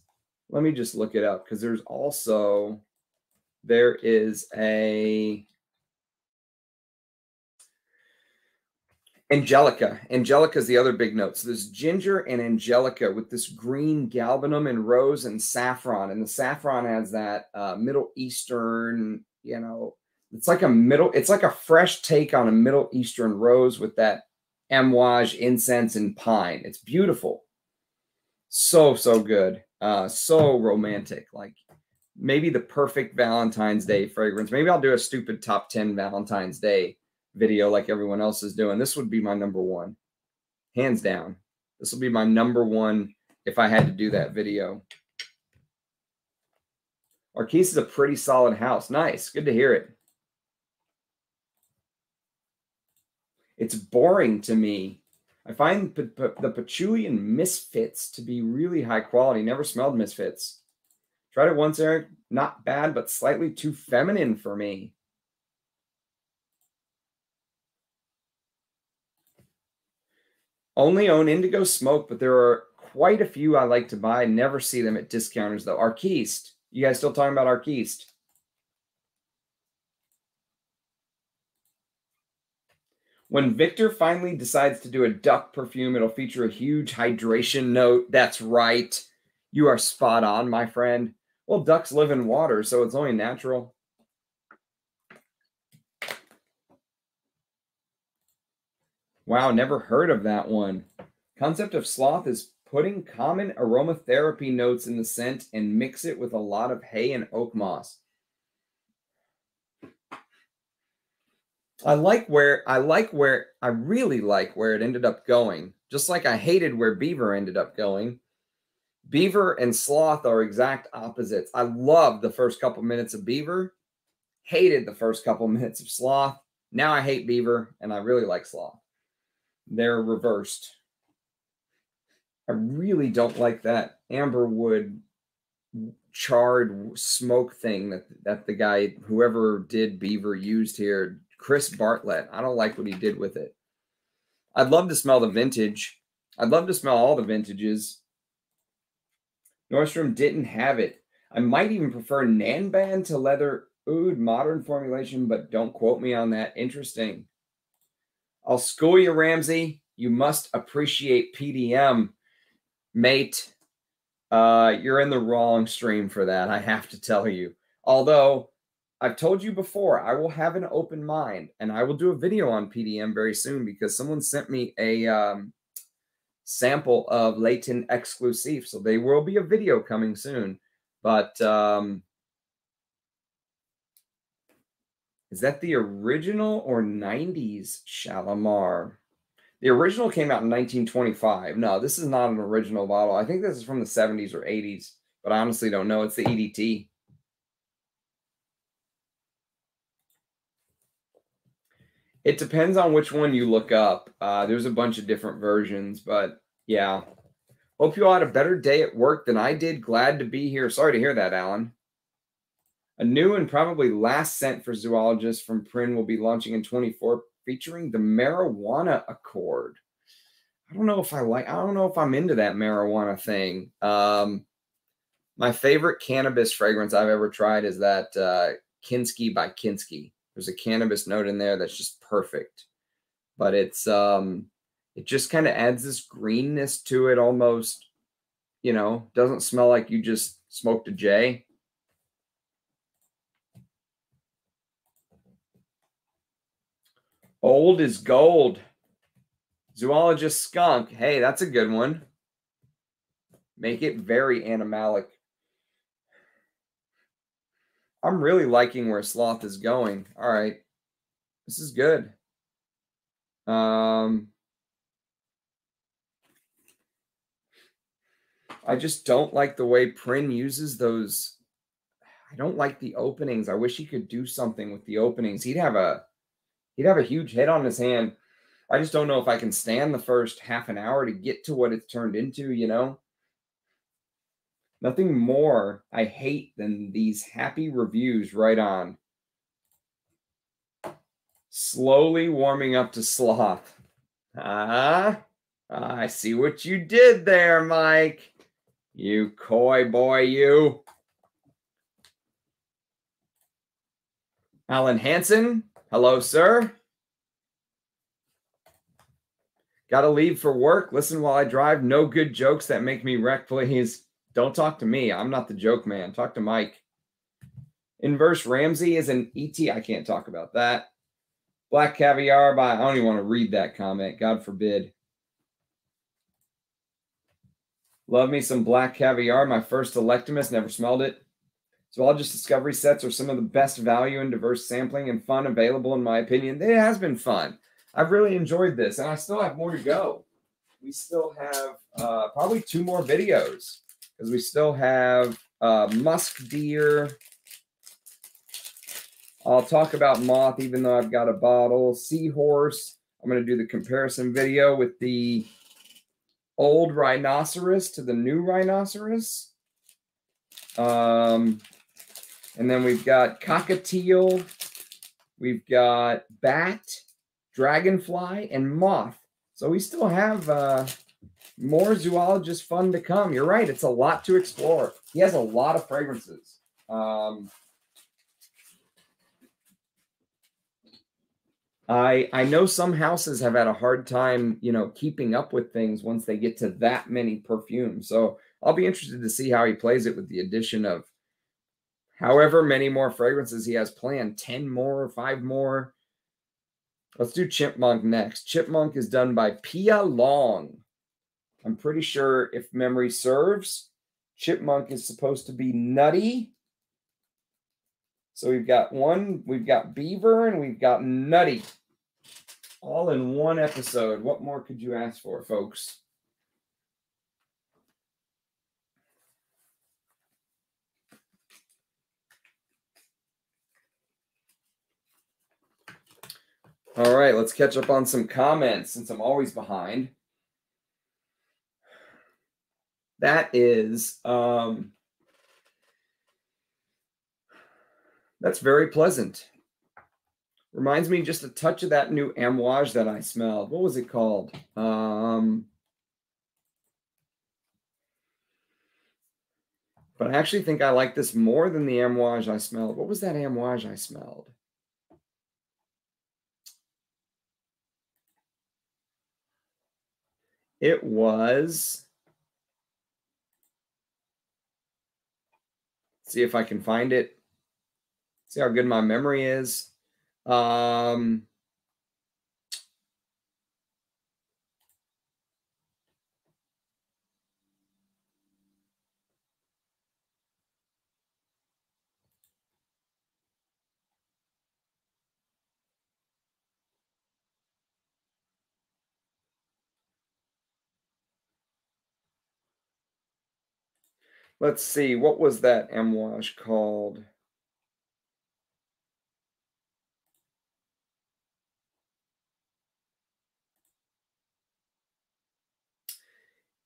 let me just look it up because there's also there is a Angelica. Angelica is the other big note. So there's ginger and Angelica with this green galbanum and rose and saffron. And the saffron has that uh, Middle Eastern, you know, it's like a middle, it's like a fresh take on a Middle Eastern rose with that amouage incense and pine. It's beautiful. So, so good. Uh, so romantic. Like maybe the perfect Valentine's Day fragrance. Maybe I'll do a stupid top 10 Valentine's Day video like everyone else is doing. This would be my number one. Hands down. This will be my number one if I had to do that video. Arquiste is a pretty solid house. Nice. Good to hear it. It's boring to me. I find the patchouli and misfits to be really high quality. Never smelled misfits. Tried it once, Eric. Not bad, but slightly too feminine for me. Only own Indigo Smoke, but there are quite a few I like to buy. Never see them at discounters, though. Arquiste. You guys still talking about Arquiste? When Victor finally decides to do a duck perfume, it'll feature a huge hydration note. That's right. You are spot on, my friend. Well, ducks live in water, so it's only natural. Wow, never heard of that one. Concept of sloth is putting common aromatherapy notes in the scent and mix it with a lot of hay and oak moss. I like where I like where I really like where it ended up going. Just like I hated where Beaver ended up going. Beaver and Sloth are exact opposites. I loved the first couple minutes of Beaver, hated the first couple minutes of Sloth. Now I hate Beaver and I really like Sloth. They're reversed. I really don't like that amberwood charred smoke thing that that the guy whoever did beaver used here chris bartlett. I don't like what he did with it. I'd love to smell the vintage. I'd love to smell all the vintages. Nordstrom didn't have it. I might even prefer nanban to leather oud modern formulation but don't quote me on that. Interesting. I'll school you ramsey. You must appreciate pdm mate, uh, you're in the wrong stream for that. I have to tell you. Although I've told you before, I will have an open mind and I will do a video on PDM very soon because someone sent me a um, sample of Layton exclusive. So there will be a video coming soon. But um, is that the original or 90s Shalimar? The original came out in 1925. No, this is not an original bottle. I think this is from the 70s or 80s, but I honestly don't know. It's the EDT. It depends on which one you look up. Uh, there's a bunch of different versions, but yeah. Hope you all had a better day at work than I did. Glad to be here. Sorry to hear that, Alan. A new and probably last scent for zoologists from Prin will be launching in 24 featuring the marijuana accord. I don't know if I like, I don't know if I'm into that marijuana thing. Um, my favorite cannabis fragrance I've ever tried is that uh, Kinski by Kinski. There's a cannabis note in there that's just perfect, but it's um, it just kind of adds this greenness to it, almost. You know, doesn't smell like you just smoked a J. Old is gold. Zoologist skunk. Hey, that's a good one. Make it very animalic. I'm really liking where sloth is going. All right. This is good. Um I just don't like the way Prin uses those. I don't like the openings. I wish he could do something with the openings. He'd have a he'd have a huge hit on his hand. I just don't know if I can stand the first half an hour to get to what it's turned into, you know? Nothing more I hate than these happy reviews right on. Slowly warming up to sloth. Ah, I see what you did there, Mike. You coy boy, you. Alan Hansen, Hello, sir. Got to leave for work. Listen while I drive. No good jokes that make me wreck, please. Don't talk to me. I'm not the joke man. Talk to Mike. Inverse Ramsey is an ET. I can't talk about that. Black Caviar by, I don't even want to read that comment. God forbid. Love me some Black Caviar. My first Electimuss. Never smelled it. Zoologist Discovery sets are some of the best value and diverse sampling and fun available, in my opinion. It has been fun. I've really enjoyed this, and I still have more to go. We still have uh, probably two more videos because we still have uh, musk deer. I'll talk about moth, even though I've got a bottle. Seahorse. I'm going to do the comparison video with the old rhinoceros to the new rhinoceros. Um, and then we've got cockatiel, we've got bat, dragonfly, and moth. So we still have uh, more zoologist fun to come. You're right; it's a lot to explore. He has a lot of fragrances. Um, I I know some houses have had a hard time, you know, keeping up with things once they get to that many perfumes. So I'll be interested to see how he plays it with the addition of however many more fragrances he has planned 10 more, five more. Let's do Chipmunk next. Chipmunk is done by Pia Long. I'm pretty sure if memory serves, Chipmunk is supposed to be nutty. So we've got one, we've got Beaver, and we've got Nutty. All in one episode. What more could you ask for, folks? All right, let's catch up on some comments since I'm always behind. That is, um, that's very pleasant. Reminds me just a touch of that new amouage that I smelled. What was it called? Um, but I actually think I like this more than the amouage I smelled. What was that amouage I smelled? It was. See if I can find it. See how good my memory is. Um, Let's see, what was that amouage called?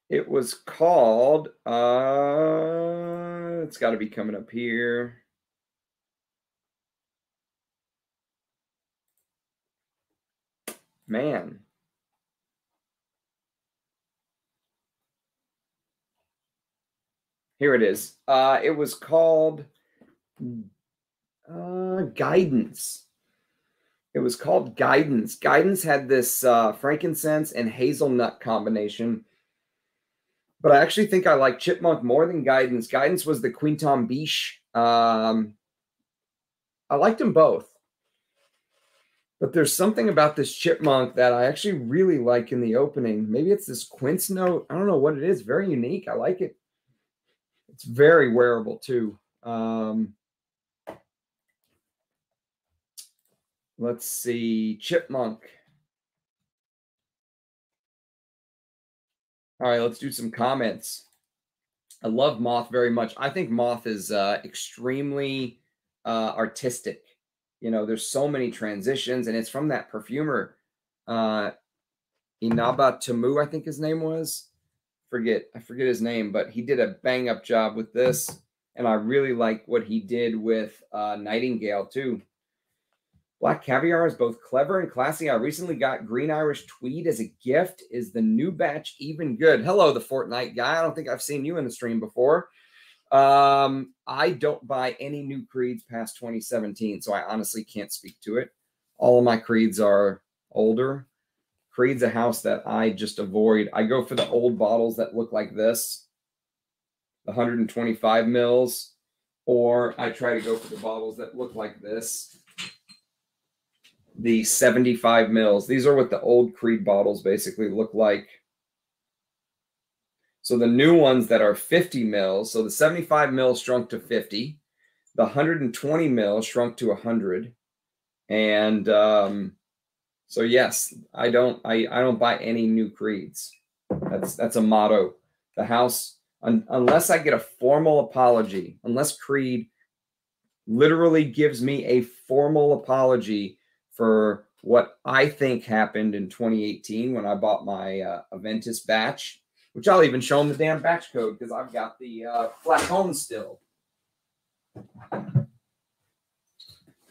It was called, uh, it's got to be coming up here. Man. Here it is. Uh, it was called uh, Guidance. It was called Guidance. Guidance had this uh, frankincense and hazelnut combination. But I actually think I like Chipmunk more than Guidance. Guidance was the Quentin Bisch. Um, I liked them both. But there's something about this chipmunk that I actually really like in the opening. Maybe it's this quince note. I don't know what it is. Very unique. I like it. It's very wearable too. Um, let's see, chipmunk. All right, let's do some comments. I love Moth very much. I think Moth is uh, extremely uh, artistic. You know, there's so many transitions, and it's from that perfumer, uh, Inaba Tamu, I think his name was forget I forget his name, but he did a bang up job with this, and I really like what he did with uh, Nightingale too. Black Caviar is both clever and classy. I recently got Green Irish Tweed as a gift. Is the new batch even good? Hello, the Fortnite guy. I don't think I've seen you in the stream before. Um, I don't buy any new creeds past 2017, so I honestly can't speak to it. All of my creeds are older. Creed's a house that I just avoid. I go for the old bottles that look like this, the 125 mils, or I try to go for the bottles that look like this, the 75 mils. These are what the old Creed bottles basically look like. So the new ones that are 50 mils, so the 75 mils shrunk to 50, the 120 mils shrunk to 100, and um, so yes, I don't I, I don't buy any new creeds. That's that's a motto. The house un, unless I get a formal apology, unless Creed literally gives me a formal apology for what I think happened in 2018 when I bought my uh, Aventus batch, which I'll even show them the damn batch code because I've got the uh, flacon still.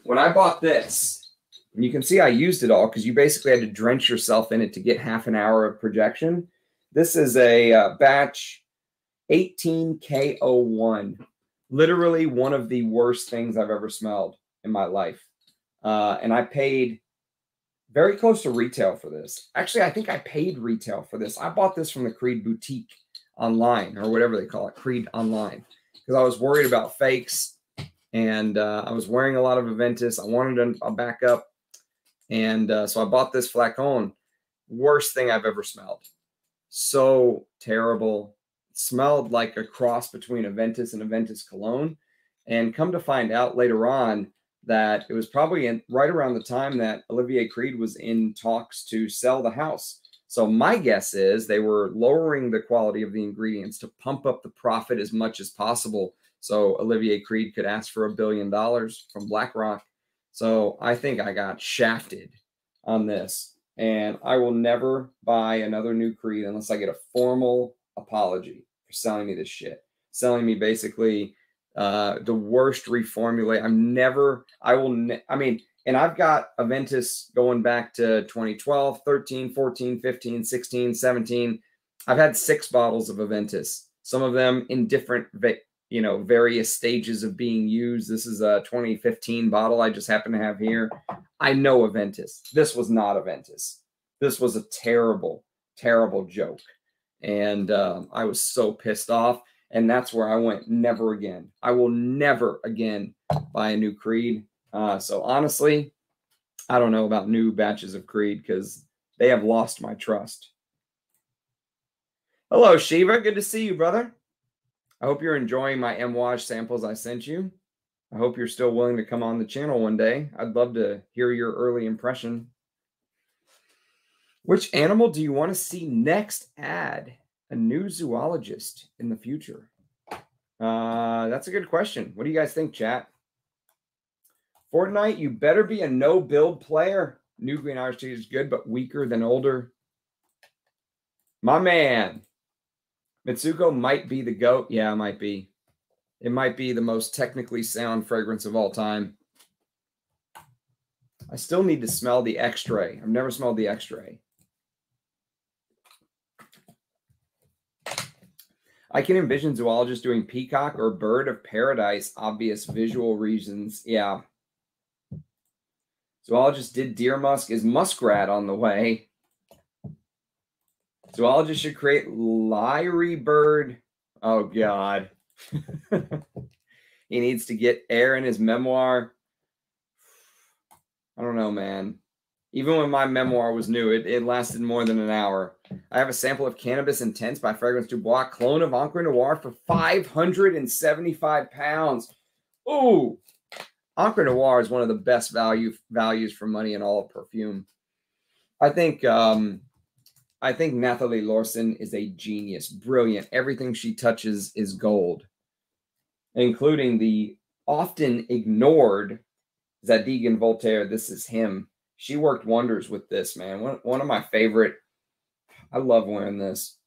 When I bought this, and you can see I used it all because you basically had to drench yourself in it to get half an hour of projection. This is a uh, batch 18K01. Literally one of the worst things I've ever smelled in my life. Uh, and I paid very close to retail for this. Actually, I think I paid retail for this. I bought this from the Creed Boutique online or whatever they call it, Creed Online, because I was worried about fakes and uh, I was wearing a lot of Aventus. I wanted a, a backup. And uh, so I bought this flacon. Worst thing I've ever smelled. So terrible. Smelled like a cross between Aventus and Aventus cologne. And come to find out later on, that it was probably in, right around the time that Olivier Creed was in talks to sell the house. So my guess is they were lowering the quality of the ingredients to pump up the profit as much as possible. So Olivier Creed could ask for a billion dollars from BlackRock. So I think I got shafted on this. And I will never buy another new Creed unless I get a formal apology for selling me this shit. Selling me basically uh, the worst reformulate. I'm never, I will, ne- I mean, and I've got Aventus going back to 2012, 13, 14, 15, 16, 17. I've had six bottles of Aventus, some of them in different, you know, various stages of being used. This is a 2015 bottle I just happen to have here. I know Aventus. This was not Aventus. This was a terrible, terrible joke. And um, I was so pissed off. And that's where I went, never again. I will never again buy a new Creed. Uh, so honestly, I don't know about new batches of Creed because they have lost my trust. Hello, Shiva. Good to see you, brother. I hope you're enjoying my Amouage samples I sent you. I hope you're still willing to come on the channel one day. I'd love to hear your early impression. Which animal do you want to see next add? a new zoologist in the future? Uh, that's a good question. What do you guys think, chat? Fortnite, you better be a no build player. New Green Irish is good, but weaker than older. My man, Mitsuko might be the goat. Yeah, it might be. It might be the most technically sound fragrance of all time. I still need to smell the X-ray. I've never smelled the X-ray. I can envision zoologists doing peacock or bird of paradise, obvious visual reasons. Yeah. Zoologist did deer musk. Is muskrat on the way? Zoologist should create lyre bird. Oh, God. he needs to get air in his memoir. I don't know, man. Even when my memoir was new, it, it lasted more than an hour. I have a sample of Cannabis Intense by Fragrance Du Bois, clone of Encre Noire for 575 pounds. Ooh, Encre Noire is one of the best value values for money in all of perfume. I think um, I think Nathalie Lorson is a genius, brilliant. Everything she touches is gold, including the often ignored Zadig and Voltaire. This is him she worked wonders with this, man. One, one of my favorite. I love wearing this.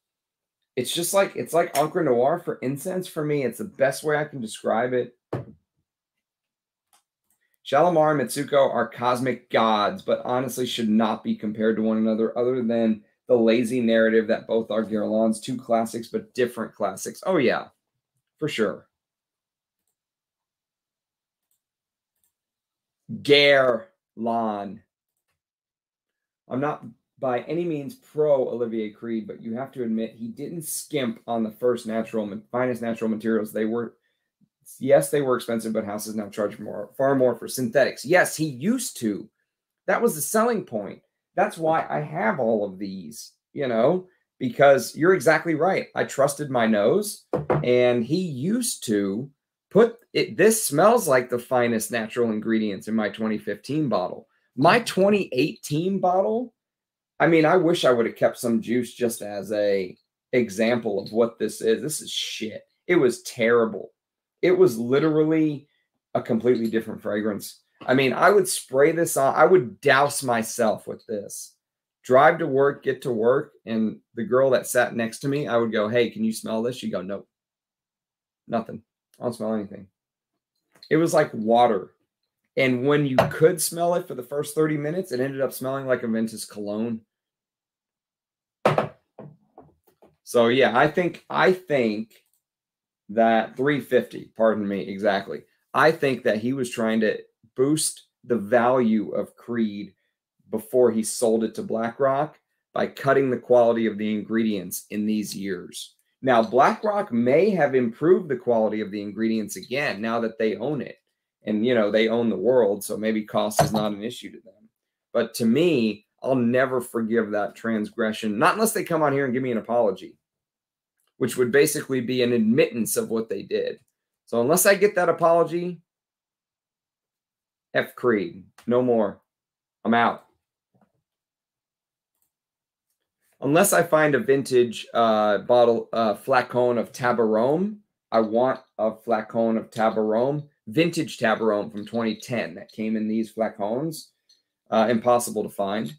It's just like it's like Encre Noire for incense for me. It's the best way I can describe it. Shalimar and Mitsuko are cosmic gods, but honestly should not be compared to one another other than the lazy narrative that both are Guerlain's two classics, but different classics. Oh, yeah, for sure. Guerlain. I'm not by any means pro Olivier Creed, but you have to admit he didn't skimp on the first natural, finest natural materials. They were, yes, they were expensive, but houses now charge more, far more for synthetics. Yes, he used to. That was the selling point. That's why I have all of these, you know, because you're exactly right. I trusted my nose, and he used to put it. This smells like the finest natural ingredients in my 2015 bottle. My 2018 bottle, I mean, I wish I would have kept some juice just as a example of what this is. This is shit. It was terrible. It was literally a completely different fragrance. I mean, I would spray this on, I would douse myself with this. Drive to work, get to work, and the girl that sat next to me, I would go, Hey, can you smell this? She'd go, Nope. Nothing. I don't smell anything. It was like water. And when you could smell it for the first 30 minutes, it ended up smelling like Aventus cologne. So yeah, I think I think that 350, pardon me, exactly. I think that he was trying to boost the value of Creed before he sold it to BlackRock by cutting the quality of the ingredients in these years. Now, BlackRock may have improved the quality of the ingredients again now that they own it. And, you know, they own the world. So maybe cost is not an issue to them. But to me, I'll never forgive that transgression, not unless they come on here and give me an apology, which would basically be an admittance of what they did. So unless I get that apology, F Creed, no more. I'm out. Unless I find a vintage uh, bottle, uh, flacon of Tabarome, I want a flacon of Tabarome, vintage Tabarome from 2010 that came in these flacons. Uh, impossible to find.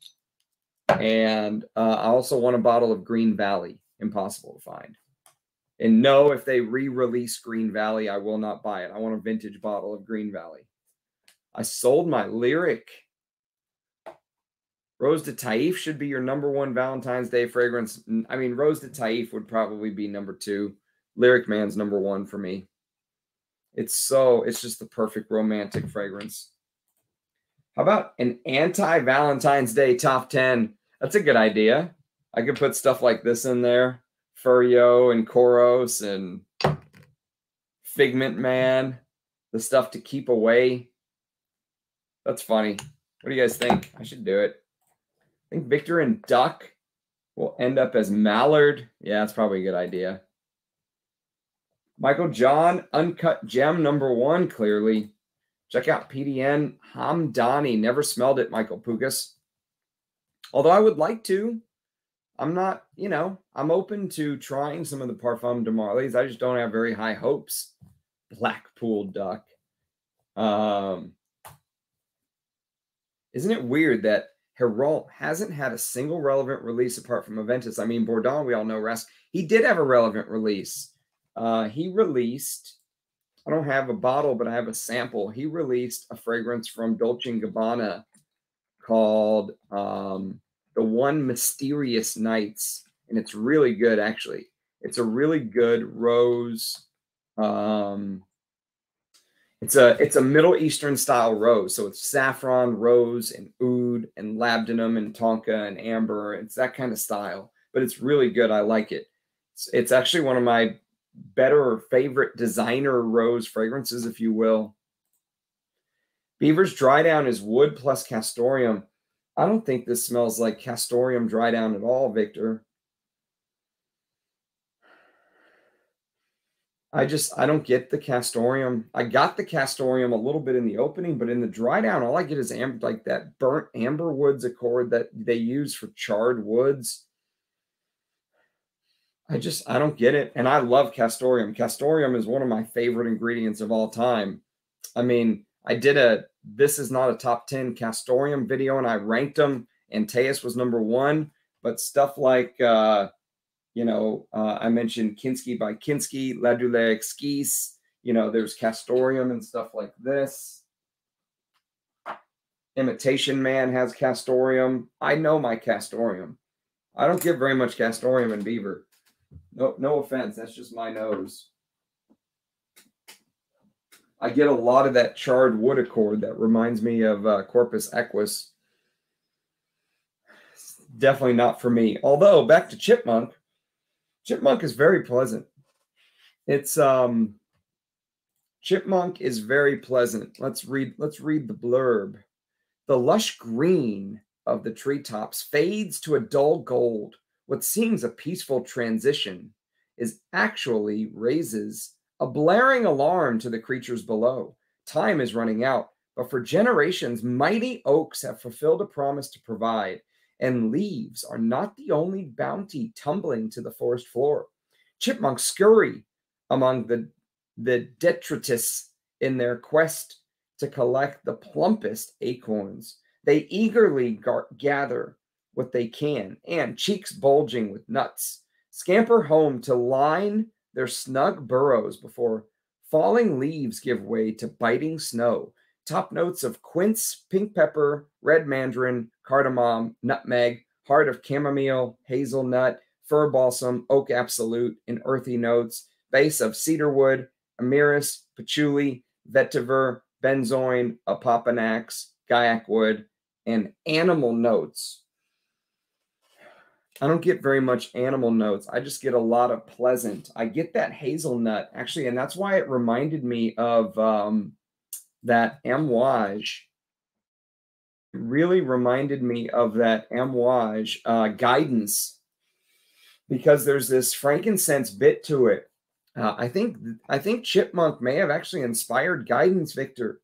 And uh, I also want a bottle of Green Valley, impossible to find. And no, if they re-release Green Valley, I will not buy it. I want a vintage bottle of Green Valley. I sold my lyric. Rose de Taif should be your number one Valentine's Day fragrance. I mean, Rose de Taif would probably be number two. Lyric Man's number one for me. It's so, it's just the perfect romantic fragrance. How about an anti Valentine's Day top 10? That's a good idea. I could put stuff like this in there Furyo and Kouros and Figment Man, the stuff to keep away. That's funny. What do you guys think? I should do it. I think Victor and Duck will end up as Mallard. Yeah, that's probably a good idea. Michael John, Uncut Gem number one, clearly. Check out PDM Hamdani. Never smelled it, Michael Pukas. Although I would like to. I'm not, you know, I'm open to trying some of the Parfum de Marly's. I just don't have very high hopes. Blackpool Duck. Um, isn't it weird that Hérault hasn't had a single relevant release apart from Aventus? I mean, Bourdon, we all know Ras. He did have a relevant release. Uh, he released, I don't have a bottle, but I have a sample. He released a fragrance from Dolce & Gabbana called um, The One Mysterious Nights. And it's really good, actually. It's a really good rose um, it's a it's a Middle Eastern style rose, so it's saffron, rose, and oud, and labdanum, and tonka, and amber. It's that kind of style, but it's really good. I like it. It's, it's actually one of my better or favorite designer rose fragrances, if you will. Beaver's dry down is wood plus castoreum. I don't think this smells like castoreum dry down at all, Victor. I just I don't get the castoreum. I got the castoreum a little bit in the opening, but in the dry down, all I get is amber like that burnt amber woods accord that they use for charred woods. I just I don't get it. And I love castoreum. Castoreum is one of my favorite ingredients of all time. I mean, I did a this is not a top 10 castoreum video and I ranked them and Teus was number one, but stuff like uh you know, uh, I mentioned Kinski by Kinski, Ladule Exquise. You know, there's Castoreum and stuff like this. Imitation Man has Castoreum. I know my Castoreum. I don't get very much Castoreum in Beaver. No, no offense. That's just my nose. I get a lot of that charred wood accord that reminds me of uh, Corpus Equus. definitely not for me. Although, back to Chipmunk, Chipmunk is very pleasant. It's um Chipmunk is very pleasant. Let's read let's read the blurb. The lush green of the treetops fades to a dull gold. What seems a peaceful transition is actually raises a blaring alarm to the creatures below. Time is running out, but for generations, mighty oaks have fulfilled a promise to provide and leaves are not the only bounty tumbling to the forest floor. Chipmunks scurry among the, the detritus in their quest to collect the plumpest acorns. They eagerly gather what they can and, cheeks bulging with nuts, scamper home to line their snug burrows before Falling leaves give way to biting snow. Top notes of quince, pink pepper, red mandarin, cardamom, nutmeg, heart of chamomile, hazelnut, fir balsam, oak absolute, and earthy notes. Base of cedarwood, amyris, patchouli, vetiver, benzoin, opopanax, guaiac wood, and animal notes. I don't get very much animal notes. I just get a lot of pleasant. I get that hazelnut actually, and that's why it reminded me of um, that amouage. Really reminded me of that amouage uh, guidance because there's this frankincense bit to it. Uh, I think I think Chipmunk may have actually inspired guidance, Victor.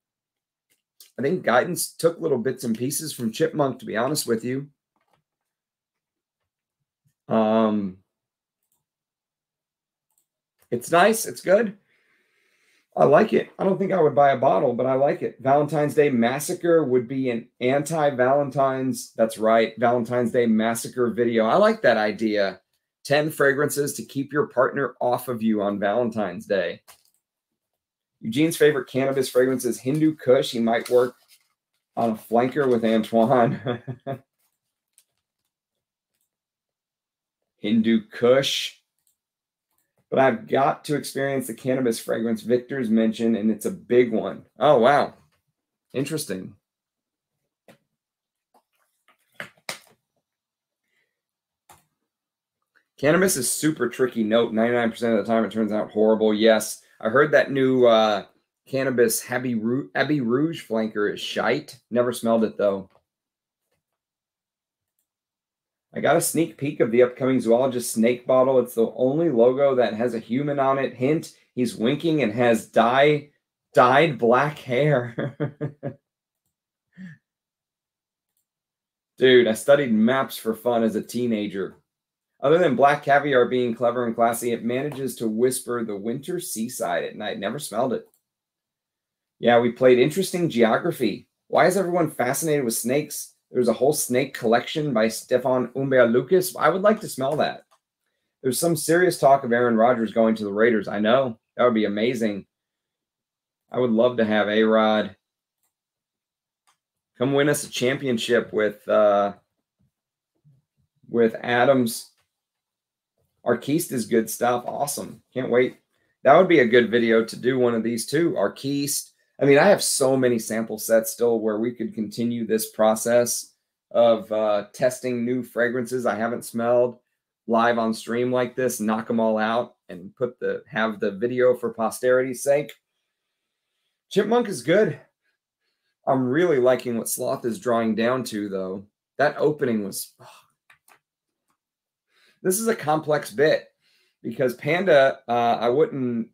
I think guidance took little bits and pieces from Chipmunk, to be honest with you. Um, it's nice. It's good. I like it. I don't think I would buy a bottle, but I like it. Valentine's Day Massacre would be an anti Valentine's. That's right. Valentine's Day Massacre video. I like that idea. 10 fragrances to keep your partner off of you on Valentine's Day. Eugene's favorite cannabis fragrance is Hindu Kush. He might work on a flanker with Antoine. Hindu Kush. But I've got to experience the cannabis fragrance Victor's mentioned, and it's a big one. Oh, wow. Interesting. Cannabis is super tricky note. 99% of the time it turns out horrible. Yes. I heard that new uh, cannabis Abbey Rouge, Abbey Rouge flanker is shite. Never smelled it though. I got a sneak peek of the upcoming zoologist snake bottle. It's the only logo that has a human on it. Hint, he's winking and has dye dyed black hair. Dude, I studied maps for fun as a teenager. Other than black caviar being clever and classy, it manages to whisper the winter seaside at night. Never smelled it. Yeah, we played interesting geography. Why is everyone fascinated with snakes? There's a whole snake collection by Stéphane Humbert Lucas. I would like to smell that. There's some serious talk of Aaron Rodgers going to the Raiders. I know that would be amazing. I would love to have A Rod come win us a championship with uh, with Adams. Arquiste is good stuff. Awesome. Can't wait. That would be a good video to do one of these too. Arquiste, I mean, I have so many sample sets still where we could continue this process of uh, testing new fragrances I haven't smelled live on stream like this, knock them all out, and put the have the video for posterity's sake. Chipmunk is good. I'm really liking what Sloth is drawing down to, though. That opening was. Oh. This is a complex bit because Panda, uh, I wouldn't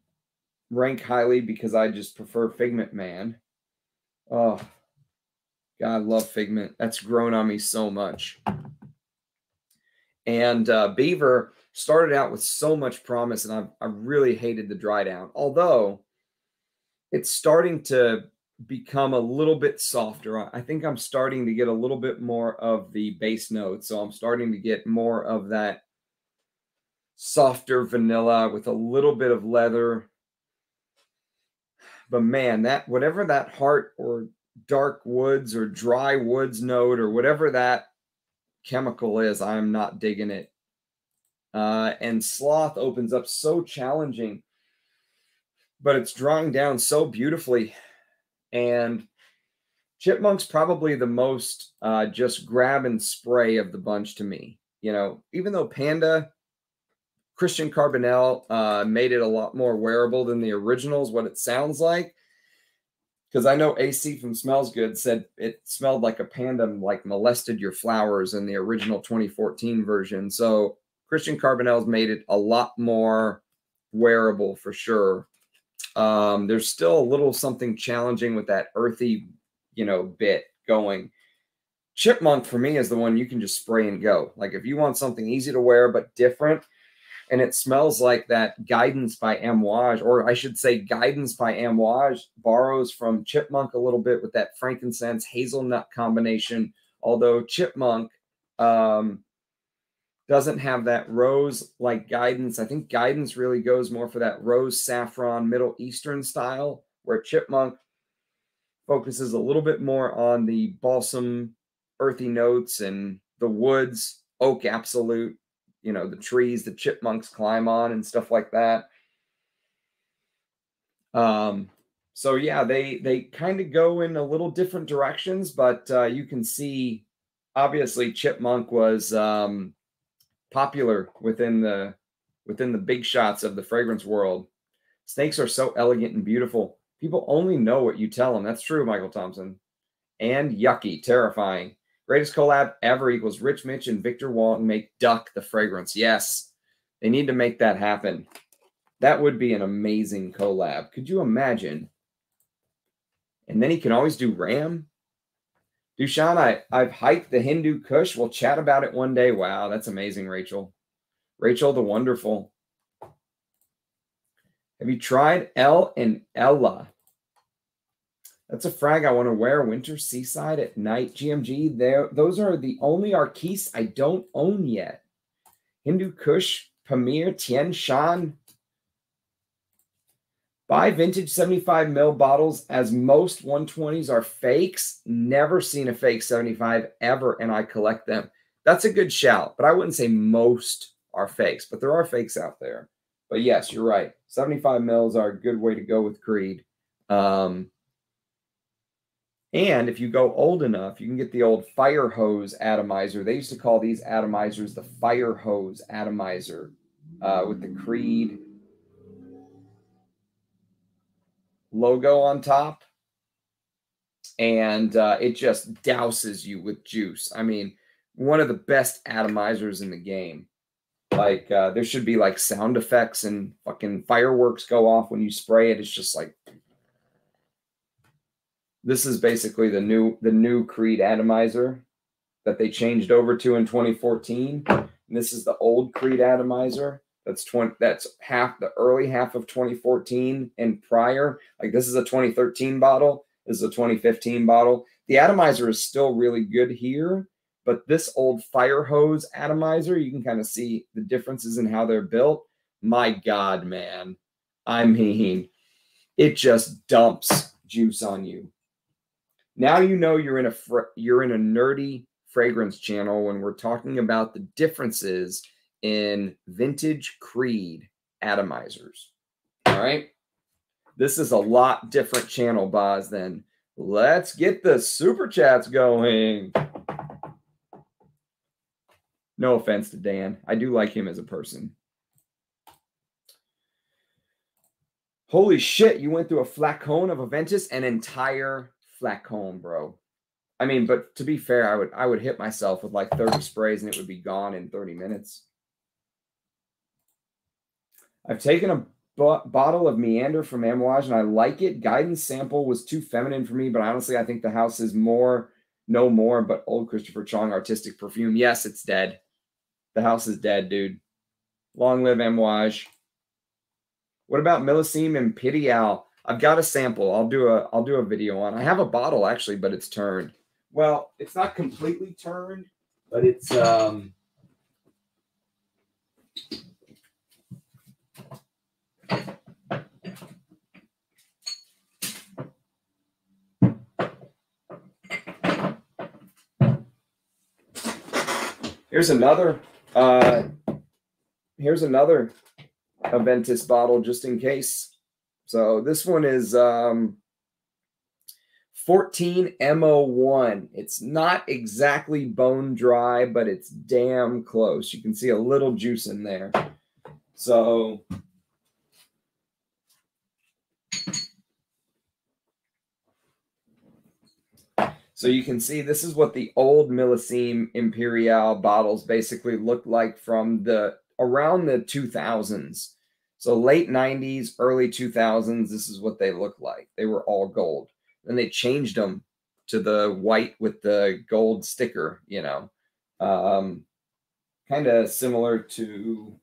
rank highly because I just prefer Figment Man. Oh, God, I love Figment. That's grown on me so much. And uh, Beaver started out with so much promise, and I, I really hated the dry down. Although it's starting to become a little bit softer. I think I'm starting to get a little bit more of the base notes. So I'm starting to get more of that softer vanilla with a little bit of leather but man, that whatever that heart or dark woods or dry woods note or whatever that chemical is, I'm not digging it. Uh, and sloth opens up so challenging, but it's drawing down so beautifully. And chipmunk's probably the most uh, just grab and spray of the bunch to me. You know, even though panda Christian Carbonnel uh, made it a lot more wearable than the originals, what it sounds like. Because I know AC from Smells Good said it smelled like a panda like molested your flowers in the original 2014 version. So Christian Carbonnel's made it a lot more wearable for sure. Um, there's still a little something challenging with that earthy, you know, bit going. Chipmunk for me is the one you can just spray and go. Like if you want something easy to wear but different, and it smells like that guidance by amouage or i should say guidance by amouage borrows from chipmunk a little bit with that frankincense hazelnut combination although chipmunk um, doesn't have that rose like guidance. I think guidance really goes more for that rose saffron Middle Eastern style, where chipmunk focuses a little bit more on the balsam, earthy notes and the woods, oak absolute, you know, the trees the chipmunks climb on and stuff like that. Um, so yeah, they they kind of go in a little different directions, but uh, you can see obviously chipmunk was um, popular within the within the big shots of the fragrance world. Snakes are so elegant and beautiful. People only know what you tell them. That's true, Michael Thompson. And yucky, terrifying. Greatest collab ever equals Rich Mitch and Victor Walton make Duck the fragrance. Yes, they need to make that happen. That would be an amazing collab. Could you imagine? And then he can always do Ram. Dushan, I, I've hiked the Hindu Kush. We'll chat about it one day. Wow, that's amazing, Rachel. Rachel the Wonderful. Have you tried El and Ella? That's a frag I want to wear. Winter Seaside at night. GMG. There, those are the only Arquis I don't own yet. Hindu Kush, Pamir, Tien Shan. Buy vintage 75 mil bottles as most 120s are fakes. Never seen a fake 75 ever, and I collect them. That's a good shout, but I wouldn't say most are fakes, but there are fakes out there. But yes, you're right. 75 mils are a good way to go with Creed. Um, and if you go old enough, you can get the old fire hose atomizer. They used to call these atomizers the fire hose atomizer uh, with the Creed logo on top. And uh, it just douses you with juice. I mean, one of the best atomizers in the game. Like uh, there should be like sound effects and fucking fireworks go off when you spray it. It's just like this is basically the new the new Creed atomizer that they changed over to in 2014. And this is the old Creed atomizer. That's 20 that's half the early half of 2014 and prior. Like this is a 2013 bottle. This is a 2015 bottle. The atomizer is still really good here, but this old fire hose atomizer, you can kind of see the differences in how they're built. My God, man. I mean, it just dumps juice on you. Now you know you're in a you're in a nerdy fragrance channel when we're talking about the differences in vintage Creed atomizers. All right. This is a lot different channel, Boz, than let's get the super chats going. No offense to Dan. I do like him as a person. Holy shit, you went through a flacon of Aventus, an entire flacon, bro. I mean, but to be fair, I would I would hit myself with like 30 sprays and it would be gone in 30 minutes. I've taken a bottle of Meander from Amouage and I like it. Guidance sample was too feminine for me, but honestly, I think the house is more, no more, but old Christopher Chong artistic perfume. Yes, it's dead. The house is dead, dude. Long live Amouage. What about Millesime Imperial? I've got a sample. I'll do a I'll do a video on. I have a bottle actually, but it's turned. Well, it's not completely turned, but it's um Here's another. Uh, here's another Aventus bottle just in case. So this one is um, 14 MO1. It's not exactly bone dry, but it's damn close. You can see a little juice in there. So So you can see this is what the old Millesime Imperial bottles basically looked like from the around the 2000s. So late 90s, early 2000s, this is what they looked like. They were all gold. Then they changed them to the white with the gold sticker, you know. Um, kind of similar to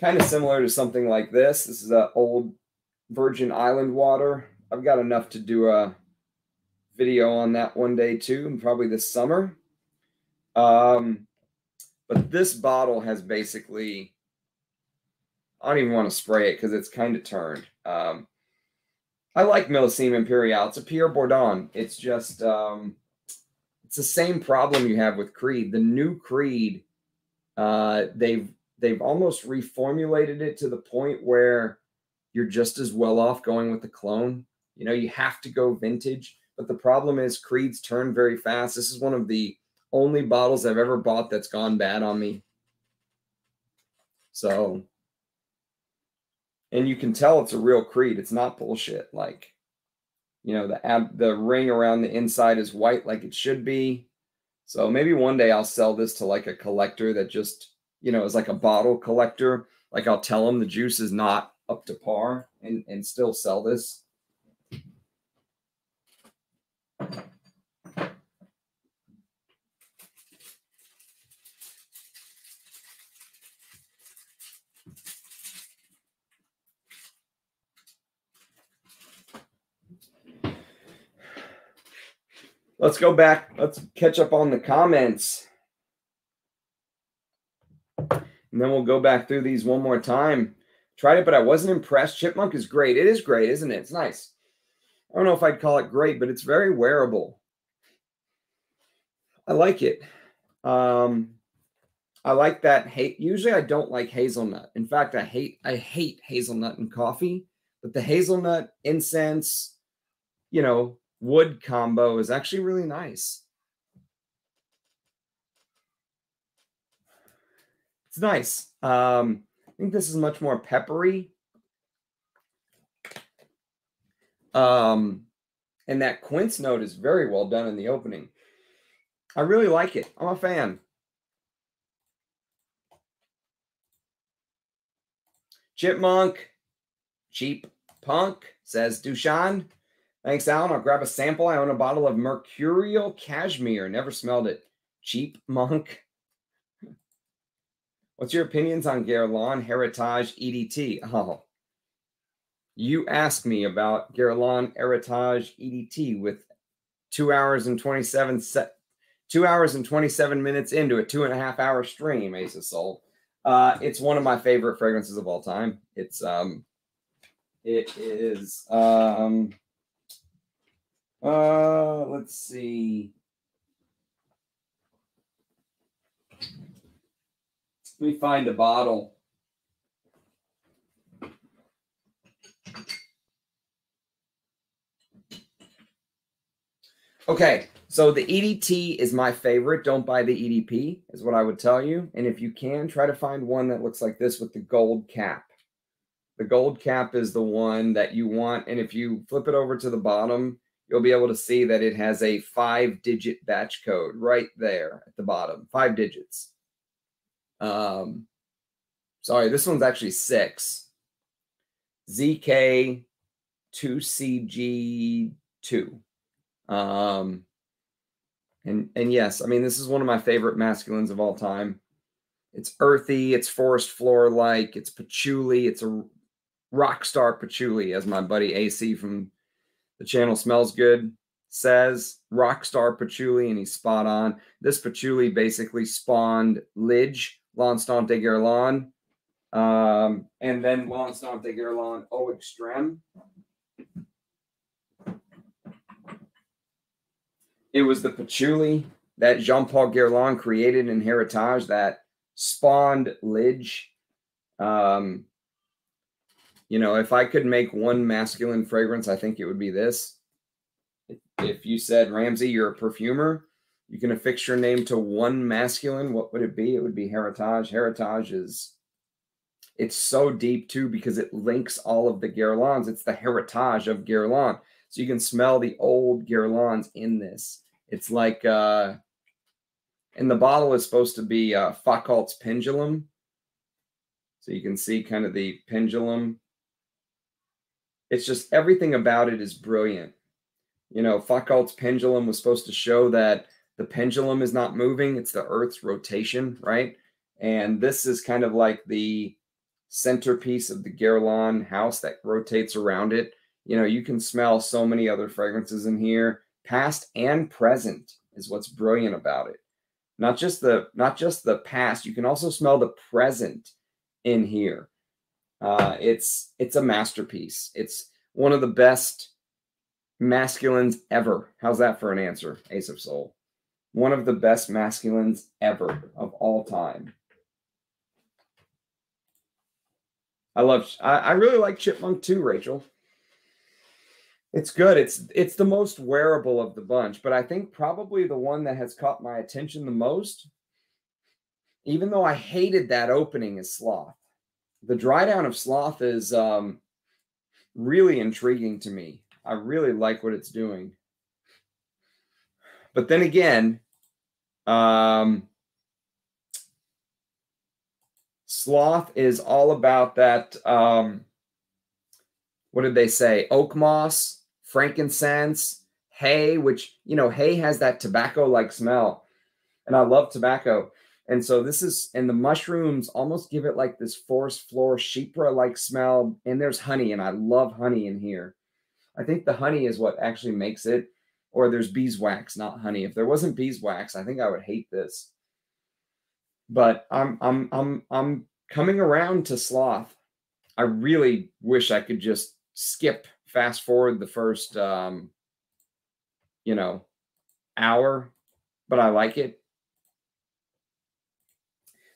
kind of similar to something like this. This is a old Virgin Island water. I've got enough to do a video on that one day too, probably this summer. Um, but this bottle has basically, I don't even want to spray it because it's kind of turned. Um, I like Millésime Impérial. It's a Pierre Bourdon. It's just, um, it's the same problem you have with Creed. The new Creed, uh, they've they've almost reformulated it to the point where you're just as well off going with the clone. You know, you have to go vintage. But the problem is Creeds turn very fast. This is one of the only bottles I've ever bought that's gone bad on me. So, and you can tell it's a real Creed. It's not bullshit. Like, you know, the ab, the ring around the inside is white like it should be. So maybe one day I'll sell this to like a collector that just, you know, is like a bottle collector. Like I'll tell them the juice is not up to par and, and still sell this. Let's go back. Let's catch up on the comments. And then we'll go back through these one more time. Tried it, but I wasn't impressed. Chipmunk is great. It is great, isn't it? It's nice. I don't know if I'd call it great, but it's very wearable. I like it. Um, I like that. Hate. Usually, I don't like hazelnut. In fact, I hate I hate hazelnut in coffee. But the hazelnut incense, you know, wood combo is actually really nice. It's nice. Um, I think this is much more peppery. Um, and that quince note is very well done in the opening. I really like it. I'm a fan. Chipmunk, cheap punk, says Dushan. Thanks, Alan. I'll grab a sample. I own a bottle of Mercurial Cashmere. Never smelled it. Cheap monk. What's your opinions on Guerlain Heritage EDT? Oh, you asked me about Guerlain Heritage EDT with two hours and 27 set, two hours and 27 minutes into a two and a half hour stream, Ace of Soul. Uh, it's one of my favorite fragrances of all time. It's um, it is um, uh, let's see. Let me find a bottle. Okay, so the EDT is my favorite. Don't buy the EDP, is what I would tell you. And if you can, try to find one that looks like this with the gold cap. The gold cap is the one that you want. And if you flip it over to the bottom, you'll be able to see that it has a five digit batch code right there at the bottom, five digits. Um, sorry, this one's actually six. ZK2CG2. Um, and, and yes, I mean, this is one of my favorite masculines of all time. It's earthy, it's forest floor like, it's patchouli, it's a rock star patchouli, as my buddy AC from the channel smells good. Says Rockstar Patchouli, and he's spot on. This patchouli basically spawned Lidge, L'Instant de Guerlain, um, and then L'Instant de Guerlain Eau Extreme. It was the patchouli that Jean Paul Guerlain created in Heritage that spawned Lidge. Um, you know, if I could make one masculine fragrance, I think it would be this. If you said, Ramsey, you're a perfumer, you can affix your name to one masculine, what would it be? It would be Heritage. Heritage is, it's so deep too because it links all of the Guerlains. It's the heritage of Guerlain. So you can smell the old Guerlains in this. It's like, uh, and the bottle is supposed to be uh, pendulum. So you can see kind of the pendulum it's just everything about it is brilliant. You know, Foucault's pendulum was supposed to show that the pendulum is not moving, it's the Earth's rotation, right? And this is kind of like the centerpiece of the Guerlain house that rotates around it. You know, you can smell so many other fragrances in here past and present is what's brilliant about it. Not just the not just the past, you can also smell the present in here. Uh, it's it's a masterpiece. It's one of the best masculines ever. How's that for an answer, Ace of Soul? One of the best masculines ever of all time. I love. I, I really like Chipmunk too, Rachel. It's good. It's it's the most wearable of the bunch, but I think probably the one that has caught my attention the most, even though I hated that opening, is Sloth. The dry down of Sloth is um, really intriguing to me. I really like what it's doing. But then again, um, Sloth is all about that. Um, what did they say? Oak moss, frankincense, hay, which, you know, hay has that tobacco like smell. And I love tobacco. And so this is, and the mushrooms almost give it like this forest floor chypre like smell. And there's honey, and I love honey in here. I think the honey is what actually makes it, or there's beeswax, not honey. If there wasn't beeswax, I think I would hate this. But I'm I'm I'm I'm coming around to sloth, I really wish I could just skip fast forward the first, um, you know, hour, but I like it.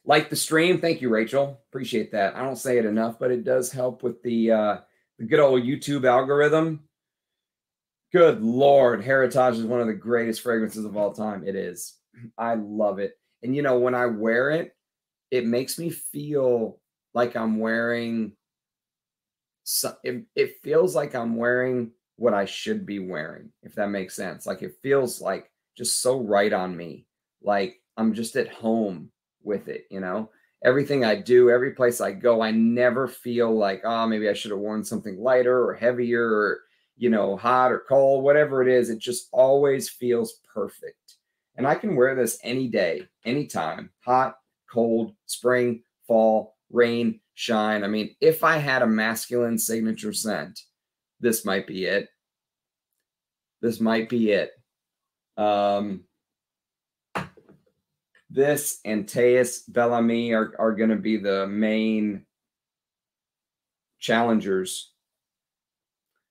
Like the stream. Thank you, Rachel. Appreciate that. I don't say it enough, but it does help with the, uh, the good old YouTube algorithm. Good Lord. Heritage is one of the greatest fragrances of all time. It is. I love it. And, you know, when I wear it, it makes me feel like I'm wearing so it, it feels like I'm wearing what I should be wearing, if that makes sense. Like it feels like just so right on me. Like I'm just at home with it, you know? Everything I do, every place I go, I never feel like, oh, maybe I should have worn something lighter or heavier or, you know, hot or cold, whatever it is. It just always feels perfect. And I can wear this any day, anytime, hot, cold, spring, fall, rain, shine. I mean, if I had a masculine signature scent, this might be it. This might be it. Um, this and Teus Bellamy are, are going to be the main challengers.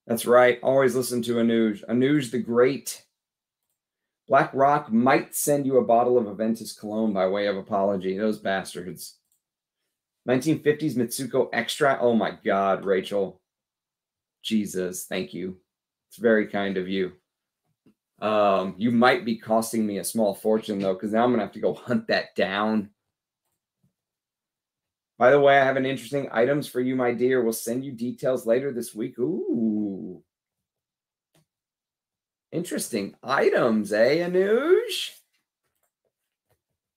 That's right. Always listen to Anuj. Anuj the Great Black Rock might send you a bottle of Aventus cologne by way of apology. Those bastards. 1950s Mitsouko Extrait. Oh my God, Rachel. Jesus, thank you. It's very kind of you. Um, you might be costing me a small fortune though, because now I'm gonna have to go hunt that down. By the way, I have an interesting items for you, my dear. We'll send you details later this week. Ooh. Interesting items, eh, Anuj?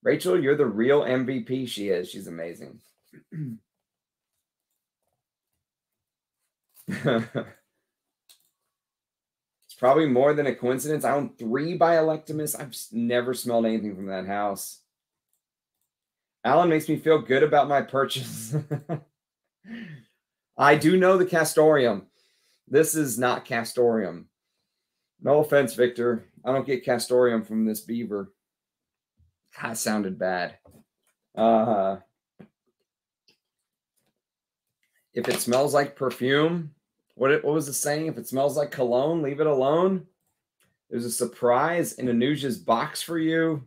Rachel, you're the real MVP. She is. She's amazing. probably more than a coincidence. I own three by Electimuss. I've never smelled anything from that house. Alan makes me feel good about my purchase. I do know the Castoreum. This is not Castoreum. No offense, Victor. I don't get castoreum from this beaver. That sounded bad. Uh, if it smells like perfume, what, what was the saying? If it smells like cologne, leave it alone. There's a surprise in Anuja's box for you.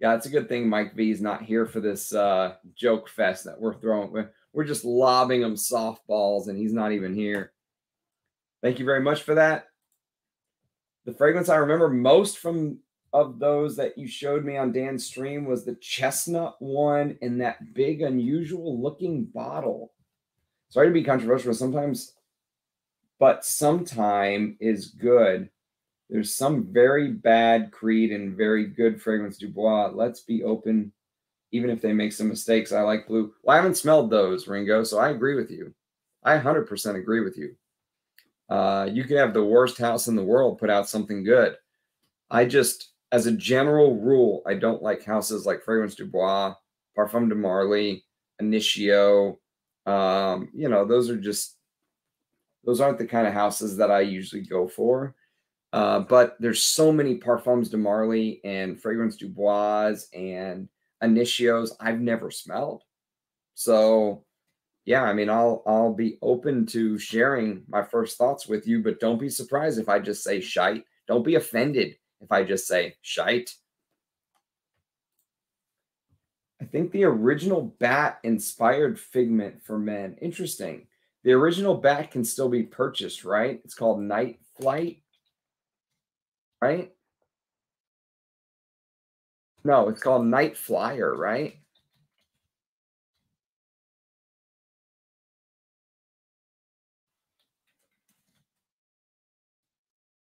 Yeah, it's a good thing Mike V is not here for this uh, joke fest that we're throwing. We're just lobbing him softballs, and he's not even here. Thank you very much for that the fragrance I remember most from of those that you showed me on Dan's stream was the chestnut one in that big, unusual looking bottle. Sorry to be controversial, sometimes, but sometime is good. There's some very bad Creed and very good Fragrance Du Bois. Let's be open, even if they make some mistakes. I like blue. Well, I haven't smelled those, Ringo, so I agree with you. I 100% agree with you. Uh, you could have the worst house in the world put out something good. I just, as a general rule, I don't like houses like Fragrance du Bois, Parfum de Marly, Initio. Um, you know, those are just, those aren't the kind of houses that I usually go for. Uh, but there's so many Parfums de Marly and Fragrance du Bois and Initios I've never smelled. So yeah, I mean, I'll I'll be open to sharing my first thoughts with you, but don't be surprised if I just say shite. Don't be offended if I just say shite. I think the original bat inspired figment for men. Interesting. The original bat can still be purchased, right? It's called Night Flight, right? No, it's called Night Flyer, right?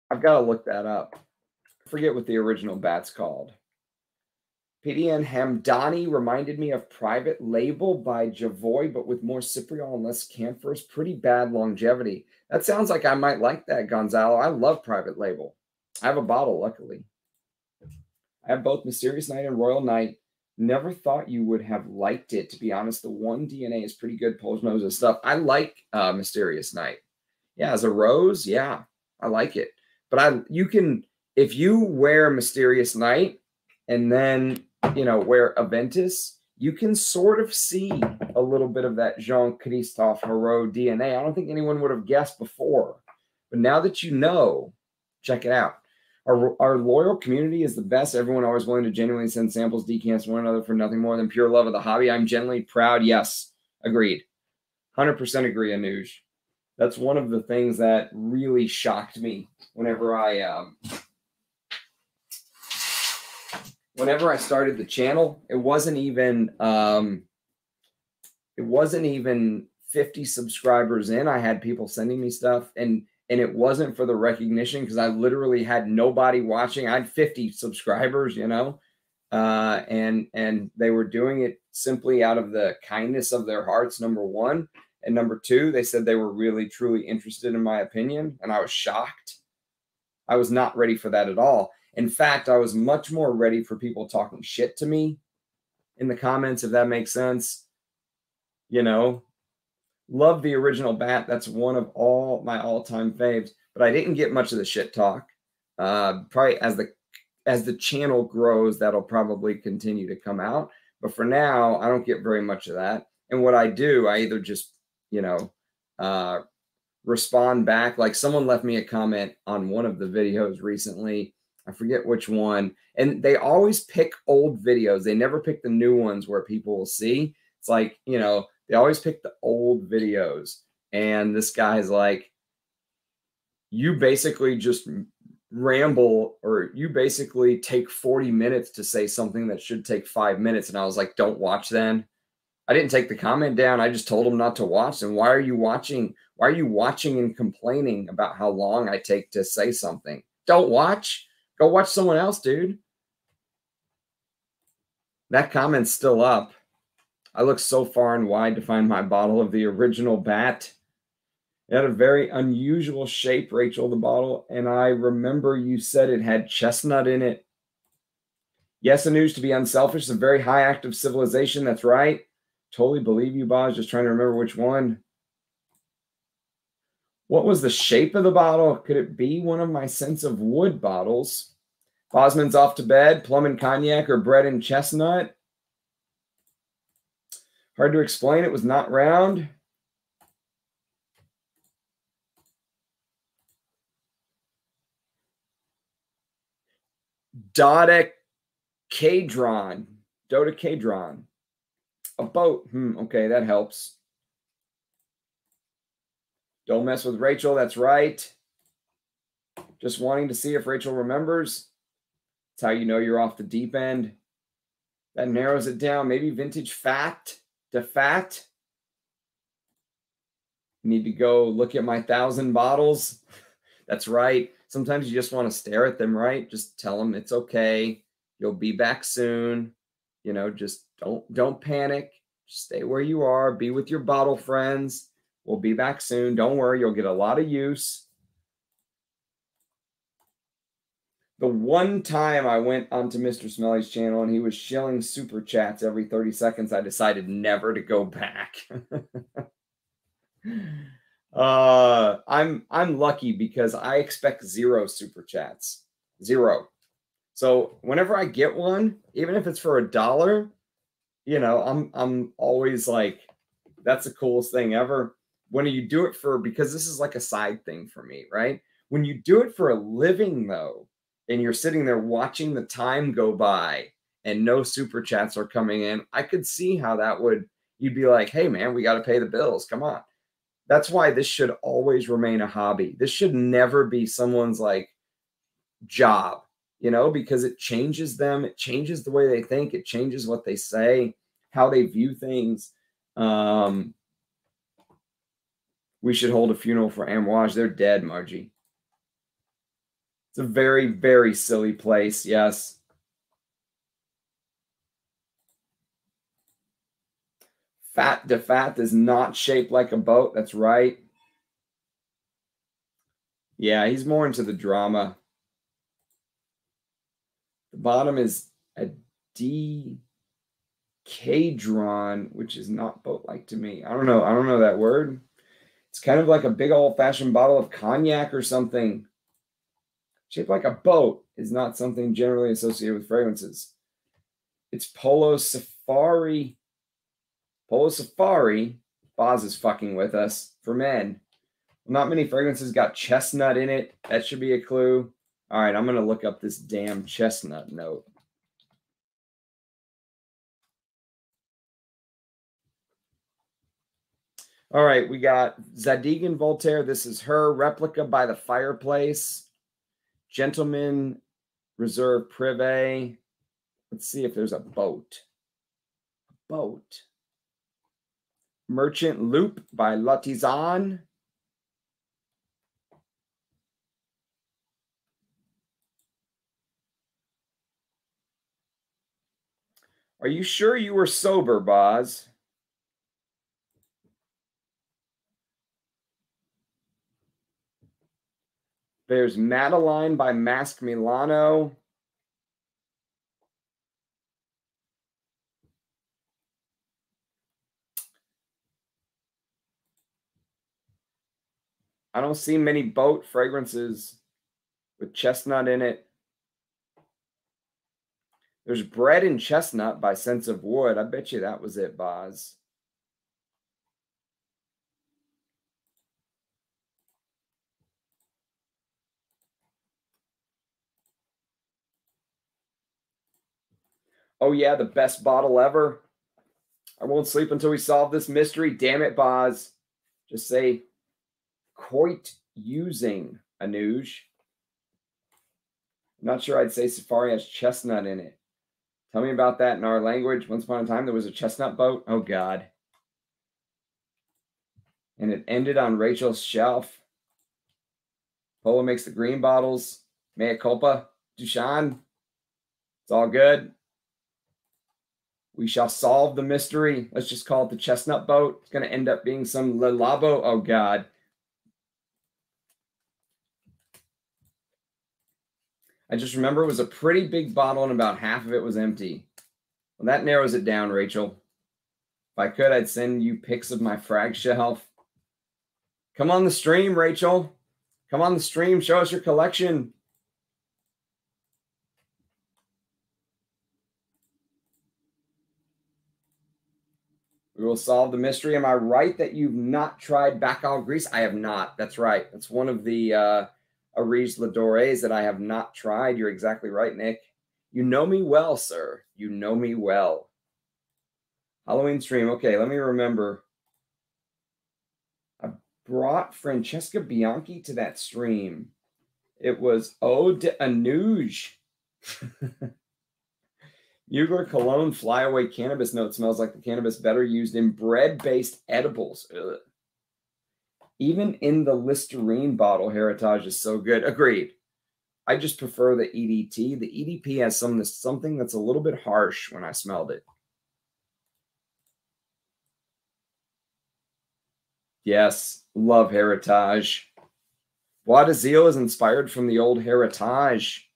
I've got to look that up. I forget what the original bat's called. PDM Hamdani reminded me of Private Label by Jovoy, but with more Cypriol and less camphors. Pretty bad longevity. That sounds like I might like that, Gonzalo. I love Private Label. I have a bottle, luckily. I have both Mysterious Night and Royal Night. Never thought you would have liked it, to be honest. The one DNA is pretty good. Polish and stuff. I like uh, Mysterious Night. Yeah, as a rose, yeah, I like it. But I, you can, if you wear Mysterious Night and then you know, where Aventus, you can sort of see a little bit of that Jean Christophe Hérault DNA. I don't think anyone would have guessed before. But now that you know, check it out. Our, our loyal community is the best. Everyone always willing to genuinely send samples, decants one another for nothing more than pure love of the hobby. I'm genuinely proud. Yes, agreed. 100% agree, Anuj. That's one of the things that really shocked me whenever I um, whenever I started the channel, it wasn't even um, it wasn't even 50 subscribers in. I had people sending me stuff and and it wasn't for the recognition because I literally had nobody watching. I had 50 subscribers, you know. Uh, and and they were doing it simply out of the kindness of their hearts number 1 and number 2 they said they were really truly interested in my opinion and I was shocked I was not ready for that at all in fact, I was much more ready for people talking shit to me in the comments, if that makes sense. You know, love the original bat. That's one of all my all-time faves. But I didn't get much of the shit talk. Uh, probably as the as the channel grows, that'll probably continue to come out. But for now, I don't get very much of that. And what I do, I either just, you know, uh, respond back. Like someone left me a comment on one of the videos recently I forget which one. And they always pick old videos. They never pick the new ones where people will see. It's like, you know, they always pick the old videos. And this guy's like, you basically just ramble or you basically take 40 minutes to say something that should take five minutes. And I was like, don't watch then. I didn't take the comment down. I just told him not to watch. And why are you watching? Why are you watching and complaining about how long I take to say something? Don't watch. Go watch someone else, dude. That comment's still up. I looked so far and wide to find my bottle of the original bat. It had a very unusual shape, Rachel, the bottle. And I remember you said it had chestnut in it. Yes, Anuj, to be unselfish, it's a very high act of civilization. That's right. Totally believe you, Boz. Just trying to remember which one. What was the shape of the bottle? Could it be one of my sense of wood bottles? Bosman's off to bed, plum and cognac or bread and chestnut. Hard to explain. It was not round. Dodecadron. Dodecadron. A boat. Hmm, okay, that helps. Don't mess with Rachel. That's right. Just wanting to see if Rachel remembers. That's how you know you're off the deep end. That narrows it down. Maybe vintage Fath de Fath. Need to go look at my thousand bottles. That's right. Sometimes you just want to stare at them, right? Just tell them it's okay. You'll be back soon. You know, just don't don't panic. Just stay where you are. Be with your bottle friends. We'll be back soon. Don't worry, you'll get a lot of use. The one time I went onto Mr. Smelly's channel and he was shilling super chats every 30 seconds, I decided never to go back. Uh, I'm I'm lucky because I expect zero super chats, zero. So whenever I get one, even if it's for a dollar, you know, I'm I'm always like, that's the coolest thing ever. When you do it for because this is like a side thing for me, right? When you do it for a living though, and you're sitting there watching the time go by and no super chats are coming in, I could see how that would you'd be like, hey man, we got to pay the bills. Come on. That's why this should always remain a hobby. This should never be someone's like job, you know, because it changes them, it changes the way they think, it changes what they say, how they view things. Um, we should hold a funeral for Amouage. They're dead, Margie. It's a very, very silly place. Yes. Fath de Fath is not shaped like a boat. That's right. Yeah, he's more into the drama. The bottom is a decadron, which is not boat-like to me. I don't know. I don't know that word. It's kind of like a big old-fashioned bottle of cognac or something. Shaped like a boat is not something generally associated with fragrances. It's Polo Safari Polo Safari, Boz is fucking with us for men. Not many fragrances got chestnut in it. That should be a clue. All right, I'm going to look up this damn chestnut note. All right, we got Zadig Voltaire. This is her replica by the fireplace. Gentleman Reserve Privé. Let's see if there's a boat. A boat. Méchant Loup by L'Artisan. Are you sure you were sober, Boz? There's Madeline by Mask Milano. I don't see many boat fragrances with chestnut in it. There's bread and chestnut by Sense of Wood. I bet you that was it, Boz. Oh, yeah, the best bottle ever. I won't sleep until we solve this mystery. Damn it, Boz. Just say quite using Anuj. I'm not sure I'd say Safari has chestnut in it. Tell me about that in our language. Once upon a time, there was a chestnut boat. Oh, God. And it ended on Rachel's shelf. Polo makes the green bottles. Mea culpa. Dushan. It's all good. We shall solve the mystery. Let's just call it the chestnut boat. It's going to end up being some Le Labo. Oh, God. I just remember it was a pretty big bottle and about half of it was empty. Well, that narrows it down, Rachel. If I could, I'd send you pics of my frag shelf. Come on the stream, Rachel. Come on the stream. Show us your collection. We will solve the mystery. Am I right that you've not tried Bacal grease? I have not. That's right. That's one of the uh, Areej Le Dorés that I have not tried. You're exactly right, Nick. You know me well, sir. You know me well. Halloween stream. Okay, let me remember. I brought Francesca Bianchi to that stream. It was Ode Anuge. Mugler Cologne Flyaway Cannabis Note smells like the cannabis better used in bread based edibles. Ugh. Even in the Listerine bottle, Heritage is so good. Agreed. I just prefer the EDT. The EDP has some something that's a little bit harsh when I smelled it. Yes, love Heritage. Bois d'Azil is inspired from the old Heritage.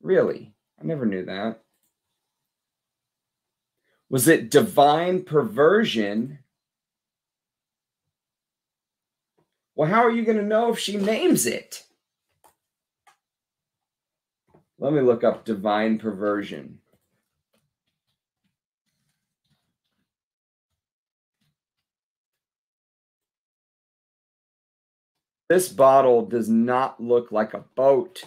Really? I never knew that. Was it divine perversion Well, how are you going to know if she names it? Let me look up divine perversion. This bottle does not look like a boat.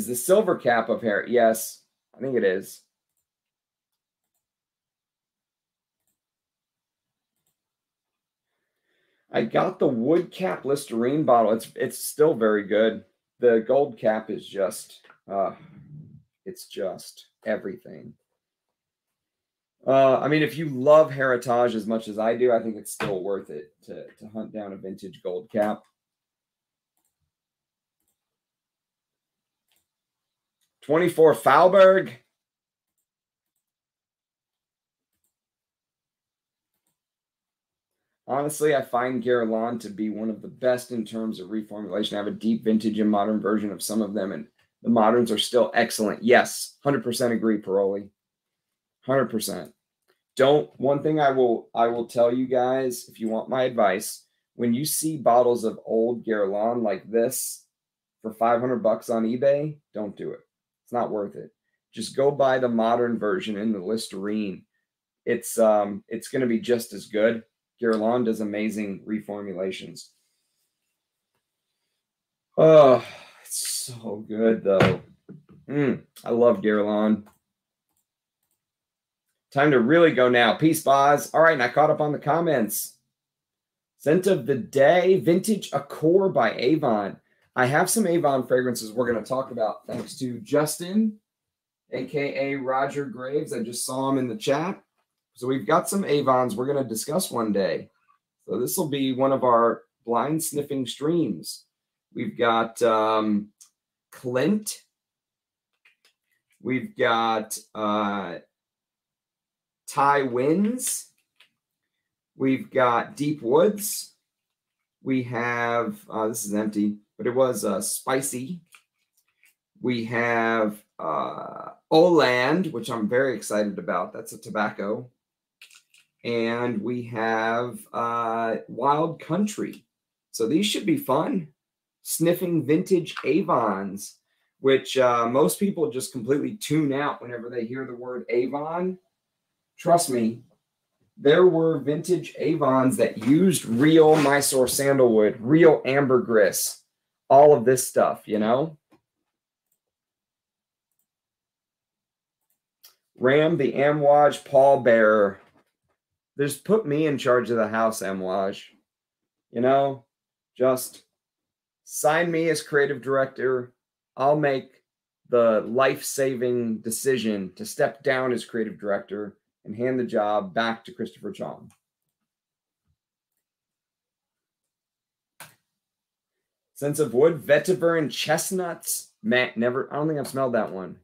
Is the silver cap of hair? Yes, I think it is. I got the wood cap Listerine bottle. It's it's still very good. The gold cap is just uh it's just everything. Uh, I mean, if you love Heritage as much as I do, I think it's still worth it to, to hunt down a vintage gold cap. 24 Faubourg. Honestly, I find Guerlain to be one of the best in terms of reformulation. I have a deep vintage and modern version of some of them, and the moderns are still excellent. Yes, 100% agree, Paroli. 100%. Don't one thing I will I will tell you guys if you want my advice, when you see bottles of old Guerlain like this for 500 bucks on eBay, don't do it. It's not worth it. Just go buy the modern version in the Listerine. It's um it's going to be just as good Guerlain does amazing reformulations. Oh, it's so good though. Mm, I love Guerlain. Time to really go now. Peace, Boz. All right, and I caught up on the comments. Scent of the day, Vintage Accor by Avon. I have some Avon fragrances we're going to talk about thanks to Justin, aka Roger Graves. I just saw him in the chat. So we've got some Avons we're going to discuss one day. So this will be one of our blind sniffing streams. We've got um, Clint. We've got uh, Tai Winds. We've got Deep Woods. We have, uh, this is empty, but it was uh, Spicy. We have uh, Oland, which I'm very excited about. That's a tobacco and we have uh, Wild Country. So these should be fun. Sniffing vintage Avons, which uh, most people just completely tune out whenever they hear the word Avon. Trust me, there were vintage Avons that used real Mysore sandalwood, real ambergris, all of this stuff, you know? Ram the Amouage pallbearer just put me in charge of the house, Amouage. You know, just sign me as creative director. I'll make the life saving decision to step down as creative director and hand the job back to Christopher Chong. Sense of wood, vetiver, and chestnuts. Matt, never, I don't think I've smelled that one.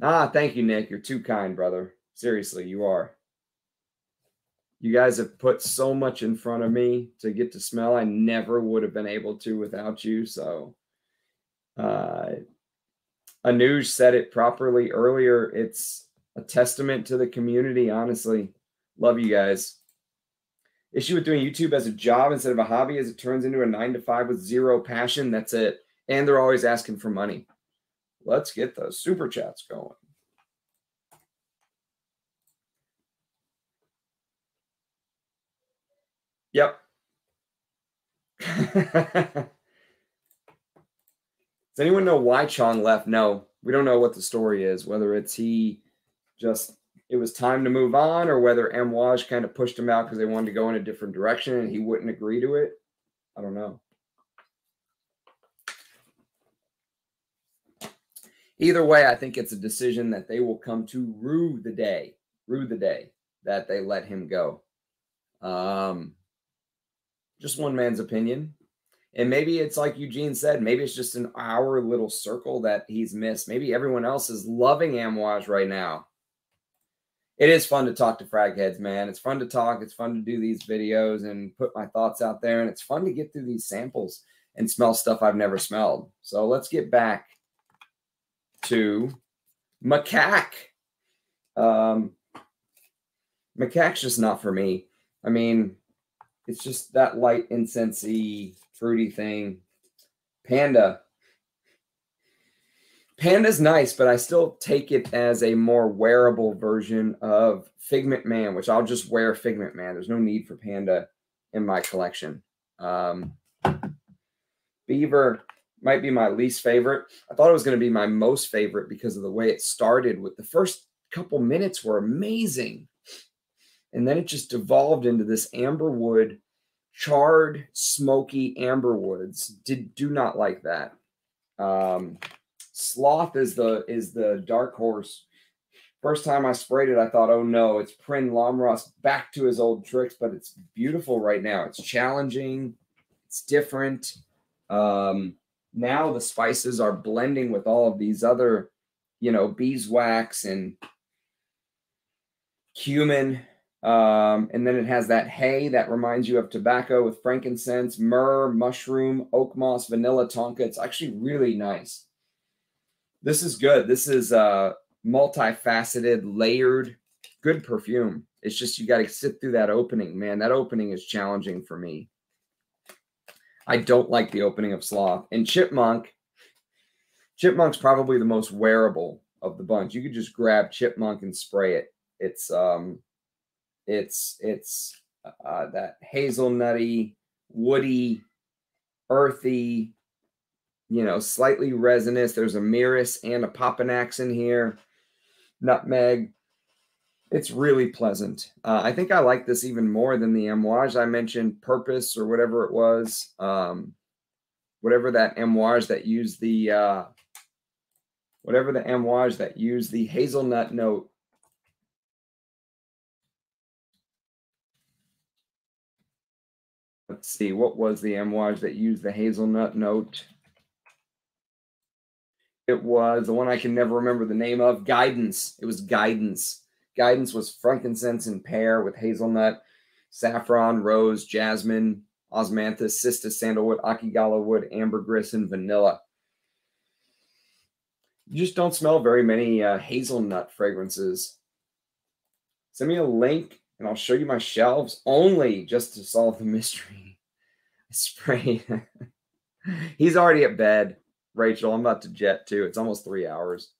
Ah, thank you, Nick. You're too kind, brother. Seriously, you are. You guys have put so much in front of me to get to smell. I never would have been able to without you. So, uh, Anuj said it properly earlier. It's a testament to the community, honestly. Love you guys. Issue with doing YouTube as a job instead of a hobby is it turns into a nine to five with zero passion. That's it. And they're always asking for money. Let's get those super chats going. Yep. Does anyone know why Chong left? No, we don't know what the story is. Whether it's he just it was time to move on, or whether Amouage kind of pushed him out because they wanted to go in a different direction and he wouldn't agree to it. I don't know. Either way, I think it's a decision that they will come to rue the day, rue the day that they let him go. Um, just one man's opinion. And maybe it's like Eugene said, maybe it's just an our little circle that he's missed. Maybe everyone else is loving Amouage right now. It is fun to talk to frag heads, man. It's fun to talk. It's fun to do these videos and put my thoughts out there. And it's fun to get through these samples and smell stuff I've never smelled. So let's get back to macaque. Um, Macaque's just not for me. I mean, it's just that light incensey, fruity thing. Panda. Panda's nice, but I still take it as a more wearable version of Figment Man, which I'll just wear Figment Man. There's no need for Panda in my collection. Um, Beaver might be my least favorite. I thought it was going to be my most favorite because of the way it started with the first couple minutes were amazing. And then it just devolved into this amber wood, charred, smoky amber woods. Did do not like that. Um, Sloth is the is the dark horse. First time I sprayed it, I thought, oh no, it's Prin Lomros back to his old tricks, but it's beautiful right now. It's challenging, it's different. Um, now the spices are blending with all of these other, you know, beeswax and cumin. Um, and then it has that hay that reminds you of tobacco with frankincense, myrrh, mushroom, oak moss, vanilla tonka. It's actually really nice. This is good. This is uh multifaceted, layered, good perfume. It's just you got to sit through that opening, man. That opening is challenging for me. I don't like the opening of Sloth and Chipmunk. Chipmunk's probably the most wearable of the bunch. You could just grab Chipmunk and spray it. It's um, it's it's uh, that hazelnutty, woody, earthy, you know, slightly resinous. There's a myrrhis and opopanax in here. Nutmeg. It's really pleasant. Uh, I think I like this even more than the Amouage I mentioned, Purpose or whatever it was. Um, whatever that Amouage that used the uh, whatever the Amouage that used the hazelnut note. Let's see, what was the Amouage that used the hazelnut note? It was the one I can never remember the name of. Guidance. It was Guidance. Guidance was frankincense and pear with hazelnut, saffron, rose, jasmine, osmanthus, cistus, sandalwood, akigala wood, ambergris, and vanilla. You just don't smell very many uh, hazelnut fragrances. Send me a link and I'll show you my shelves only just to solve the mystery. I spray. He's already at bed. Rachel, I'm about to jet too. It's almost three hours.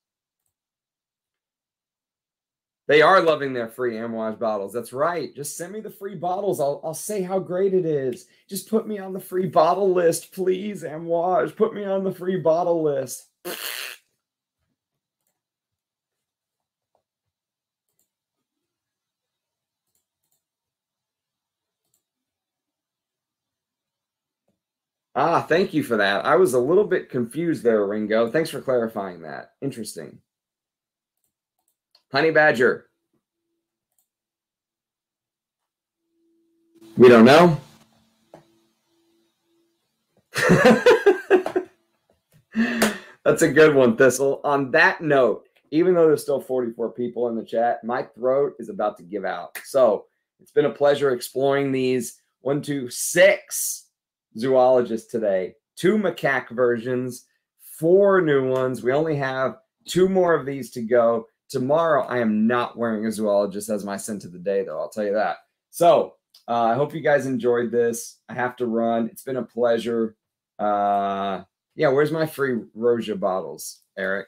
They are loving their free Amouage bottles. That's right. Just send me the free bottles. I'll, I'll say how great it is. Just put me on the free bottle list, please, Amouage. Put me on the free bottle list. Ah, thank you for that. I was a little bit confused there, Ringo. Thanks for clarifying that. Interesting. Honey Badger. We don't know. That's a good one, Thistle. On that note, even though there's still 44 people in the chat, my throat is about to give out. So it's been a pleasure exploring these one, two, six zoologists today. Two macaque versions, four new ones. We only have two more of these to go. Tomorrow, I am not wearing a zoologist as my scent of the day, though. I'll tell you that. So uh, I hope you guys enjoyed this. I have to run. It's been a pleasure. Uh, yeah, where's my free Roja bottles, Eric?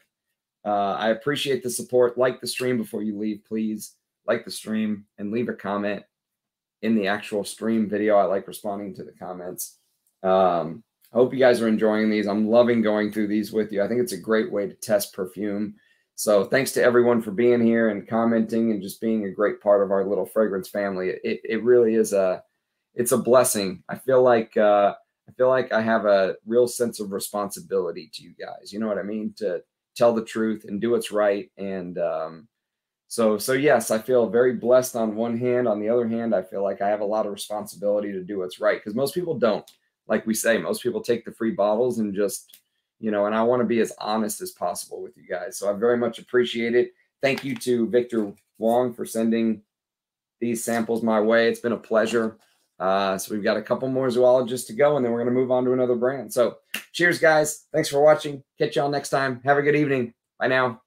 Uh, I appreciate the support. Like the stream before you leave, please. Like the stream and leave a comment in the actual stream video. I like responding to the comments. Um, I hope you guys are enjoying these. I'm loving going through these with you. I think it's a great way to test perfume. So thanks to everyone for being here and commenting and just being a great part of our little fragrance family. It, it really is a it's a blessing. I feel like uh, I feel like I have a real sense of responsibility to you guys. You know what I mean? To tell the truth and do what's right. And um, so so yes, I feel very blessed on one hand. On the other hand, I feel like I have a lot of responsibility to do what's right because most people don't like we say, most people take the free bottles and just, you know, and I want to be as honest as possible with you guys. So I very much appreciate it. Thank you to Victor Wong for sending these samples my way. It's been a pleasure. Uh, so we've got a couple more zoologists to go, and then we're going to move on to another brand. So cheers, guys. Thanks for watching. Catch y'all next time. Have a good evening. Bye now.